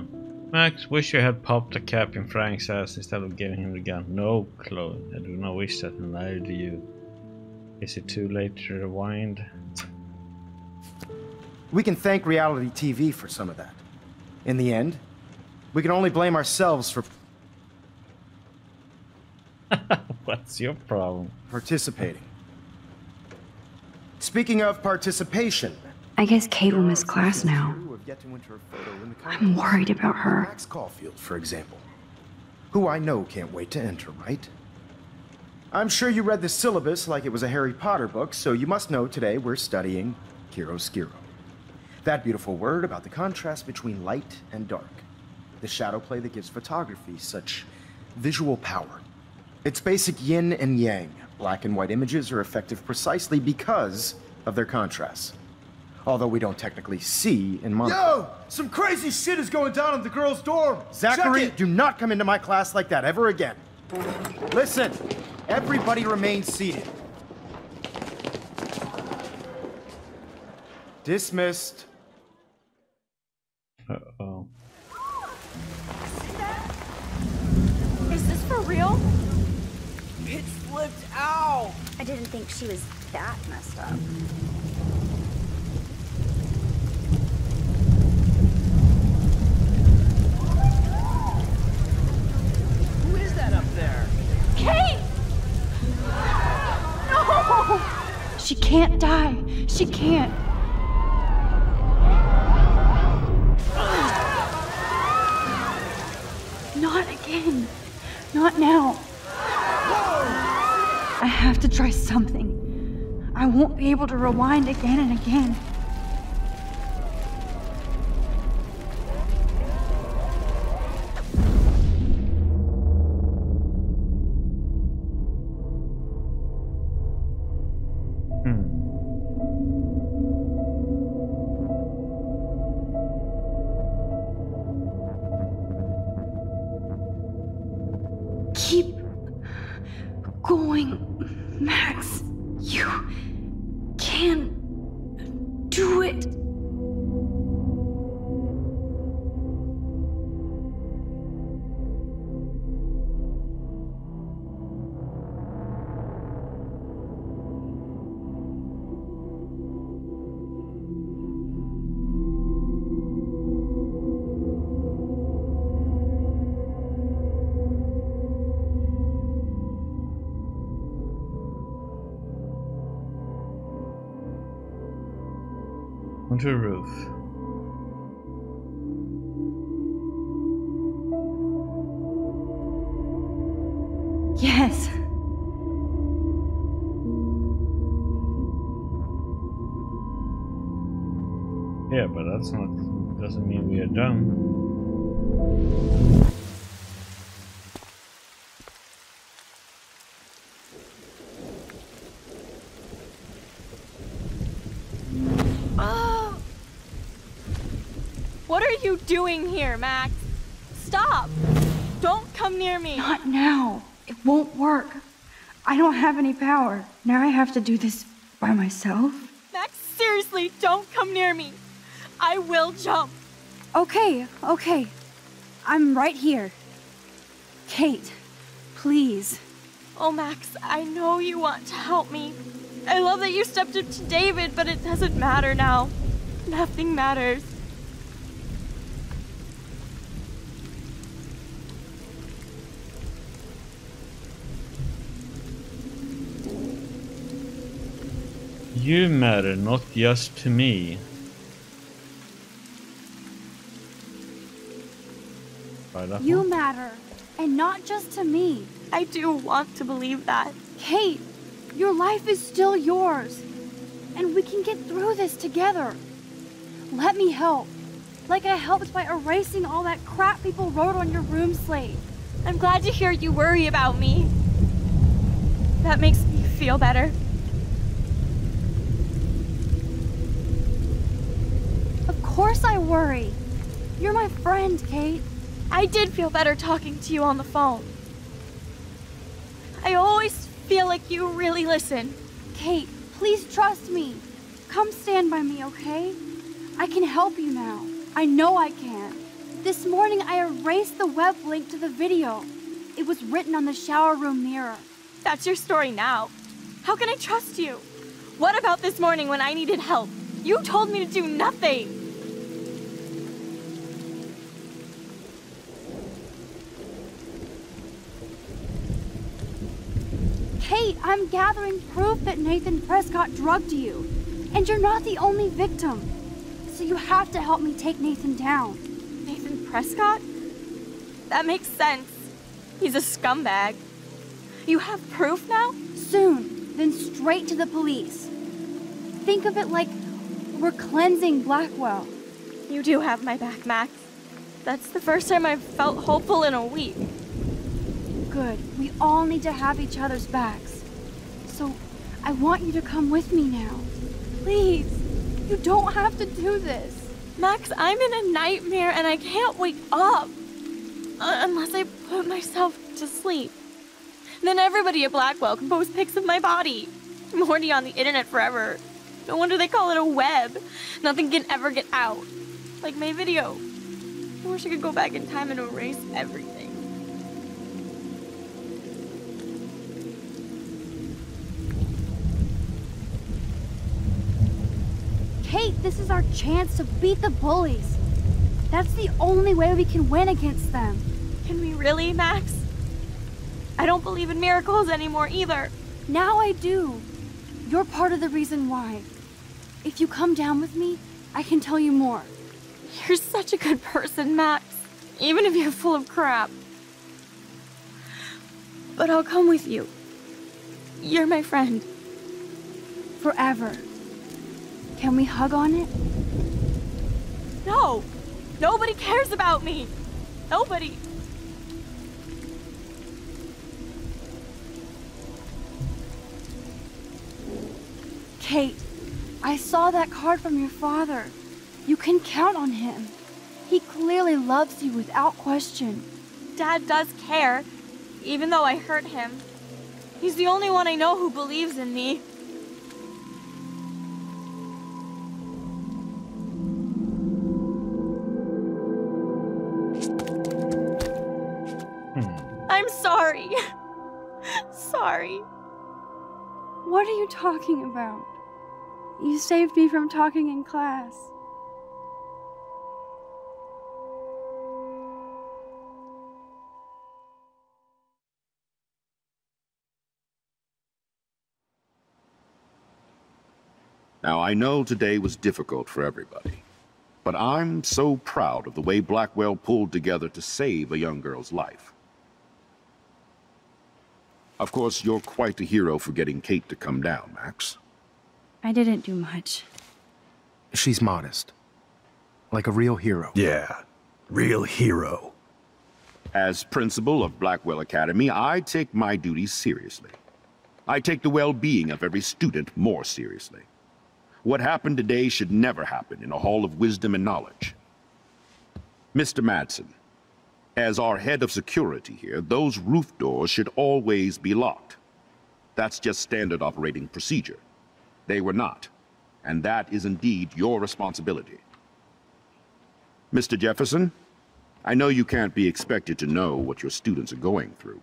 Speaker 8: Max, wish you had popped a cap in Frank's ass instead of giving him the gun. No, Chloe, I do not wish that, and neither do you. Is it too late to rewind?
Speaker 12: We can thank reality TV for some of that. In the end, we can only blame ourselves for
Speaker 8: What's your problem?
Speaker 12: participating. Speaking of participation,
Speaker 1: I guess Kate will miss class now.
Speaker 12: Have yet to enter a photo in the
Speaker 1: I'm worried about her.
Speaker 12: Max Caulfield, for example, who I know can't wait to enter, right? I'm sure you read the syllabus like it was a Harry Potter book, so you must know today we're studying chiaroscuro. That beautiful word about the contrast between light and dark. The shadow play that gives photography such visual power. It's basic yin and yang. Black and white images are effective precisely because of their contrasts. Although we don't technically see in mono.
Speaker 21: Yo! Some crazy shit is going down in the girls' dorm!
Speaker 12: Zachary, do not come into my class like that ever again. Listen, everybody remain seated. Dismissed.
Speaker 8: Uh oh.
Speaker 11: Is this for real?
Speaker 14: It flipped out!
Speaker 9: I didn't think she was that messed up.
Speaker 14: That up there?
Speaker 11: Kate! No!
Speaker 1: She can't die. She can't. Not again. Not now. I have to try something. I won't be able to rewind again and again.
Speaker 8: Roof.
Speaker 1: Yes!
Speaker 8: Yeah, but that's not doesn't mean we are done.
Speaker 2: Oh! What are you doing here, Max? Stop! Don't come near me!
Speaker 1: Not now. It won't work. I don't have any power. Now I have to do this by myself.
Speaker 2: Max, seriously, don't come near me! I will jump!
Speaker 1: Okay, okay. I'm right here. Kate, please.
Speaker 2: Oh, Max, I know you want to help me. I love that you stepped up to David, but it doesn't matter now. Nothing matters.
Speaker 8: You matter, not just to me. Right up.
Speaker 1: You matter, and not just to me.
Speaker 2: I do want to believe that.
Speaker 1: Kate, your life is still yours, and we can get through this together. Let me help, like I helped by erasing all that crap people wrote on your room slate.
Speaker 2: I'm glad to hear you worry about me. That makes me feel better.
Speaker 1: Of course I worry. You're my friend, Kate.
Speaker 2: I did feel better talking to you on the phone. I always feel like you really listen.
Speaker 1: Kate, please trust me. Come stand by me, okay? I can help you now. I know I can. This morning I erased the web link to the video. It was written on the shower room mirror.
Speaker 2: That's your story now. How can I trust you? What about this morning when I needed help? You told me to do nothing.
Speaker 1: I'm gathering proof that Nathan Prescott drugged you. And you're not the only victim. So you have to help me take Nathan down.
Speaker 2: Nathan Prescott? That makes sense. He's a scumbag. You have proof now?
Speaker 1: Soon, then straight to the police. Think of it like we're cleansing Blackwell.
Speaker 2: You do have my back, Max. That's the first time I've felt hopeful in a week.
Speaker 1: Good. We all need to have each other's backs. So, I want you to come with me now. Please. You don't have to do this.
Speaker 2: Max, I'm in a nightmare and I can't wake up. Uh, unless I put myself to sleep. Then everybody at Blackwell can post pics of my body. I'm horny on the internet forever. No wonder they call it a web. Nothing can ever get out. Like my video. I wish I could go back in time and erase everything.
Speaker 1: This is our chance to beat the bullies. That's the only way we can win against them.
Speaker 2: Can we really, Max? I don't believe in miracles anymore either.
Speaker 1: Now I do. You're part of the reason why. If you come down with me, I can tell you more.
Speaker 2: You're such a good person, Max. Even if you're full of crap. But I'll come with you. You're my friend.
Speaker 1: Forever. Can we hug on it?
Speaker 2: No! Nobody cares about me! Nobody!
Speaker 1: Kate, I saw that card from your father. You can count on him. He clearly loves you without question.
Speaker 2: Dad does care, even though I hurt him. He's the only one I know who believes in me. I'm sorry. sorry.
Speaker 1: What are you talking about? You saved me from talking in class.
Speaker 4: Now, I know today was difficult for everybody, but I'm so proud of the way Blackwell pulled together to save a young girl's life. Of course, you're quite a hero for getting Kate to come down, Max.
Speaker 1: I didn't do much.
Speaker 12: She's modest. Like a real hero.
Speaker 5: Yeah, real hero.
Speaker 4: As principal of Blackwell Academy, I take my duties seriously. I take the well-being of every student more seriously. What happened today should never happen in a hall of wisdom and knowledge. Mr. Madsen, as our head of security here, those roof doors should always be locked. That's just standard operating procedure. They were not, and that is indeed your responsibility. Mr. Jefferson, I know you can't be expected to know what your students are going through,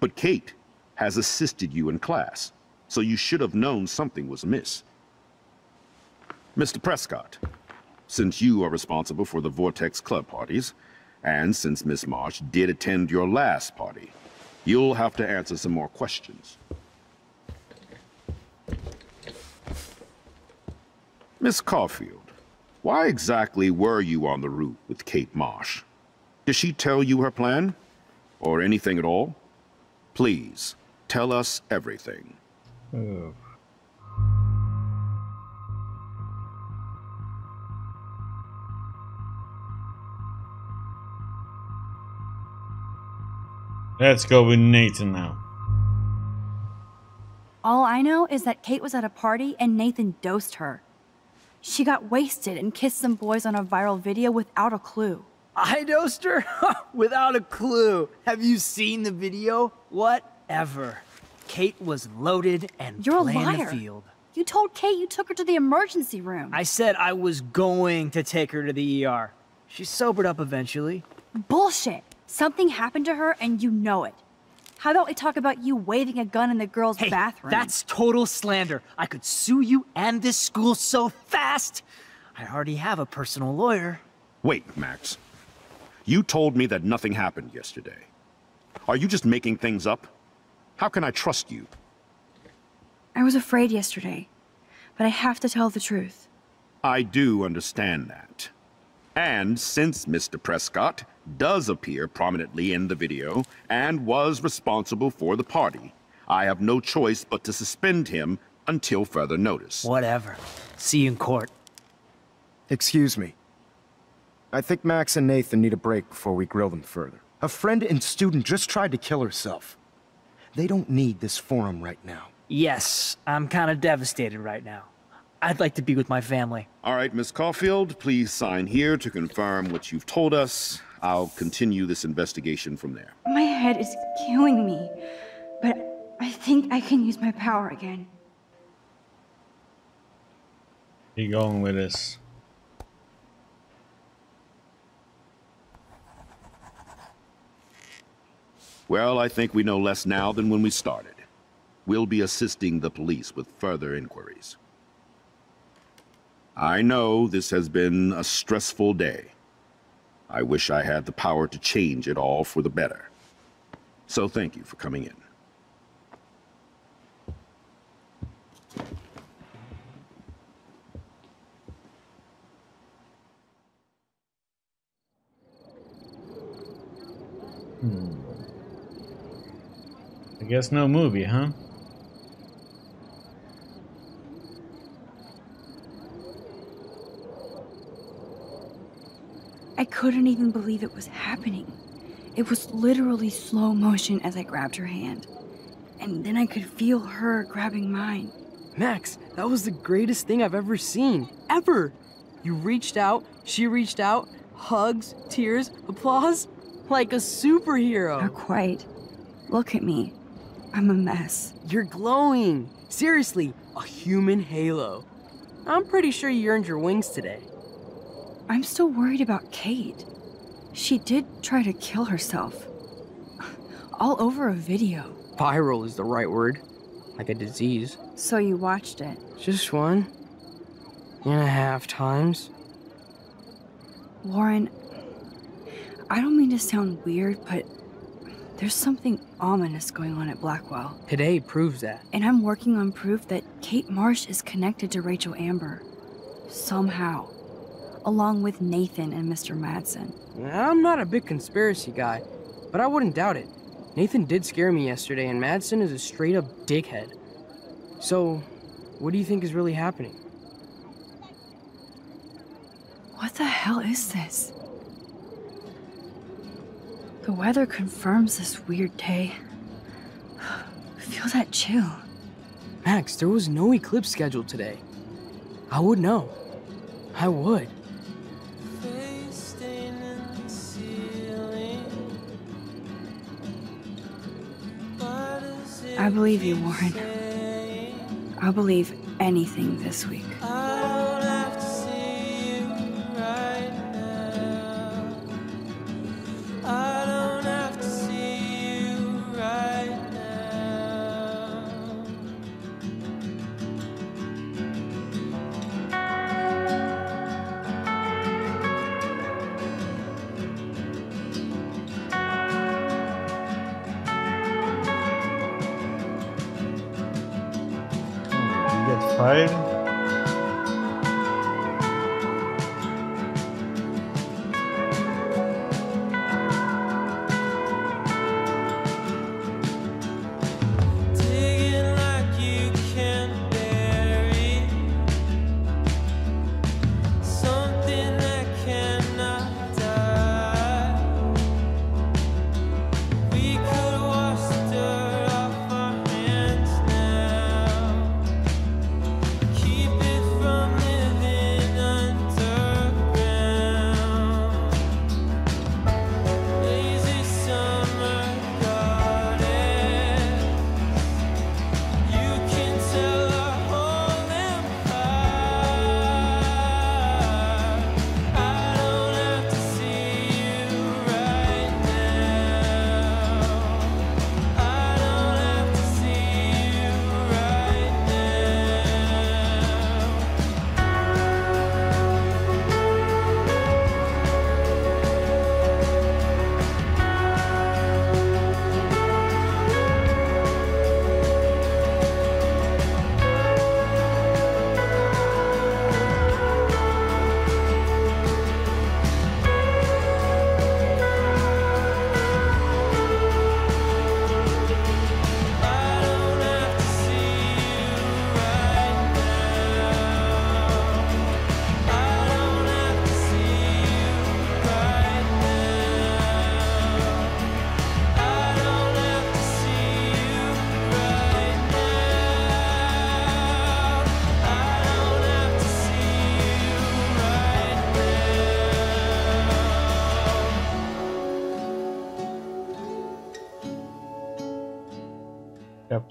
Speaker 4: but Kate has assisted you in class, so you should have known something was amiss. Mr. Prescott, since you are responsible for the Vortex Club parties, and since Miss Marsh did attend your last party, you'll have to answer some more questions. Miss Caulfield, why exactly were you on the route with Kate Marsh? Did she tell you her plan? Or anything at all? Please, tell us everything.
Speaker 8: Oh. Let's go with Nathan now.
Speaker 11: All I know is that Kate was at a party and Nathan dosed her. She got wasted and kissed some boys on a viral video without a clue.
Speaker 20: I dosed her? Without a clue. Have you seen the video? Whatever. Kate was loaded and
Speaker 11: You're a liar.
Speaker 20: the field.
Speaker 11: You told Kate you took her to the emergency room.
Speaker 20: I said I was going to take her to the ER. She sobered up eventually.
Speaker 11: Bullshit. Something happened to her and you know it. How about we talk about you waving a gun in the girls'
Speaker 20: Hey,
Speaker 11: bathroom?
Speaker 20: that's total slander. I could sue you and this school so fast. I already have a personal lawyer.
Speaker 4: Wait, Max. You told me that nothing happened yesterday. Are you just making things up? How can I trust you?
Speaker 1: I was afraid yesterday, but I have to tell the truth.
Speaker 4: I do understand that. And since Mr. Prescott does appear prominently in the video and was responsible for the party, I have no choice but to suspend him until further notice.
Speaker 20: Whatever. See you in court.
Speaker 12: Excuse me. I think Max and Nathan need a break before we grill them further. A friend and student just tried to kill herself. They don't need this forum right now.
Speaker 20: Yes, I'm kind of devastated right now. I'd like to be with my family.
Speaker 4: All right, Miss Caulfield, please sign here to confirm what you've told us. I'll continue this investigation from there.
Speaker 1: My head is killing me, but I think I can use my power again.
Speaker 8: You going with this.
Speaker 4: Well, I think we know less now than when we started. We'll be assisting the police with further inquiries. I know this has been a stressful day. I wish I had the power to change it all for the better. So thank you for coming in.
Speaker 8: Hmm. I guess no movie, huh?
Speaker 1: I couldn't even believe it was happening. It was literally slow motion as I grabbed her hand. And then I could feel her grabbing mine.
Speaker 14: Max, that was the greatest thing I've ever seen. Ever! You reached out, she reached out, hugs, tears, applause. Like a superhero.
Speaker 1: Not quite. Look at me. I'm a mess.
Speaker 14: You're glowing. Seriously, a human halo. I'm pretty sure you earned your wings today.
Speaker 1: I'm still worried about Kate. She did try to kill herself. all over a video.
Speaker 14: Viral is the right word. Like a disease.
Speaker 1: So you watched it?
Speaker 14: Just one and a half times.
Speaker 1: Warren, I don't mean to sound weird, but there's something ominous going on at Blackwell.
Speaker 14: Today proves that.
Speaker 1: And I'm working on proof that Kate Marsh is connected to Rachel Amber. Somehow. Along with Nathan and Mr. Madsen.
Speaker 14: I'm not a big conspiracy guy, but I wouldn't doubt it. Nathan did scare me yesterday, and Madsen is a straight up dickhead. So, what do you think is really happening?
Speaker 1: What the hell is this? The weather confirms this weird day. Feel that chill.
Speaker 14: Max, there was no eclipse scheduled today. I would know. I would.
Speaker 1: I believe you, Warren. I'll believe anything this week.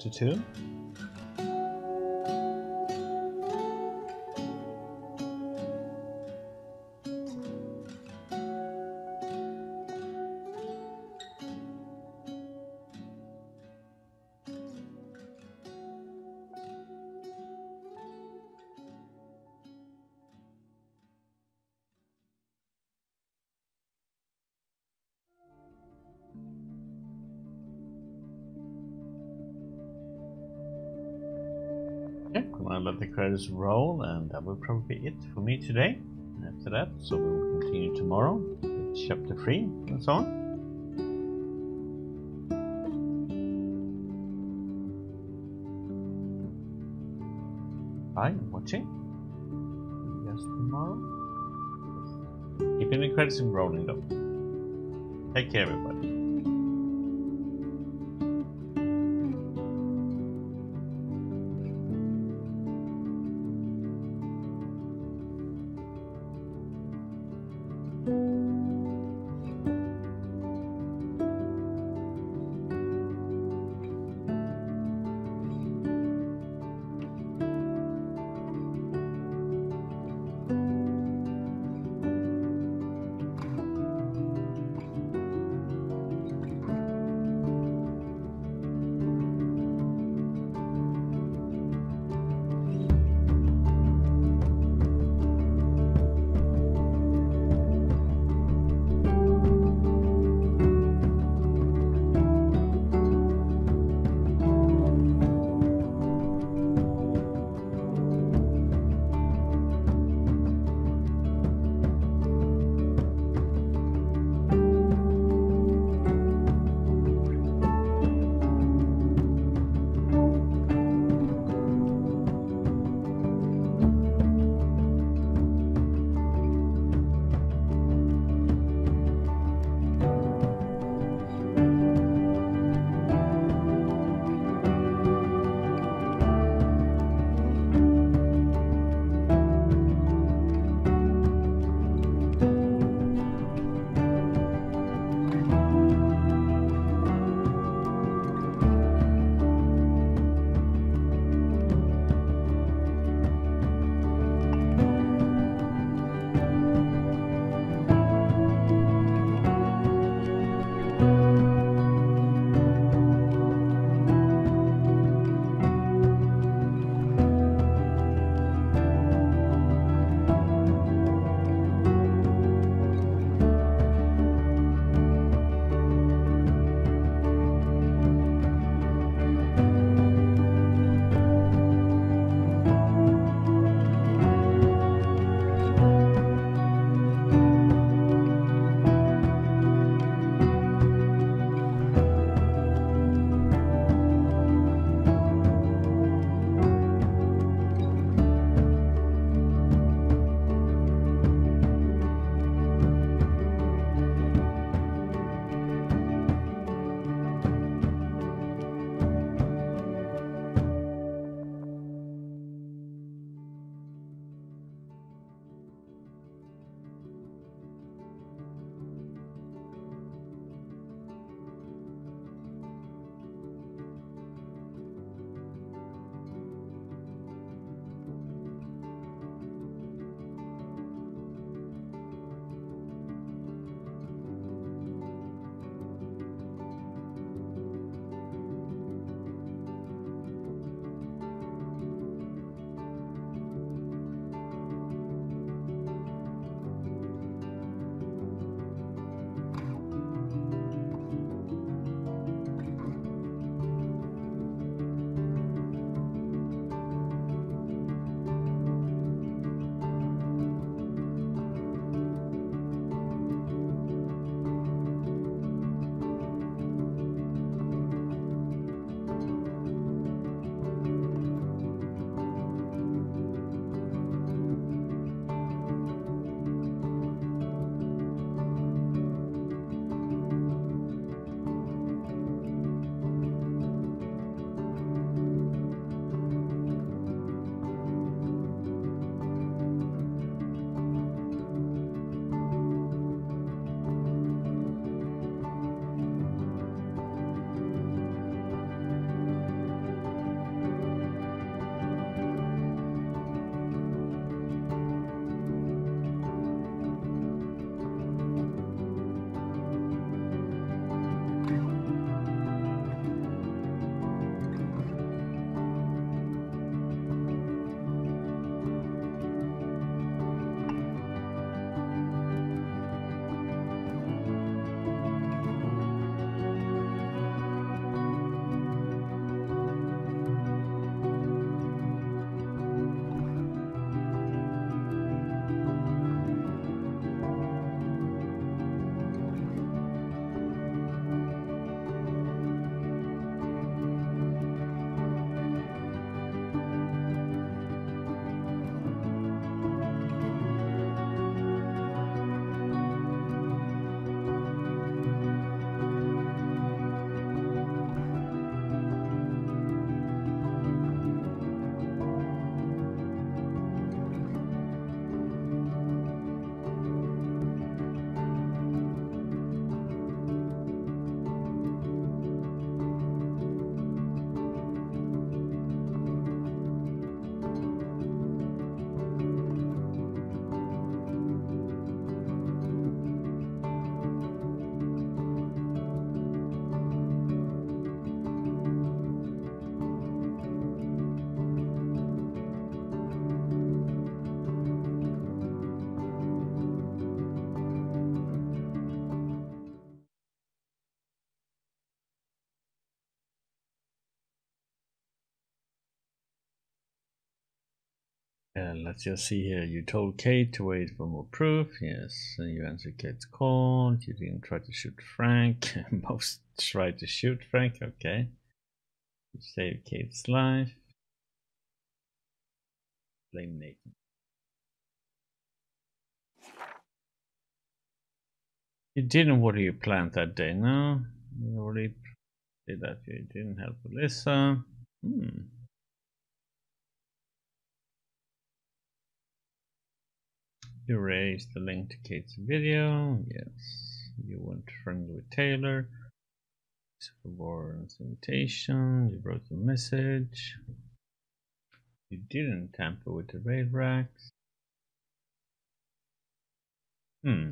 Speaker 8: Chapter 2. Let the credits roll, and that will probably be it for me today. After that, so we will continue tomorrow with chapter 3 and so on. Bye, watching. See you guys tomorrow. Keeping the credits rolling though. Take care, everybody. Let's just see here. You told Kate to wait for more proof. Yes. You answered Kate's call. You didn't try to shoot Frank. Most tried to shoot Frank. Okay. You saved Kate's life. Blame Nathan. You didn't water your plant that day, no? You already did that. You didn't help Alyssa. Hmm. You raised the link to Kate's video. Yes. You went friendly with Taylor. Warren's invitation. You wrote a message. You didn't tamper with the rail racks. Hmm.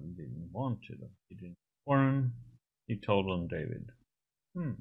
Speaker 8: I didn't want to. You didn't Warren. You told on David. Hmm.